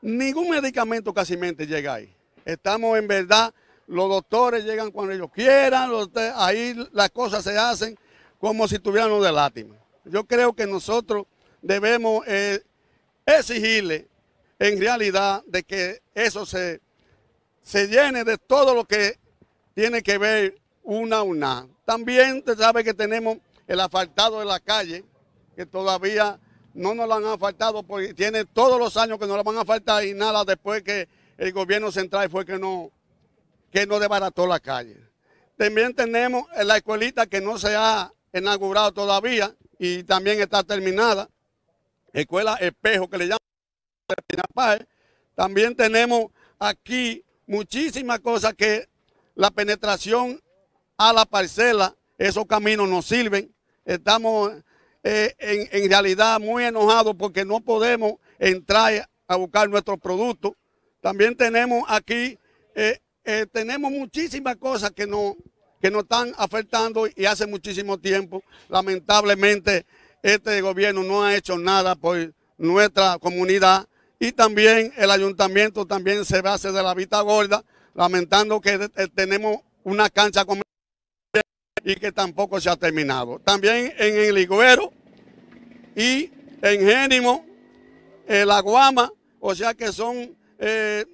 ningún medicamento casi mente llega ahí. Estamos en verdad, los doctores llegan cuando ellos quieran, ahí las cosas se hacen como si tuviéramos de lástima. Yo creo que nosotros debemos eh, exigirle en realidad de que eso se, se llene de todo lo que tiene que ver una a una. También usted sabe que tenemos el asfaltado de la calle, que todavía no nos lo han asfaltado, porque tiene todos los años que nos lo van a faltar y nada después que el gobierno central fue que no, que no desbarató la calle. También tenemos la escuelita que no se ha inaugurado todavía y también está terminada. Escuela Espejo, que le llaman. También tenemos aquí muchísimas cosas que la penetración a la parcela, esos caminos nos sirven. Estamos eh, en, realidad muy enojados porque no podemos entrar a buscar nuestros productos. También tenemos aquí, eh, eh, tenemos muchísimas cosas que nos que nos están afectando y hace muchísimo tiempo. Lamentablemente, este gobierno no ha hecho nada por nuestra comunidad y también el ayuntamiento también se base de la vista gorda, lamentando que tenemos una cancha comercial y que tampoco se ha terminado. También en el Higuero y en Génimo, eh, La Guama, o sea que son eh,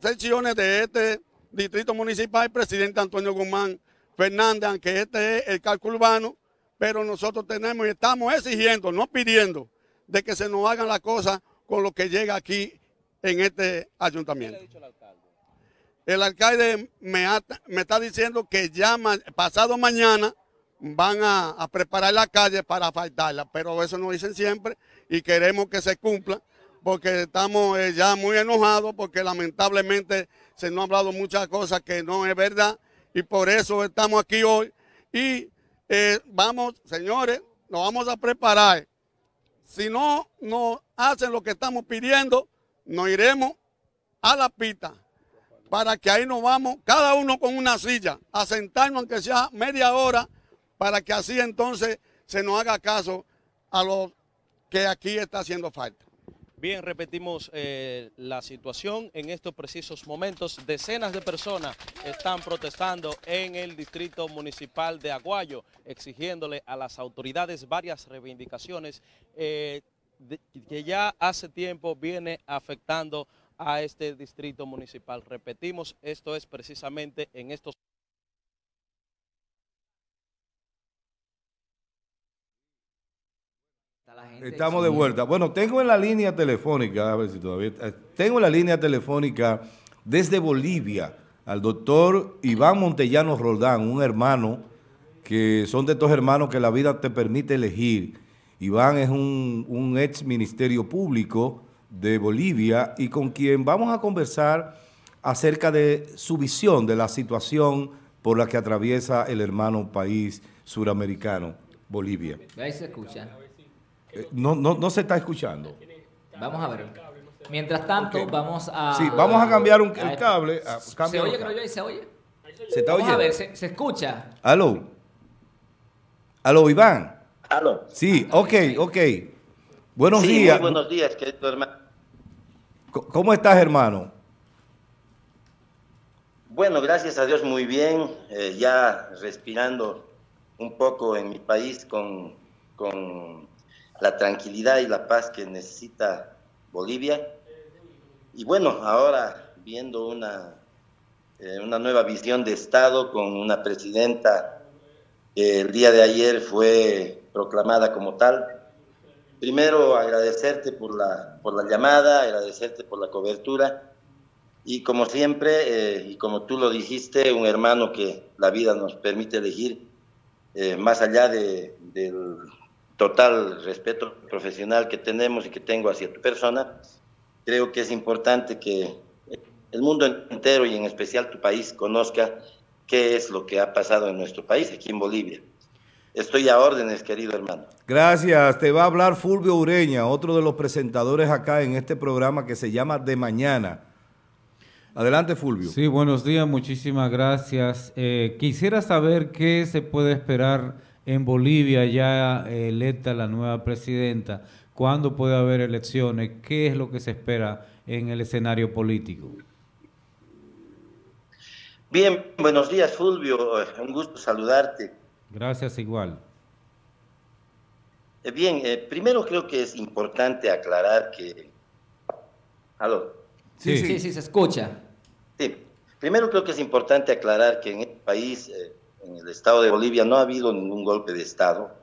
secciones de este distrito municipal, presidente Antonio Guzmán Fernández, aunque este es el cálculo urbano, pero nosotros tenemos y estamos exigiendo, no pidiendo, de que se nos hagan las cosas con lo que llega aquí en este ayuntamiento. Me, ha- me está diciendo que ya pasado mañana van a, preparar la calle para faltarla, pero eso nos dicen siempre y queremos que se cumpla porque estamos eh, ya muy enojados porque lamentablemente se nos ha hablado muchas cosas que no es verdad y por eso estamos aquí hoy y eh, vamos, señores, nos vamos a preparar. Si no nos hacen lo que estamos pidiendo, nos iremos a la pista para que ahí nos vamos, cada uno con una silla, a sentarnos aunque sea media hora, para que así entonces se nos haga caso a lo que aquí está haciendo falta. Bien, repetimos eh, la situación. En estos precisos momentos, decenas de personas están protestando en el distrito municipal de Aguayo, exigiéndole a las autoridades varias reivindicaciones eh, que ya hace tiempo viene afectando este distrito municipal. Repetimos, esto es precisamente en estos Estamos de vuelta. Bueno, tengo en la línea telefónica, a ver si todavía. Tengo en la línea telefónica desde Bolivia al doctor Iván Montellano Roldán, un hermano que son de estos hermanos que la vida te permite elegir. Iván es un, un ex ministerio público de Bolivia y con quien vamos a conversar acerca de su visión de la situación por la que atraviesa el hermano país suramericano, Bolivia. Ahí se escucha. Eh, No, no, no se está escuchando. Vamos a ver. Mientras tanto, vamos a... Sí, vamos a cambiar un- el a- cable, a- ¿Se oye, creo yo? ahí ¿Se oye? ¿Se está Vamos a oyendo? ver, ¿se, se escucha? Aló. Aló, Iván. Aló. Sí, ok, ok. Buenos Sí, días. Muy buenos días, querido hermano. ¿Cómo estás, hermano? Bueno, gracias a Dios muy bien, eh, ya respirando un poco en mi país con, con la tranquilidad y la paz que necesita Bolivia. Y bueno, ahora viendo una, eh, una nueva visión de Estado con una presidenta que el día de ayer fue proclamada como tal. Primero agradecerte por la, por la llamada, agradecerte por la cobertura. Y como siempre, eh, y como tú lo dijiste, un hermano que la vida nos permite elegir, eh, más allá de- del total respeto profesional que tenemos y que tengo hacia tu persona, creo que es importante que el mundo entero y en especial tu país conozca qué es lo que ha pasado en nuestro país, aquí en Bolivia. Estoy a órdenes, querido hermano. Gracias. Te va a hablar Fulvio Ureña, otro de los presentadores acá en este programa que se llama De Mañana. Adelante, Fulvio. Sí, buenos días, muchísimas gracias. Eh, quisiera saber qué se puede esperar en Bolivia ya eh, electa la nueva presidenta. ¿Cuándo puede haber elecciones? ¿Qué es lo que se espera en el escenario político? Bien, buenos días, Fulvio. Un gusto saludarte. Gracias igual. Eh, Bien, eh, primero creo que es importante aclarar que... ¿Aló? Sí, sí, sí, se escucha. Sí, primero creo que es importante aclarar que en este país, eh, en el estado de Bolivia, no ha habido ningún golpe de Estado.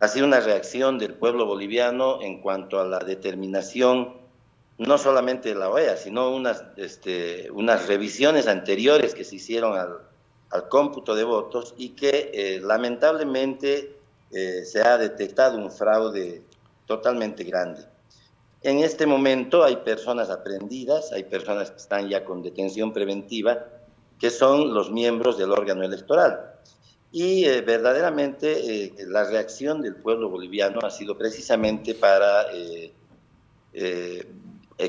Ha sido una reacción del pueblo boliviano en cuanto a la determinación, no solamente de la OEA, sino unas, este, unas revisiones anteriores que se hicieron al, al cómputo de votos y que eh, lamentablemente eh, se ha detectado un fraude totalmente grande. En este momento hay personas aprendidas, hay personas que están ya con detención preventiva, que son los miembros del órgano electoral. Y eh, verdaderamente la reacción del pueblo boliviano ha sido precisamente para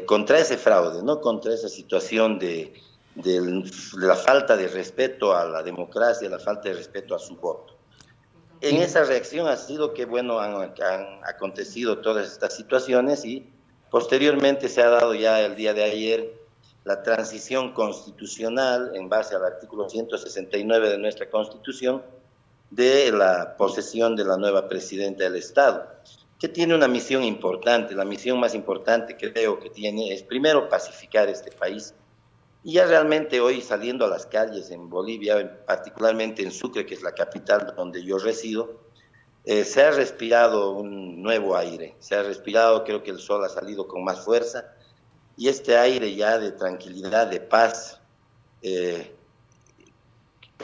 contra ese fraude, no contra esa situación de, de la falta de respeto a la democracia, la falta de respeto a su voto. En esa reacción ha sido que, bueno, han, han acontecido todas estas situaciones y posteriormente se ha dado ya el día de ayer la transición constitucional en base al artículo 169 de nuestra Constitución de la posesión de la nueva presidenta del Estado, que tiene una misión importante. La misión más importante creo que tiene es primero pacificar este país, Y ya realmente hoy saliendo a las calles en Bolivia, particularmente en Sucre, que es la capital donde yo resido, eh, se ha respirado un nuevo aire, se ha respirado, creo que el sol ha salido con más fuerza, y este aire ya de tranquilidad, de paz, eh,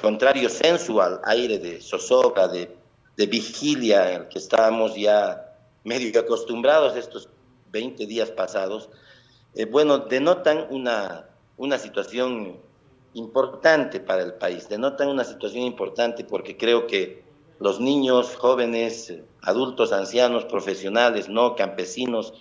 contrario sensual, aire de zozobra, de, vigilia, en el que estábamos ya medio acostumbrados estos 20 días pasados, eh, bueno, denotan una, una situación importante para el país, denotan una situación importante porque creo que los niños, jóvenes, adultos, ancianos, profesionales, no campesinos,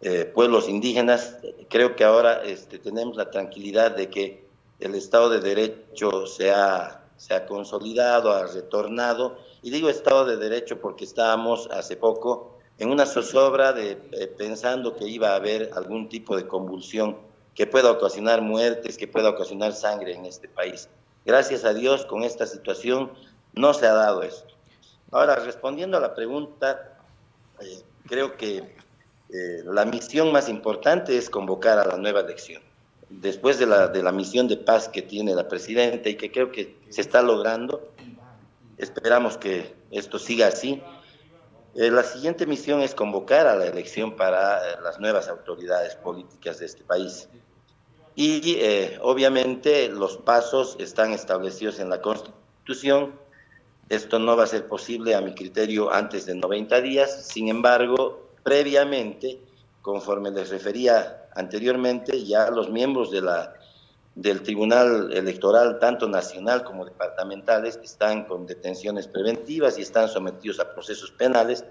eh, pueblos indígenas, creo que ahora este, tenemos la tranquilidad de que el Estado de Derecho se ha, se ha consolidado, ha retornado, y digo Estado de Derecho porque estábamos hace poco en una zozobra de eh, pensando que iba a haber algún tipo de convulsión que pueda ocasionar muertes, que pueda ocasionar sangre en este país. Gracias a Dios, con esta situación no se ha dado esto. Ahora, respondiendo a la pregunta, eh, creo que eh, la misión más importante es convocar a la nueva elección. Después de la, de la misión de paz que tiene la presidenta y que creo que se está logrando, esperamos que esto siga así. Eh, la siguiente misión es convocar a la elección para eh, las nuevas autoridades políticas de este país. Y eh, obviamente los pasos están establecidos en la Constitución. Esto no va a ser posible a mi criterio antes de 90 días. Sin embargo, previamente, conforme les refería anteriormente, ya los miembros de la, del Tribunal Electoral, tanto nacional como departamentales, están con detenciones preventivas y están sometidos a procesos penales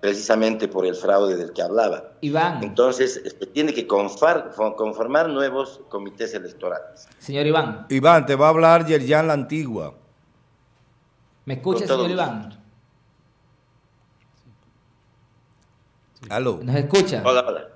precisamente por el fraude del que hablaba. Iván. Entonces, este, tiene que confar- conformar nuevos comités electorales. Señor Iván, Iván, te va a hablar Yerjan La Antigua. ¿me escucha, señor gusto. Iván? Aló. ¿Nos escucha? Hola, hola.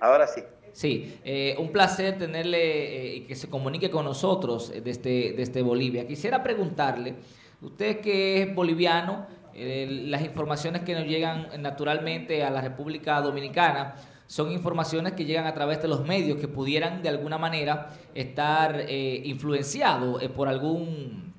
Ahora sí. Sí, eh, un placer tenerle eh, y que se comunique con nosotros eh, desde, desde Bolivia. Quisiera preguntarle, usted que es boliviano, eh, las informaciones que nos llegan eh, naturalmente a la República Dominicana son informaciones que llegan a través de los medios que pudieran de alguna manera estar eh, influenciados eh, por algún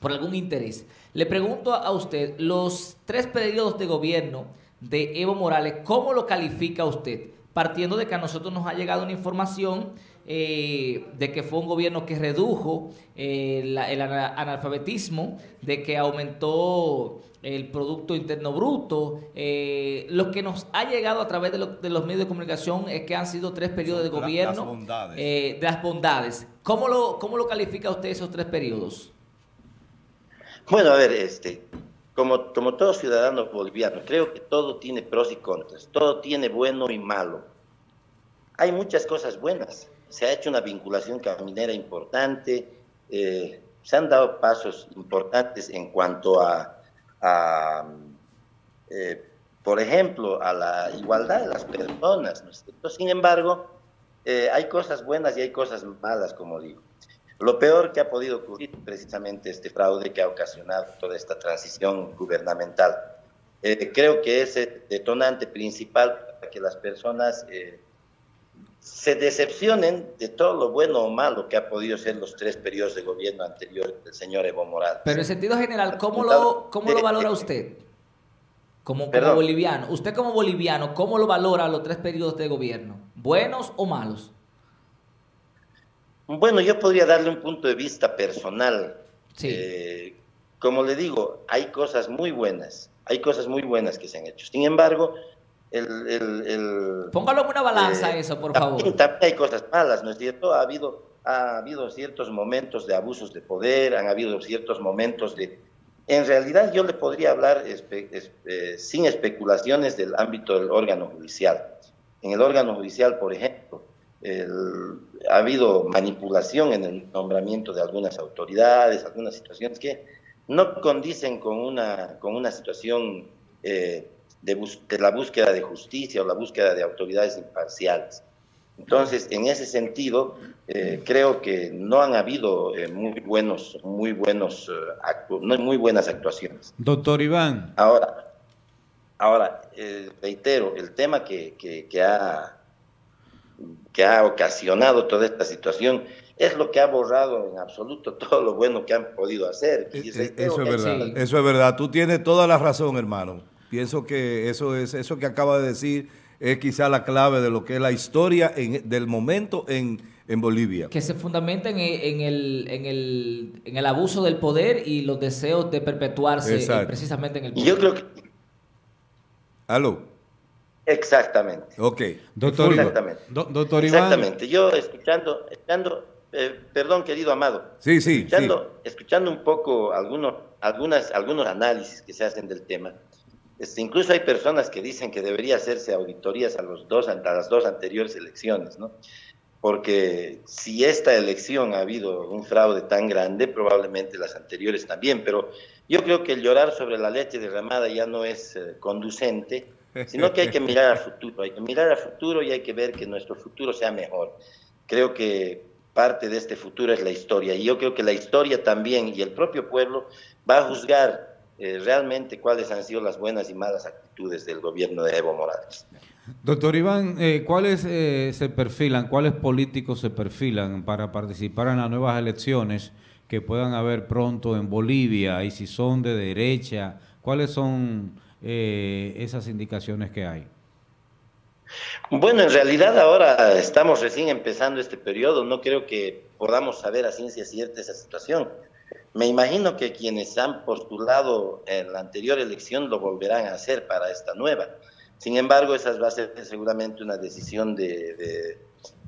por algún interés. Le pregunto a usted, los tres periodos de gobierno de Evo Morales, ¿cómo lo califica usted? Partiendo de que a nosotros nos ha llegado una información eh, de que fue un gobierno que redujo eh, la- el ana- analfabetismo, de que aumentó el Producto Interno Bruto. eh, lo que nos ha llegado a través de, lo- de los medios de comunicación es que han sido tres periodos de gobierno las bondades. eh, de las bondades. ¿Cómo lo, ¿Cómo lo califica usted esos tres periodos? Bueno, a ver, este, como, como todo ciudadano boliviano, creo que todo tiene pros y contras, todo tiene bueno y malo. Hay muchas cosas buenas, se ha hecho una vinculación caminera importante, eh, se han dado pasos importantes en cuanto a, eh, por ejemplo, a la igualdad de las personas. Sin embargo, eh, hay cosas buenas y hay cosas malas, como digo. Lo peor que ha podido ocurrir precisamente este fraude que ha ocasionado toda esta transición gubernamental. Eh, creo que es el detonante principal para que las personas eh, se decepcionen de todo lo bueno o malo que ha podido ser los tres periodos de gobierno anteriores del señor Evo Morales. Pero en sentido general, ¿cómo lo, cómo lo valora usted? Como, como boliviano. Usted como boliviano, ¿cómo lo valora los tres periodos de gobierno? ¿Buenos o malos? Bueno, yo podría darle un punto de vista personal. Eh, como le digo, hay cosas muy buenas, hay cosas muy buenas que se han hecho. Sin embargo, el... el- el- Póngalo en una balanza eh, eso, por también- favor. También hay cosas malas, ¿no es cierto? Ha habido, ha habido ciertos momentos de abusos de poder, han habido ciertos momentos de... En realidad yo le podría hablar espe- eh, sin especulaciones del ámbito del órgano judicial. En el órgano judicial, por ejemplo, el- ha habido manipulación en el nombramiento de algunas autoridades, algunas situaciones que no condicen con una, con una situación eh, de, bus- de la búsqueda de justicia o la búsqueda de autoridades imparciales. Entonces, en ese sentido, eh, creo que no han habido eh, muy buenos, muy buenos, eh, no muy buenas actuaciones. Doctor Iván, Ahora, ahora eh, reitero, el tema que, que- que ha que ha ocasionado toda esta situación es lo que ha borrado en absoluto todo lo bueno que han podido hacer. Y Eh, reitero Eso es verdad, eso es verdad. Tú tienes toda la razón, hermano. Pienso que eso es eso que acaba de decir es quizá la clave de lo que es la historia en- del momento en, en Bolivia. que se fundamenta en el, en, el, en, el, en el abuso del poder y los deseos de perpetuarse eh, Exacto. precisamente en el poder. Yo creo que Aló. Exactamente. Ok. Doctor Iván. Exactamente. Do- doctor Iván. Exactamente. Yo escuchando, escuchando, eh, perdón, querido Amado. Sí, sí, Escuchando, escuchando un poco algunos, algunas, algunos análisis que se hacen del tema. Este, incluso hay personas que dicen que debería hacerse auditorías a, los dos, a las dos anteriores elecciones, ¿no? Porque si esta elección ha habido un fraude tan grande, probablemente las anteriores también, pero yo creo que el llorar sobre la leche derramada ya no es eh, conducente, sino que hay que mirar al futuro, hay que mirar al futuro y hay que ver que nuestro futuro sea mejor. Creo que parte de este futuro es la historia y yo creo que la historia también y el propio pueblo va a juzgar eh, realmente cuáles han sido las buenas y malas actitudes del gobierno de Evo Morales. Doctor Iván, eh, ¿cuáles eh, se perfilan, cuáles políticos se perfilan para participar en las nuevas elecciones que puedan haber pronto en Bolivia? Y si son de derecha, ¿cuáles son eh, esas indicaciones que hay? Bueno, en realidad ahora estamos recién empezando este periodo, no creo que podamos saber a ciencia cierta esa situación. Me imagino que quienes han postulado en la anterior elección lo volverán a hacer para esta nueva. Sin embargo, esa va a ser seguramente una decisión de,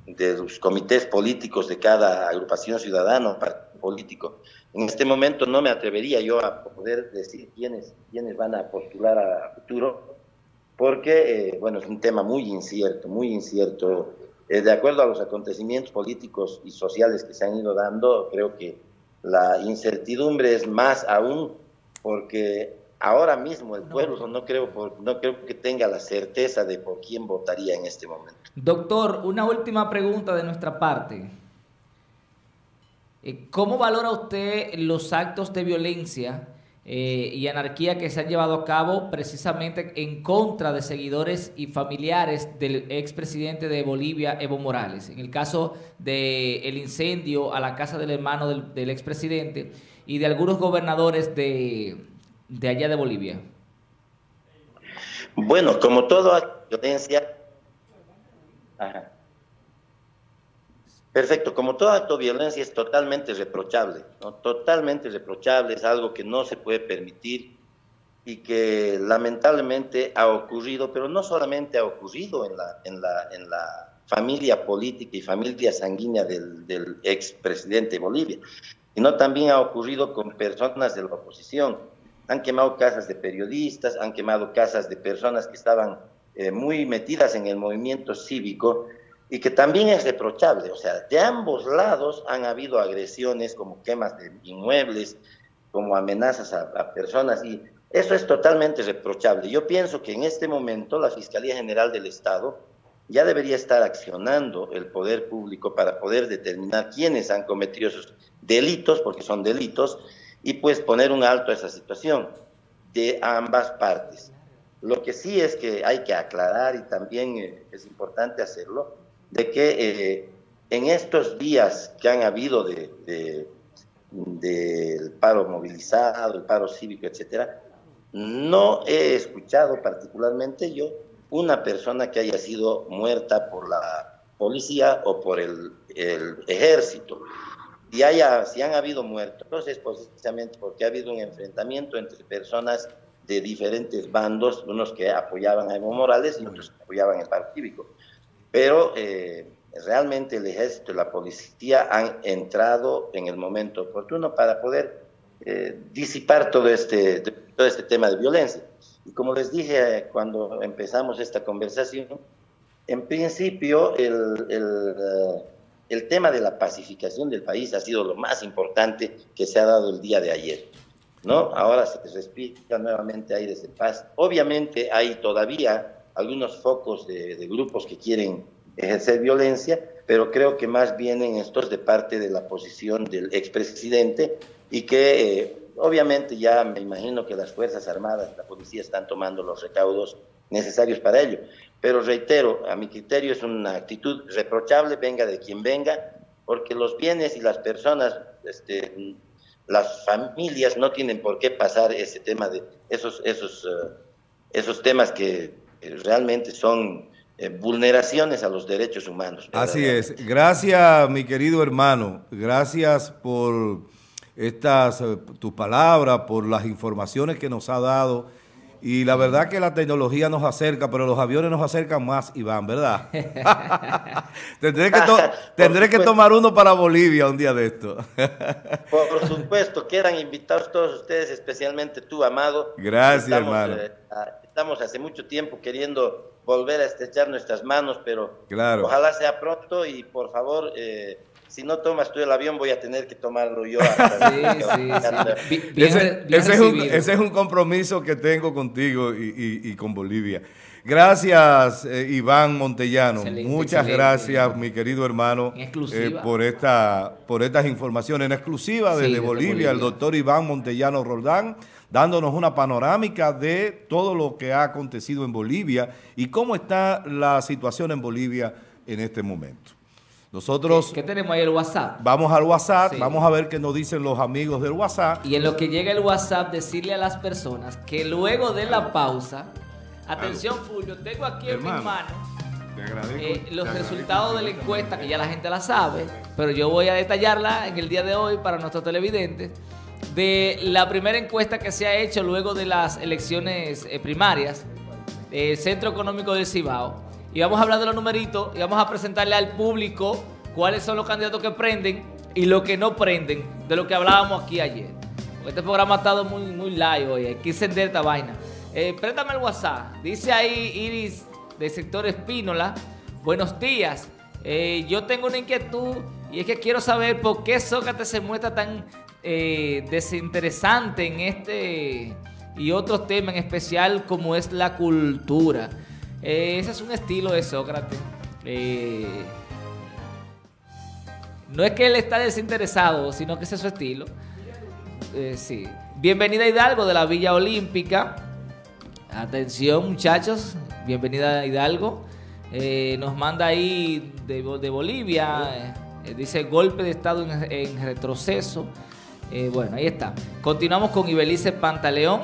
los comités políticos de cada agrupación ciudadana o político. En este momento no me atrevería yo a poder decir quiénes, quiénes van a postular a futuro, porque, eh, bueno, es un tema muy incierto, muy incierto. Eh, de acuerdo a los acontecimientos políticos y sociales que se han ido dando, creo que la incertidumbre es más aún porque ahora mismo el pueblo no creo, por- no creo que tenga la certeza de por quién votaría en este momento. Doctor, una última pregunta de nuestra parte. Eh, ¿Cómo valora usted los actos de violencia eh, y anarquía que se han llevado a cabo precisamente en contra de seguidores y familiares del expresidente de Bolivia, Evo Morales? En el caso del incendio a la casa del hermano del, del expresidente y de algunos gobernadores de, de allá de Bolivia. Bueno, como todo violencia. Ajá. Perfecto, como todo acto de violencia es totalmente reprochable, ¿no? totalmente reprochable, es algo que no se puede permitir y que lamentablemente ha ocurrido, pero no solamente ha ocurrido en la familia política y familia sanguínea del, del expresidente de Bolivia, sino también ha ocurrido con personas de la oposición. Han quemado casas de periodistas, han quemado casas de personas que estaban eh, muy metidas en el movimiento cívico y que también es reprochable. O sea, de ambos lados han habido agresiones como quemas de inmuebles, como amenazas a, personas y eso es totalmente reprochable. Yo pienso que en este momento la Fiscalía General del Estado ya debería estar accionando el poder público para poder determinar quiénes han cometido esos delitos, porque son delitos, y pues poner un alto a esa situación de ambas partes. Lo que sí es que hay que aclarar y también eh, es importante hacerlo, de que eh, en estos días que han habido de, de- del paro movilizado, el paro cívico, etcétera, no he escuchado particularmente yo una persona que haya sido muerta por la policía o por el, ejército. Si, haya, si han habido muertos es precisamente porque ha habido un enfrentamiento entre personas de diferentes bandos, unos que apoyaban a Evo Morales y otros que apoyaban el paro cívico. Pero eh, realmente el ejército y la policía han entrado en el momento oportuno para poder eh, disipar todo este, todo este tema de violencia. Y como les dije eh, cuando empezamos esta conversación, en principio el, el, eh, el tema de la pacificación del país ha sido lo más importante que se ha dado el día de ayer. ¿no? Ahora se respira nuevamente aires de paz. Obviamente hay todavía algunos focos de, grupos que quieren ejercer violencia, pero creo que más vienen estos de parte de la posición del expresidente y que eh, obviamente ya me imagino que las Fuerzas Armadas, la policía están tomando los recaudos necesarios para ello. Pero reitero, a mi criterio es una actitud reprochable, venga de quien venga, porque los bienes y las personas, este, las familias no tienen por qué pasar ese tema de esos, esos, eh, esos temas que realmente son eh, vulneraciones a los derechos humanos. Así es. Gracias, mi querido hermano. Gracias por estas eh, tus palabras, por las informaciones que nos ha dado. Y la verdad que la tecnología nos acerca, pero los aviones nos acercan más, Iván, ¿verdad? [laughs] tendré que, to- tendré que tomar uno para Bolivia un día de esto. Por, por supuesto, quedan invitados todos ustedes, especialmente tú, Amado. Gracias, Estamos, hermano. eh, estamos hace mucho tiempo queriendo volver a estrechar nuestras manos, pero Claro. ojalá sea pronto y por favor, eh, si no tomas tú el avión, voy a tener que tomarlo yo. hasta- [laughs] ese, ese es un, ese es un compromiso que tengo contigo y, y- y con Bolivia. Gracias, eh, Iván Montellano. Excelente, Muchas excelente. gracias, mi querido hermano, eh, por, esta, por estas informaciones en exclusiva Sí, desde Bolivia, el doctor Iván Montellano Roldán, dándonos una panorámica de todo lo que ha acontecido en Bolivia y cómo está la situación en Bolivia en este momento. Nosotros ¿Qué tenemos ahí el WhatsApp? vamos al WhatsApp, Sí. vamos a ver qué nos dicen los amigos del WhatsApp. Y en lo que llega el WhatsApp, decirle a las personas que luego de la pausa, atención Fulvio, tengo aquí en mis manos Te agradezco. eh, te los agradezco. resultados de la encuesta, que ya la gente la sabe, pero yo voy a detallarla en el día de hoy para nuestros televidentes, de la primera encuesta que se ha hecho luego de las elecciones eh, primarias del Centro Económico del Cibao. Y vamos a hablar de los numeritos y vamos a presentarle al público cuáles son los candidatos que prenden y los que no prenden, de lo que hablábamos aquí ayer. Porque este programa ha estado muy, muy live hoy, hay que encender esta vaina. Eh, préstame el WhatsApp. Dice ahí Iris del sector Espínola. Buenos días. Eh, yo tengo una inquietud y es que quiero saber por qué Sócrates se muestra tan eh, desinteresante en este y otros temas, en especial como es la cultura. Eh, ese es un estilo de Sócrates. No es que él está desinteresado, sino que ese es su estilo. Sí. Bienvenida Hidalgo de la Villa Olímpica. Atención muchachos, bienvenida Hidalgo. Eh, nos manda ahí de, Bo- de Bolivia, eh, dice golpe de estado en, en retroceso. Eh, bueno, ahí está. Continuamos con Ibelice Pantaleón.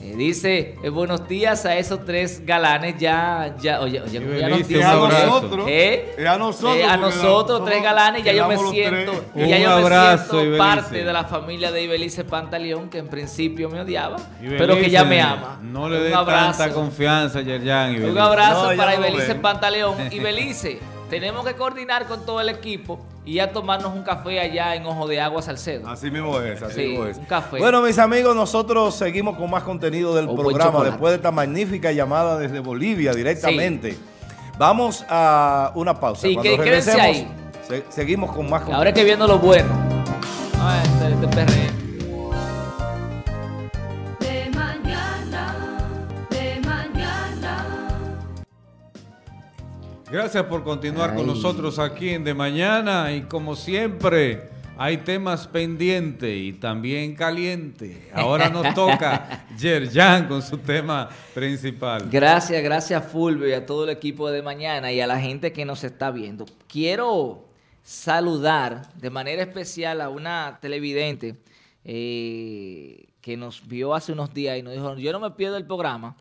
Eh, dice, eh, buenos días a esos tres galanes, ya, ya, oye, oye, como ya nos Ibelice, dicen, un ¿eh? ¿Eh? A nosotros, Eh, a nosotros, tres galanes, ya yo me siento, tres. ya Un yo me abrazo, siento Ibelice. parte de la familia de Ibelice Pantaleón, que en principio me odiaba, Ibelice, pero que ya me ama. No le Un dé abrazo. tanta confianza, Yerjan. Un abrazo No, ya para Ibelice. Pantaleón. [laughs] Ibelice, tenemos que coordinar con todo el equipo y a tomarnos un café allá en Ojo de Agua Salcedo. Así mismo es, así Sí, mismo es. un café. Bueno, mis amigos, nosotros seguimos con más contenido del programa después de esta magnífica llamada desde Bolivia directamente. Vamos a una pausa. Sí, Cuando que- regresemos, ahí. se- seguimos con más contenido. Ahora que viendo lo bueno. Ay, este, este Gracias por continuar con nosotros aquí en De Mañana y como siempre hay temas pendientes y también calientes. Ahora nos [laughs] toca Yerjan con su tema principal. Gracias, gracias Fulvio y a todo el equipo de mañana y a la gente que nos está viendo. Quiero saludar de manera especial a una televidente eh, que nos vio hace unos días y nos dijo, yo no me pierdo el programa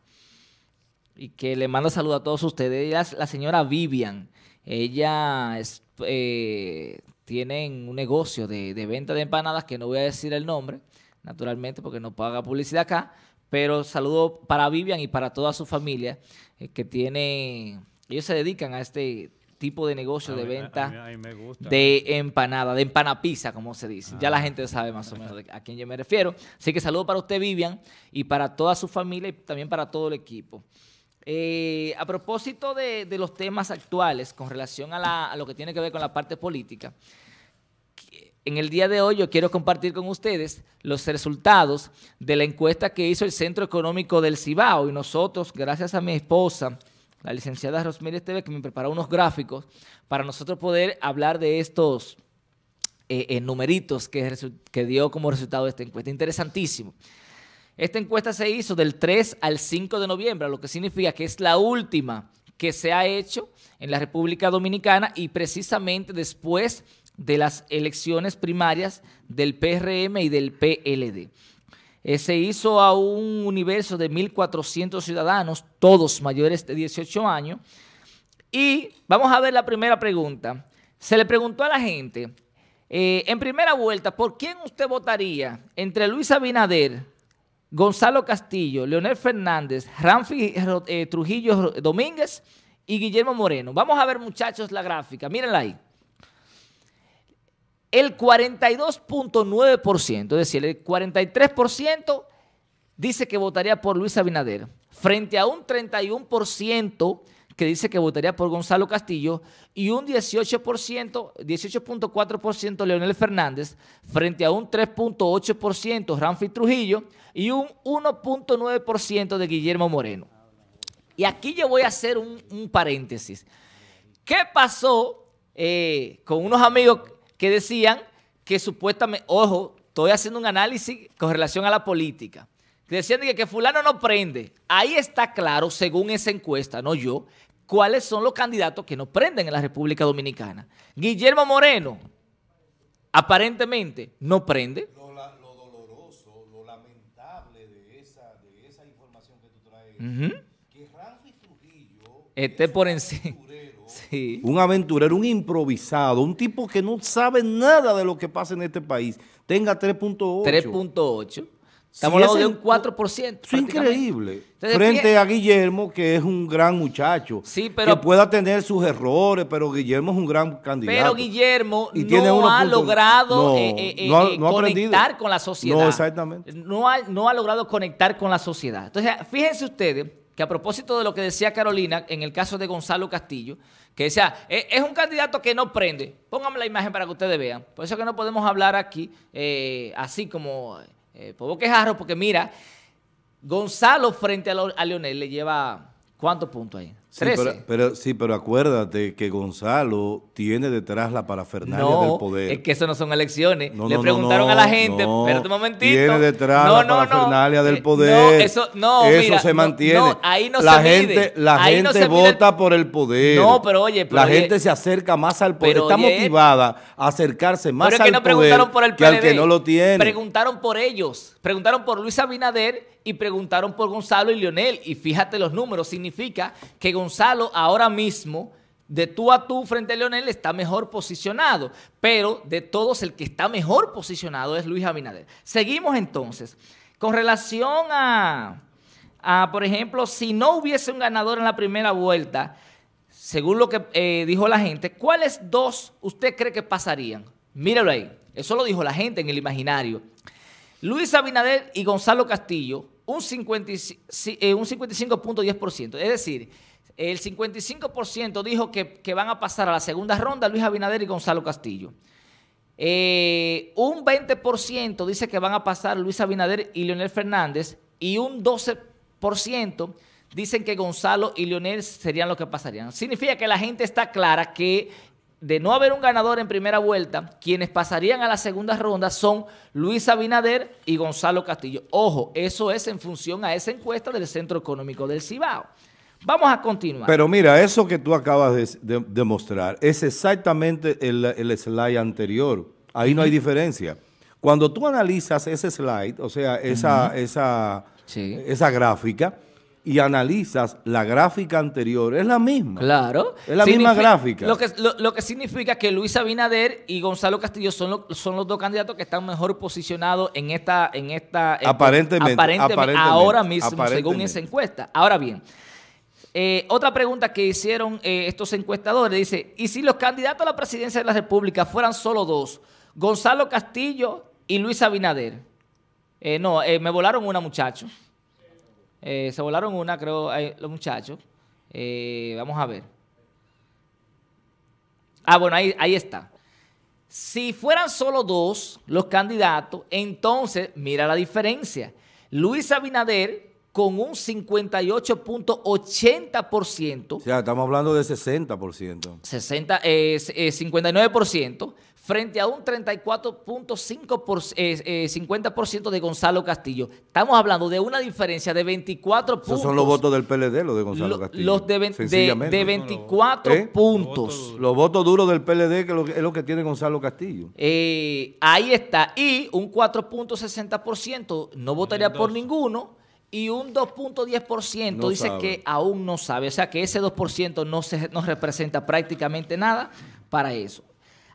y que le manda saludos a todos ustedes. Ella es la señora Vivian. Ella es, eh, tienen un negocio de, de venta de empanadas que no voy a decir el nombre, naturalmente, porque no paga publicidad acá. Pero saludo para Vivian y para toda su familia eh, que tiene, ellos se dedican a este tipo de negocio A de mí- a venta mí- a mí me gusta. de empanada, de empanapizza, como se dice. Ya la gente sabe más o menos de a quién yo me refiero. Así que saludo para usted, Vivian, y para toda su familia y también para todo el equipo. Eh, a propósito de, de los temas actuales con relación a, lo que tiene que ver con la parte política, en el día de hoy yo quiero compartir con ustedes los resultados de la encuesta que hizo el Centro Económico del Cibao y nosotros, gracias a mi esposa, la licenciada Rosmiri Esteve, que me preparó unos gráficos para nosotros poder hablar de estos eh, eh, numeritos que, que dio como resultado esta encuesta. Interesantísimo. Esta encuesta se hizo del 3 al 5 de noviembre, lo que significa que es la última que se ha hecho en la República Dominicana y precisamente después de las elecciones primarias del PRM y del PLD. Eh, se hizo a un universo de 1.400 ciudadanos, todos mayores de 18 años. Y vamos a ver la primera pregunta. Se le preguntó a la gente, eh, en primera vuelta, ¿por quién usted votaría entre Luis Abinader, Gonzalo Castillo, Leonel Fernández, Ramfi eh, Trujillo Domínguez y Guillermo Moreno? Vamos a ver, muchachos, la gráfica. Mírenla ahí. El 42.9%, es decir, el 43% dice que votaría por Luis Abinader, frente a un 31% que dice que votaría por Gonzalo Castillo y un 18%, 18.4% Leonel Fernández, frente a un 3.8% Ramfi Trujillo y un 1.9% de Guillermo Moreno. Y aquí yo voy a hacer un, paréntesis. ¿Qué pasó eh, con unos amigos que decían que supuestamente, ojo, estoy haciendo un análisis con relación a la política, decían que, que fulano no prende. Ahí está claro, según esa encuesta, no yo, cuáles son los candidatos que no prenden en la República Dominicana. Guillermo Moreno, aparentemente, no prende. Ujú. Esté por encima. [laughs] Sí. Un aventurero, un improvisado, un tipo que no sabe nada de lo que pasa en este país, tenga 3.8. 3.8. Estamos hablando de un 4%. Eso es increíble. Entonces, Frente a Guillermo, que es un gran muchacho. pero- que pueda tener sus errores, pero Guillermo es un gran candidato. Pero Guillermo Y tiene no ha 1.9. logrado No, eh, eh, eh, no ha- eh, no ha aprendido. conectar con la sociedad. No, exactamente. No ha, no ha logrado conectar con la sociedad. Entonces, fíjense ustedes que a propósito de lo que decía Carolina, en el caso de Gonzalo Castillo, que decía, "Eh, es un candidato que no prende. Pónganme la imagen para que ustedes vean. Por eso que no podemos hablar aquí eh, así como eh, por boquejarro, porque mira, Gonzalo frente a, lo- Leonel le lleva, ¿cuántos puntos ahí? Sí 13. pero, pero- sí, pero acuérdate que Gonzalo tiene detrás la parafernalia No, del poder. es que eso no son elecciones. No, Le no, preguntaron a la gente, no. espérate un momentito. Tiene detrás la parafernalia del Eh, poder. No, eso, no, Eso mira, se mantiene. no, ahí no la se gente, mide. La Ahí gente se mide. vota por el poder. No, pero oye, pero la oye- gente se acerca más al poder. pero Está oye, motivada a acercarse más Pero es al que no poder preguntaron por el que al PLD. que no lo tiene. Preguntaron por ellos. Preguntaron por Luis Abinader y preguntaron por Gonzalo y Leonel. Y fíjate los números. Significa que Gonzalo ahora mismo, de tú a tú frente a Leonel, está mejor posicionado. Pero de todos, el que está mejor posicionado es Luis Abinader. Seguimos entonces. Con relación a, a, por ejemplo, si no hubiese un ganador en la primera vuelta, según lo que eh, dijo la gente, ¿cuáles dos usted cree que pasarían? Míralo ahí. Eso lo dijo la gente en el imaginario. Luis Abinader y Gonzalo Castillo, un 55 eh, un 55.10%. Es decir, el 55% dijo que, van a pasar a la segunda ronda Luis Abinader y Gonzalo Castillo. Eh, un 20% dice que van a pasar Luis Abinader y Leonel Fernández y un 12% dicen que Gonzalo y Leonel serían los que pasarían. Significa que la gente está clara que de no haber un ganador en primera vuelta, quienes pasarían a la segunda ronda son Luis Abinader y Gonzalo Castillo. Ojo, eso es en función a esa encuesta del Centro Económico del Cibao. Vamos a continuar. Pero mira, eso que tú acabas de, de- de mostrar es exactamente el, el slide anterior. Ahí no hay diferencia. Cuando tú analizas ese slide, o sea, esa, esa, esa gráfica, y analizas la gráfica anterior, es la misma. Claro. Es la misma gráfica. Lo que, lo, lo que significa que Luis Abinader y Gonzalo Castillo son, lo- son los dos candidatos que están mejor posicionados en esta... En esta en- Aparentemente, aparentemente, ahora mismo, según esa encuesta. Ahora bien, eh, otra pregunta que hicieron eh, estos encuestadores dice, ¿y si los candidatos a la presidencia de la República fueran solo dos, Gonzalo Castillo y Luis Abinader? Eh, no, me volaron una, muchacho. Eh, se volaron una, creo, los muchachos. Vamos a ver. Ah, bueno, ahí, ahí está. Si fueran solo dos los candidatos, entonces mira la diferencia. Luis Abinader con un 58.80%. O sea, estamos hablando de 60%. 60, eh, eh, 59% frente a un 34.5%, por- eh, eh, 50% de Gonzalo Castillo. Estamos hablando de una diferencia de 24 puntos. Esos son los votos del PLD, los de Gonzalo Lo- Castillo. los de, de- de 24 ¿Eh? puntos. Los votos duros del PLD, que lo- es lo que tiene Gonzalo Castillo. Eh, ahí está. Y un 4.60% no votaría por ninguno. Y un 2.10% No dice sabe. que aún no sabe. O sea que ese 2% no, se, no representa prácticamente nada para eso.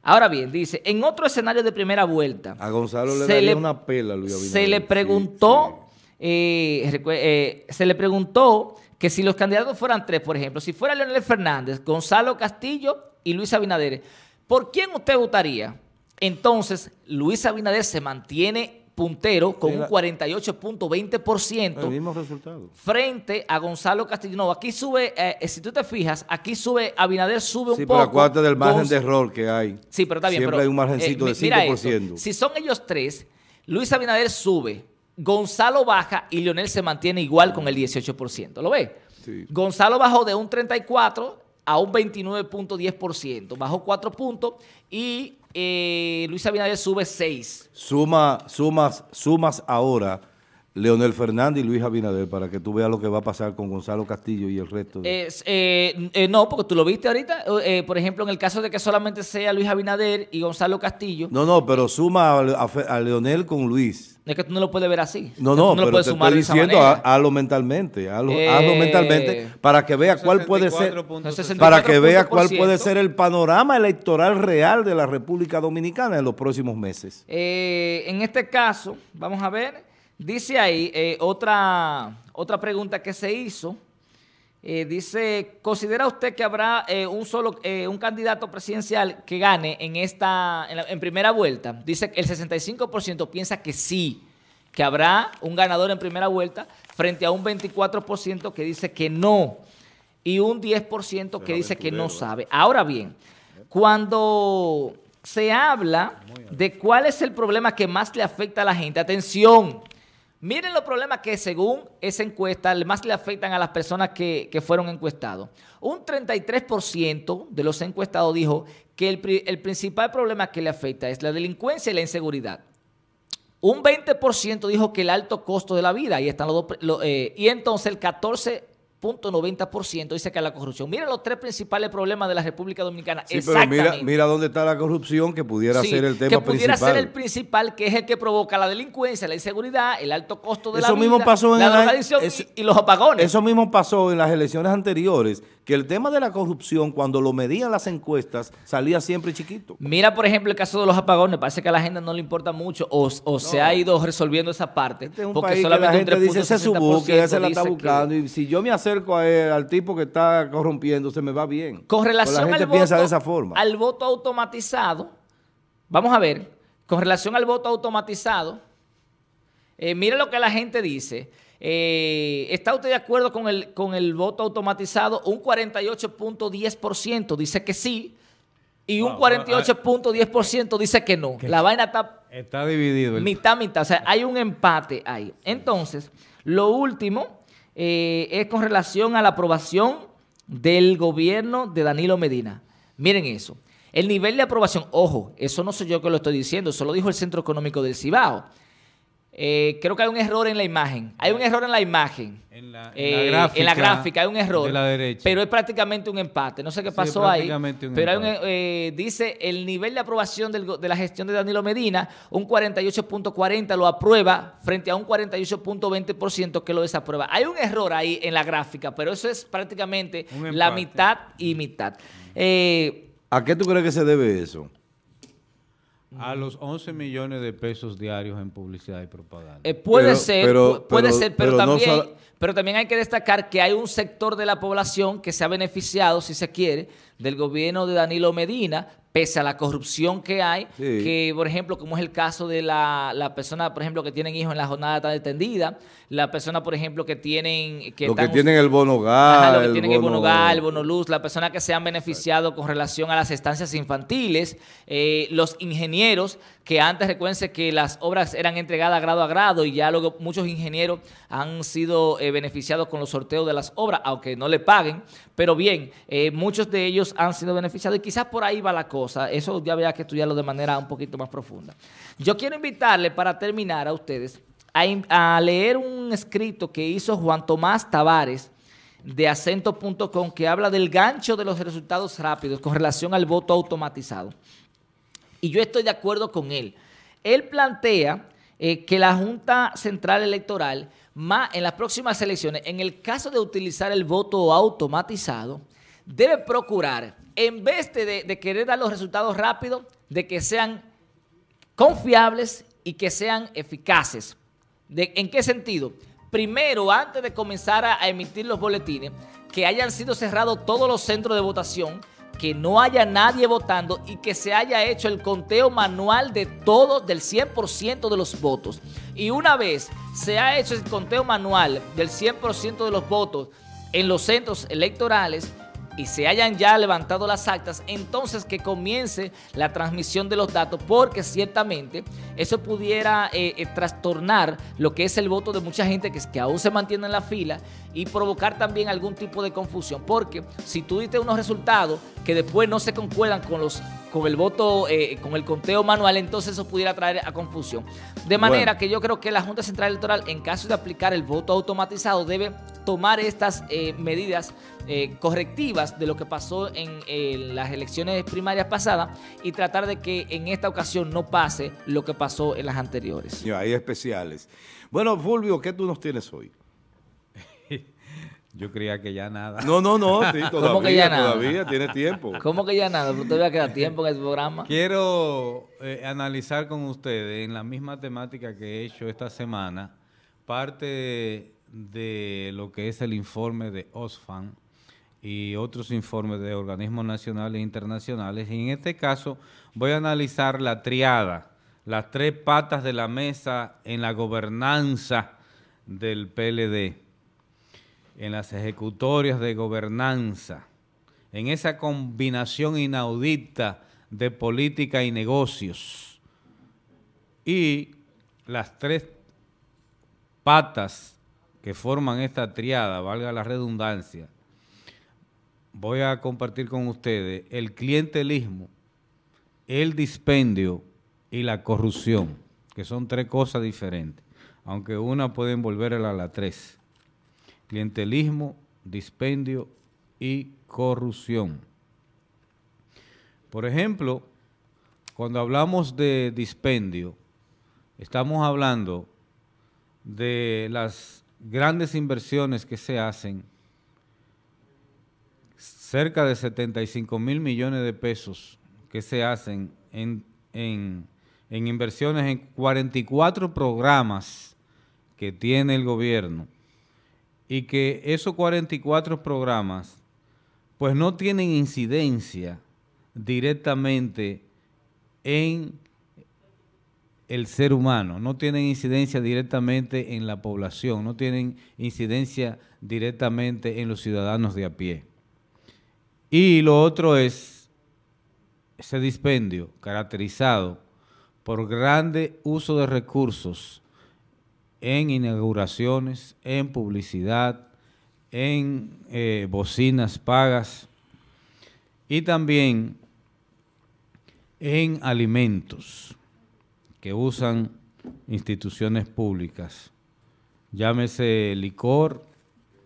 Ahora bien, dice, en otro escenario de primera vuelta, A Gonzalo le daría le- una pela Luis Abinader. se le preguntó, eh, eh, se le preguntó que si los candidatos fueran tres, por ejemplo, si fuera Leonel Fernández, Gonzalo Castillo y Luis Abinader, ¿por quién usted votaría? Entonces, Luis Abinader se mantiene puntero con Sí, un la- 48.20% El mismo resultado. frente a Gonzalo Castillo. No, aquí sube, eh, si tú te fijas, aquí sube, Abinader sube un Sí, poco. pero acuérdate del margen Gonz- de error que hay. Sí, pero está bien. Siempre pero, hay un margencito eh, de mi- mira 5%. esto, Si son ellos tres, Luis Abinader sube, Gonzalo baja y Leonel se mantiene igual con el 18%. ¿Lo ve? Gonzalo bajó de un 34 a un 29.10%. Bajó 4 puntos y eh, Luis Abinader sube 6. Suma, sumas, sumas ahora Leonel Fernández y Luis Abinader para que tú veas lo que va a pasar con Gonzalo Castillo y el resto. de- eh, eh, no, porque tú lo viste ahorita. eh, por ejemplo, en el caso de que solamente sea Luis Abinader y Gonzalo Castillo, No, no, pero suma a, a Fe- a Leonel con Luis. es que tú no lo puedes ver así. No, no, lo pero puedes te sumar estoy diciendo, hazlo mentalmente, hazlo, mentalmente para que vea cuál puede ser, 64.60. para que vea cuál 64%. puede ser el panorama electoral real de la República Dominicana en los próximos meses. En este caso, vamos a ver, dice ahí eh, otra, otra pregunta que se hizo. Eh, dice, ¿considera usted que habrá eh, un solo un candidato presidencial que gane en esta en, la- en primera vuelta? Dice que el 65% piensa que sí, que habrá un ganador en primera vuelta frente a un 24% que dice que no y un 10% que dice que no sabe. Ahora bien, cuando se habla de cuál es el problema que más le afecta a la gente, atención, miren los problemas que según esa encuesta más le afectan a las personas que, que fueron encuestados. Un 33% de los encuestados dijo que el, el principal problema que le afecta es la delincuencia y la inseguridad. Un 20% dijo que el alto costo de la vida, ahí están los dos, lo- eh, y entonces el 14.90% dice que la corrupción. Miren los tres principales problemas de la República Dominicana. Sí, pero mira, mira dónde está la corrupción que pudiera Sí, ser el tema que pudiera principal. ser el principal, que es el que provoca la delincuencia, la inseguridad, el alto costo de Eso la vida, mismo pasó en la drogadicción y, y los apagones. Eso mismo pasó en las elecciones anteriores, que el tema de la corrupción, cuando lo medían las encuestas, salía siempre chiquito. Mira, por ejemplo, el caso de los apagones. Parece que a la gente no le importa mucho o, o se ha ido resolviendo esa parte. Este es un porque país que solamente la gente dice, ese es su 3.60% búsqueda, se la está que- buscando. Y si yo me acerco a él, al tipo que está corrompiendo, se me va bien. Con relación la gente al piensa voto, de esa forma. al voto automatizado, vamos a ver, con relación al voto automatizado, eh, mire lo que la gente dice. Eh, ¿Está usted de acuerdo con el, con el voto automatizado? Un 48.10% dice que sí y un Wow, 48.10% dice que no. La vaina está Está dividido. el- mitad, mitad. O sea, hay un empate ahí. Entonces, lo último eh, es con relación a la aprobación del gobierno de Danilo Medina. Miren eso. El nivel de aprobación, ojo, eso no soy yo que lo estoy diciendo, eso lo dijo el Centro Económico del Cibao. Eh, creo que hay un error en la imagen. Hay un error en la imagen. En la, Eh, gráfica en la gráfica hay un error. De la derecha. Pero es prácticamente un empate. No sé qué Sí, pasó ahí. prácticamente un Pero hay un, empate. eh, dice el nivel de aprobación del de la gestión de Danilo Medina, un 48.40 lo aprueba frente a un 48.20% que lo desaprueba. Hay un error ahí en la gráfica, pero eso es prácticamente la mitad y mitad. Eh, ¿A qué tú crees que se debe eso? A los 11 millones de pesos diarios en publicidad y propaganda. Eh, puede Pero- ser, pero- puede pero- ser, pero, no también, pero también hay que destacar que hay un sector de la población que se ha beneficiado, si se quiere, del gobierno de Danilo Medina, pese a la corrupción que hay, Sí. que por ejemplo, como es el caso de la, la persona, por ejemplo, que tienen hijos en la jornada tan extendida, la persona, por ejemplo, que tienen... Que Los que tienen el bono Ajá, gas, lo que el tienen el bono- gas, el bono luz, las personas que se han beneficiado con relación a las estancias infantiles, eh, los ingenieros que antes recuérdense que las obras eran entregadas grado a grado y ya luego muchos ingenieros han sido eh, beneficiados con los sorteos de las obras, aunque no le paguen, pero bien, eh, muchos de ellos han sido beneficiados y quizás por ahí va la cosa, eso ya había que estudiarlo de manera un poquito más profunda. Yo quiero invitarle para terminar a ustedes a, a leer un escrito que hizo Juan Tomás Tavares de acento.com que habla del gancho de los resultados rápidos con relación al voto automatizado. Y yo estoy de acuerdo con él. Él plantea eh, que la Junta Central Electoral, ma- en las próximas elecciones, en el caso de utilizar el voto automatizado, debe procurar, en vez de, querer dar los resultados rápidos, de que sean confiables y que sean eficaces. ¿De- ¿En qué sentido? Primero, antes de comenzar a emitir los boletines, que hayan sido cerrados todos los centros de votación, que no haya nadie votando y que se haya hecho el conteo manual de todos, del 100% de los votos. Y una vez se ha hecho el conteo manual del 100% de los votos en los centros electorales, y se hayan ya levantado las actas, entonces que comience la transmisión de los datos, porque ciertamente eso pudiera eh, eh, trastornar lo que es el voto de mucha gente que, que aún se mantiene en la fila y provocar también algún tipo de confusión, porque si tú diste unos resultados que después no se concuerdan con los con el voto, eh, con el conteo manual, entonces eso pudiera traer a confusión. De manera Bueno. que yo creo que la Junta Central Electoral, en caso de aplicar el voto automatizado, debe tomar estas eh, medidas eh, correctivas de lo que pasó en eh, las elecciones primarias pasadas y tratar de que en esta ocasión no pase lo que pasó en las anteriores. Ya, hay especiales. Bueno, Fulvio, ¿qué tú nos tienes hoy? [laughs] Yo creía que ya nada. No, no, no, sí, [laughs] todavía, ¿Cómo que ya nada? todavía tiene tiempo. [laughs] ¿Cómo que ya nada? Pero todavía queda tiempo en el programa. Quiero eh, analizar con ustedes en la misma temática que he hecho esta semana, parte de lo que es el informe de OSFAN y otros informes de organismos nacionales e internacionales. Y en este caso voy a analizar la triada, las tres patas de la mesa en la gobernanza del PLD, en las ejecutorias de gobernanza, en esa combinación inaudita de política y negocios. Y las tres patas que forman esta triada, valga la redundancia, voy a compartir con ustedes el clientelismo, el dispendio y la corrupción, que son tres cosas diferentes, aunque una puede envolverla a la tres. Clientelismo, dispendio y corrupción. Por ejemplo, cuando hablamos de dispendio, estamos hablando de las grandes inversiones que se hacen, cerca de 75 mil millones de pesos que se hacen en, en- en inversiones en 44 programas que tiene el gobierno y que esos 44 programas pues no tienen incidencia directamente en el ser humano, no tienen incidencia directamente en la población, no tienen incidencia directamente en los ciudadanos de a pie. Y lo otro es ese dispendio caracterizado por grande uso de recursos en inauguraciones, en publicidad, en eh, bocinas pagas y también en alimentos que usan instituciones públicas. Llámese licor,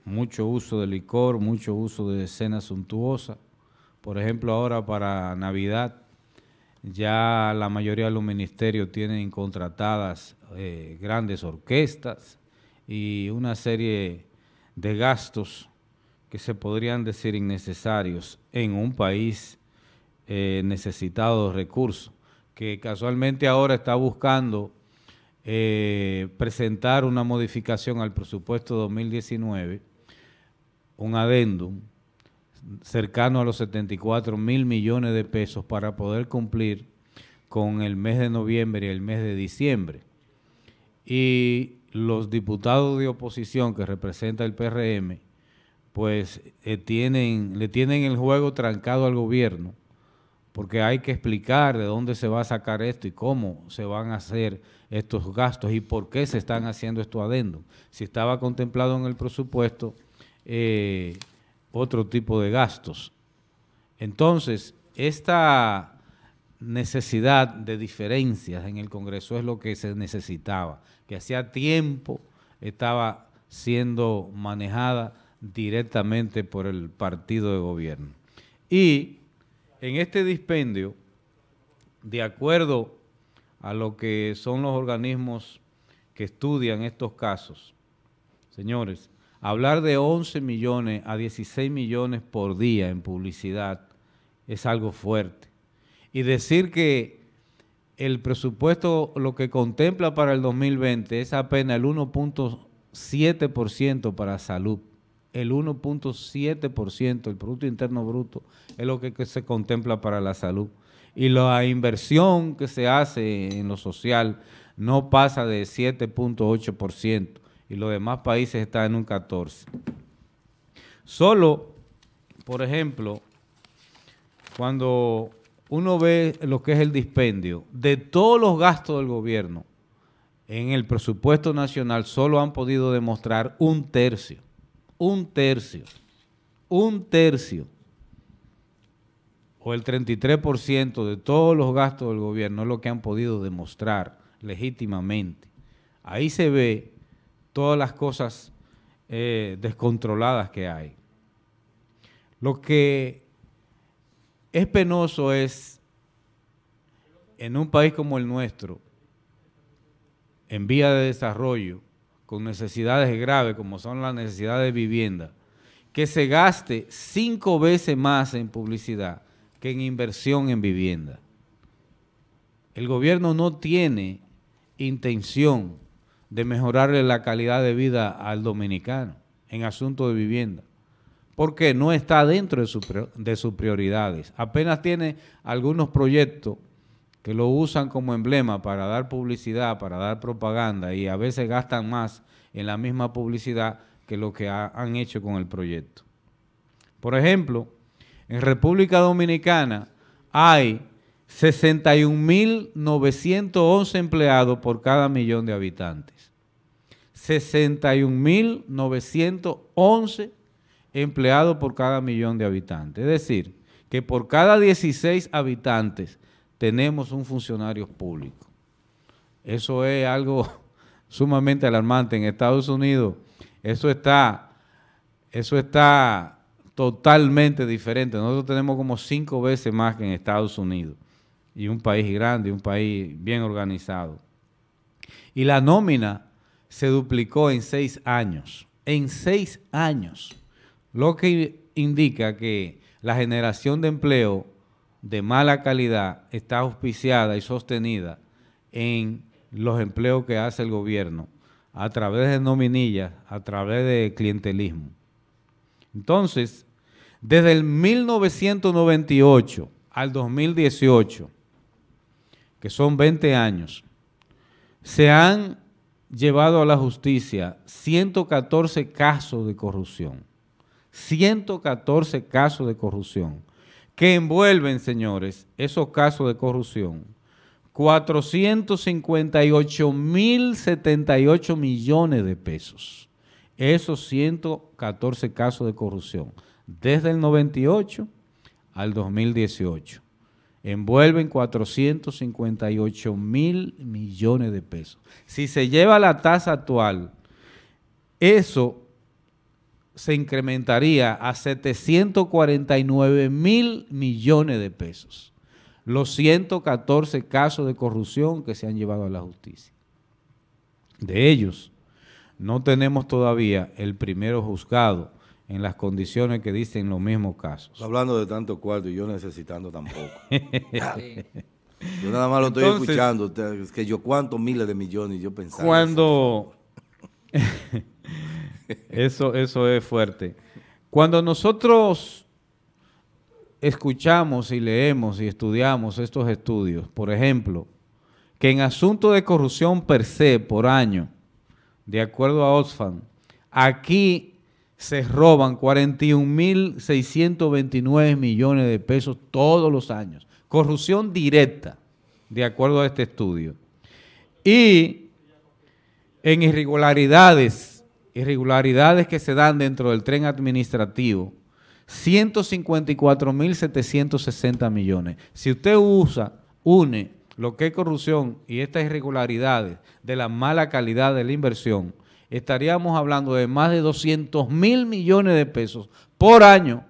mucho uso de licor, mucho uso de cena suntuosa. Por ejemplo, ahora para Navidad ya la mayoría de los ministerios tienen contratadas eh, grandes orquestas y una serie de gastos que se podrían decir innecesarios en un país eh, necesitado de recursos, que casualmente ahora está buscando eh, presentar una modificación al presupuesto 2019, un adendum, cercano a los 74 mil millones de pesos para poder cumplir con el mes de noviembre y el mes de diciembre. Y los diputados de oposición que representa el PRM, pues eh, tienen, le tienen el juego trancado al gobierno, porque hay que explicar de dónde se va a sacar esto y cómo se van a hacer estos gastos y por qué se están haciendo estos adendos. Si estaba contemplado en el presupuesto eh, otro tipo de gastos. Entonces, esta necesidad de diferencias en el Congreso es lo que se necesitaba, que hacía tiempo estaba siendo manejada directamente por el partido de gobierno. Y en este dispendio, de acuerdo a lo que son los organismos que estudian estos casos, señores, hablar de 11 millones a 16 millones por día en publicidad es algo fuerte. Y decir que el presupuesto lo que contempla para el 2020 es apenas el 1.7% para salud. El 1.7%, el Producto Interno Bruto, es lo que, que se contempla para la salud. Y la inversión que se hace en lo social no pasa de 7.8% y los demás países están en un 14%. Solo, por ejemplo, cuando uno ve lo que es el dispendio de todos los gastos del gobierno en el presupuesto nacional, solo han podido demostrar un tercio, un tercio, un tercio, o el 33% de todos los gastos del gobierno es lo que han podido demostrar legítimamente. Ahí se ve todas las cosas eh, descontroladas que hay. Lo que es penoso es, en un país como el nuestro, en vía de desarrollo, con necesidades graves como son las necesidades de vivienda, que se gaste cinco veces más en publicidad que en inversión en vivienda. El gobierno no tiene intención de mejorarle la calidad de vida al dominicano en asuntos de vivienda porque no está dentro de, sus prioridades. Apenas tiene algunos proyectos que lo usan como emblema para dar publicidad, para dar propaganda y a veces gastan más en la misma publicidad que lo que han hecho con el proyecto. Por ejemplo, en República Dominicana hay 61.911 empleados por cada millón de habitantes. 61.911 empleados por cada millón de habitantes. Es decir, que por cada 16 habitantes tenemos un funcionario público. Eso es algo [laughs] sumamente alarmante. En Estados Unidos eso está, eso está totalmente diferente. Nosotros tenemos como cinco veces más que en Estados Unidos. Y un país grande, un país bien organizado. Y la nómina se duplicó en seis años. En seis años lo que indica que la generación de empleo de mala calidad está auspiciada y sostenida en los empleos que hace el gobierno a través de nominillas, a través de clientelismo. Entonces, desde el 1998 al 2018, que son 20 años, se han llevado a la justicia 114 casos de corrupción. 114 casos de corrupción, que envuelven, señores, esos casos de corrupción, 458.078 millones de pesos. Esos 114 casos de corrupción, desde el 98 al 2018, envuelven 458 mil millones de pesos. Si se lleva la tasa actual, eso se incrementaría a 749 mil millones de pesos los 114 casos de corrupción que se han llevado a la justicia. De ellos, no tenemos todavía el primero juzgado en las condiciones que dicen los mismos casos. Hablando de tanto cuarto y yo necesitando tampoco. [laughs] yo nada más lo estoy escuchando, que yo cuántos miles de millones yo pensaba. Cuando... [laughs] Eso, eso es fuerte. Cuando nosotros escuchamos y leemos y estudiamos estos estudios, por ejemplo, que en asunto de corrupción per se por año, de acuerdo a Oxfam, aquí se roban 41.629 millones de pesos todos los años. Corrupción directa, de acuerdo a este estudio. Y en irregularidades, irregularidades que se dan dentro del tren administrativo, 154.760 millones. Si usted usa, une lo que es corrupción y estas irregularidades de la mala calidad de la inversión, estaríamos hablando de más de 200 mil millones de pesos por año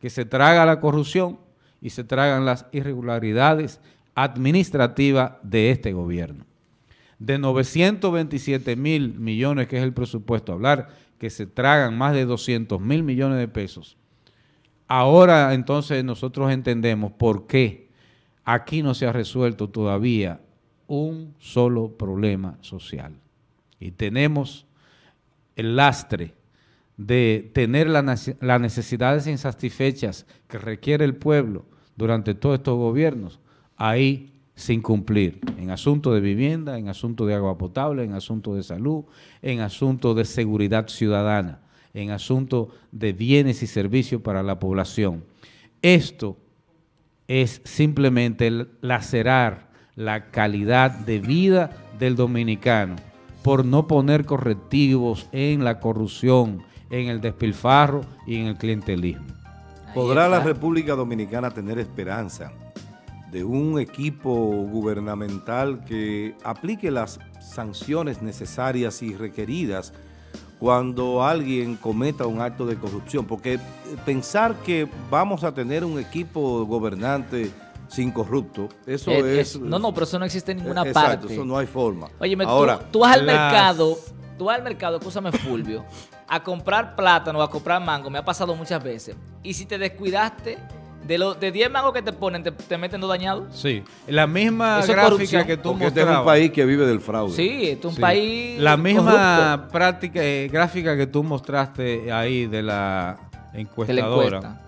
que se traga la corrupción y se tragan las irregularidades administrativas de este gobierno. De 927 mil millones, que es el presupuesto, hablar que se tragan más de 200 mil millones de pesos. Ahora entonces nosotros entendemos por qué aquí no se ha resuelto todavía un solo problema social. Y tenemos el lastre de tener las necesidades insatisfechas que requiere el pueblo durante todos estos gobiernos, ahí sin cumplir, en asuntos de vivienda, en asuntos de agua potable, en asuntos de salud, en asuntos de seguridad ciudadana, en asuntos de bienes y servicios para la población. Esto es simplemente lacerar la calidad de vida del dominicano por no poner correctivos en la corrupción, en el despilfarro y en el clientelismo. ¿Podrá la República Dominicana tener esperanza de un equipo gubernamental que aplique las sanciones necesarias y requeridas cuando alguien cometa un acto de corrupción? Porque pensar que vamos a tener un equipo gobernante sin corrupto, eso Eh, es... es- no, no, pero eso no existe en ninguna Exacto, parte. eso no hay forma. Oye, Ahora, tú, tú vas al las- mercado, tú vas al mercado, escúchame Fulvio, a comprar plátano o a comprar mango, me ha pasado muchas veces. Y si te descuidaste, de los de 10 mangos que te ponen, te, te meten dos dañados. Sí, la misma Eso gráfica corrupción. que tú Porque este es mostrabas. un país que vive del fraude. Sí, este es un Sí. país La misma corrupto. práctica, eh, gráfica que tú mostraste ahí de la encuestadora. encuesta.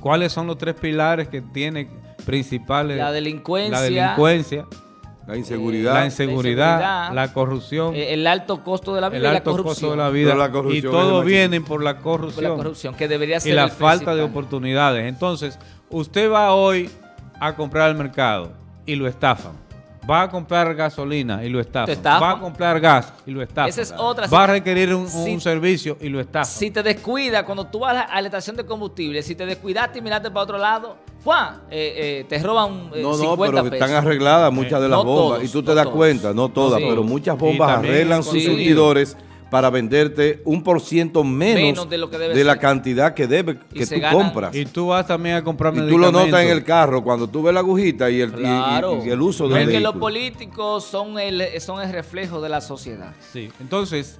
¿Cuáles son los tres pilares que tiene principales? La delincuencia, La delincuencia. La inseguridad. La inseguridad, la inseguridad, la corrupción. Eh, el alto costo de la vida el y la corrupción. costo de la vida. Pero la y todo viene por la corrupción. Por la corrupción, que debería ser Y la el falta de oportunidades. Entonces, usted va hoy a comprar al mercado y lo estafan. Va a comprar gasolina y lo estafan. Va a comprar gas y lo estafan. Esa es otra. Va a requerir un, servicio y lo estafan. Si te descuidas, cuando tú vas a la, a la estación de combustible, si te descuidaste y miraste para otro lado, ¡fua! Eh, eh, te roban eh, No, no, 50 pero pesos. están arregladas muchas de las No bombas. todos, y tú te no das todos. cuenta, no todas, Sí. pero muchas Y bombas también arreglan sus contenido. surtidores para venderte un por ciento menos, Menos de lo que debe de la cantidad que debe Y que tú compras. Y tú vas también a comprar Y tú lo notas en el carro cuando tú ves la agujita y el, y- y- Claro. y el uso del Porque los vehículo. políticos son el, son el reflejo de la sociedad. Sí, entonces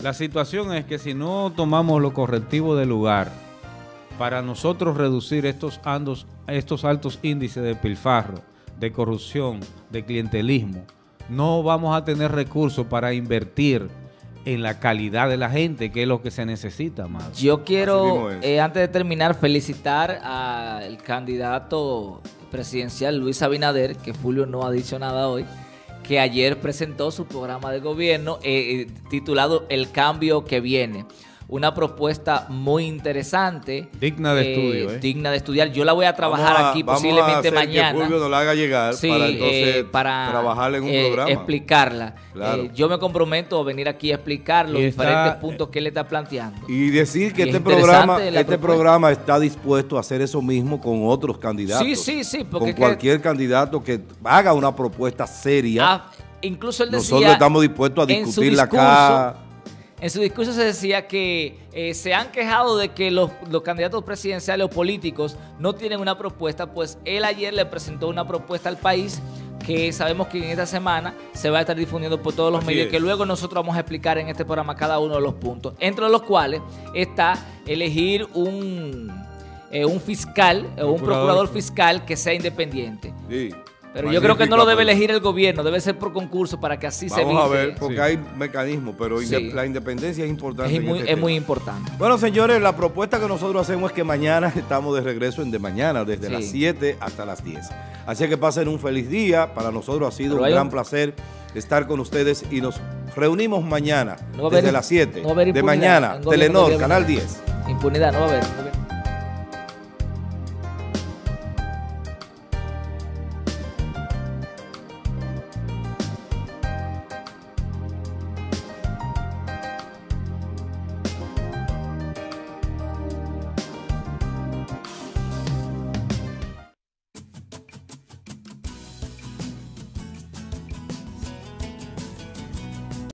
la situación es que si no tomamos los correctivos del lugar para nosotros reducir estos, andos, estos altos índices de pilfarro, de corrupción, de clientelismo, no vamos a tener recursos para invertir en la calidad de la gente, que es lo que se necesita más. Yo quiero, eh, antes de terminar, felicitar al candidato presidencial Luis Abinader, que Julio no ha dicho nada hoy, que ayer presentó su programa de gobierno eh, eh, titulado El cambio que viene. Una propuesta muy interesante. Digna de estudio, ¿eh? Digna de estudiar. Yo la voy a trabajar a- aquí vamos a posiblemente hacer mañana. Que Fulvio nos la haga llegar Sí, para entonces eh, para trabajarla en un eh, programa. explicarla. Claro. Eh, yo me comprometo a venir aquí a explicar los está- diferentes puntos que él está planteando. Y decir que Y este programa, este propuesta. programa está dispuesto a hacer eso mismo con otros candidatos. Sí, sí, sí, porque Con que- cualquier candidato que haga una propuesta seria. Ah, incluso él decía. Nosotros estamos dispuestos a discutirla acá. En su discurso se decía que eh, se han quejado de que los, los candidatos presidenciales o políticos no tienen una propuesta, pues él ayer le presentó una propuesta al país que sabemos que en esta semana se va a estar difundiendo por todos los Así medios, es. que luego nosotros vamos a explicar en este programa cada uno de los puntos, entre los cuales está elegir un, eh, un fiscal o un Procurador. procurador fiscal que sea independiente. Sí. Pero yo creo que no lo debe elegir el gobierno, debe ser por concurso para que así se Vamos a ver, porque hay mecanismos, pero Sí. la independencia es importante. Es muy- este es tema. muy importante. Bueno, señores, la propuesta que nosotros hacemos es que mañana [laughs] estamos de regreso en de mañana, desde Sí. las 7 hasta las 10. Así que pasen un feliz día. Para nosotros ha sido Pero un gran un- placer estar con ustedes y nos reunimos mañana No va a haber- desde las 7 no va a haber de mañana. Telenor, Canal Abinader. 10. Impunidad, no va a haber.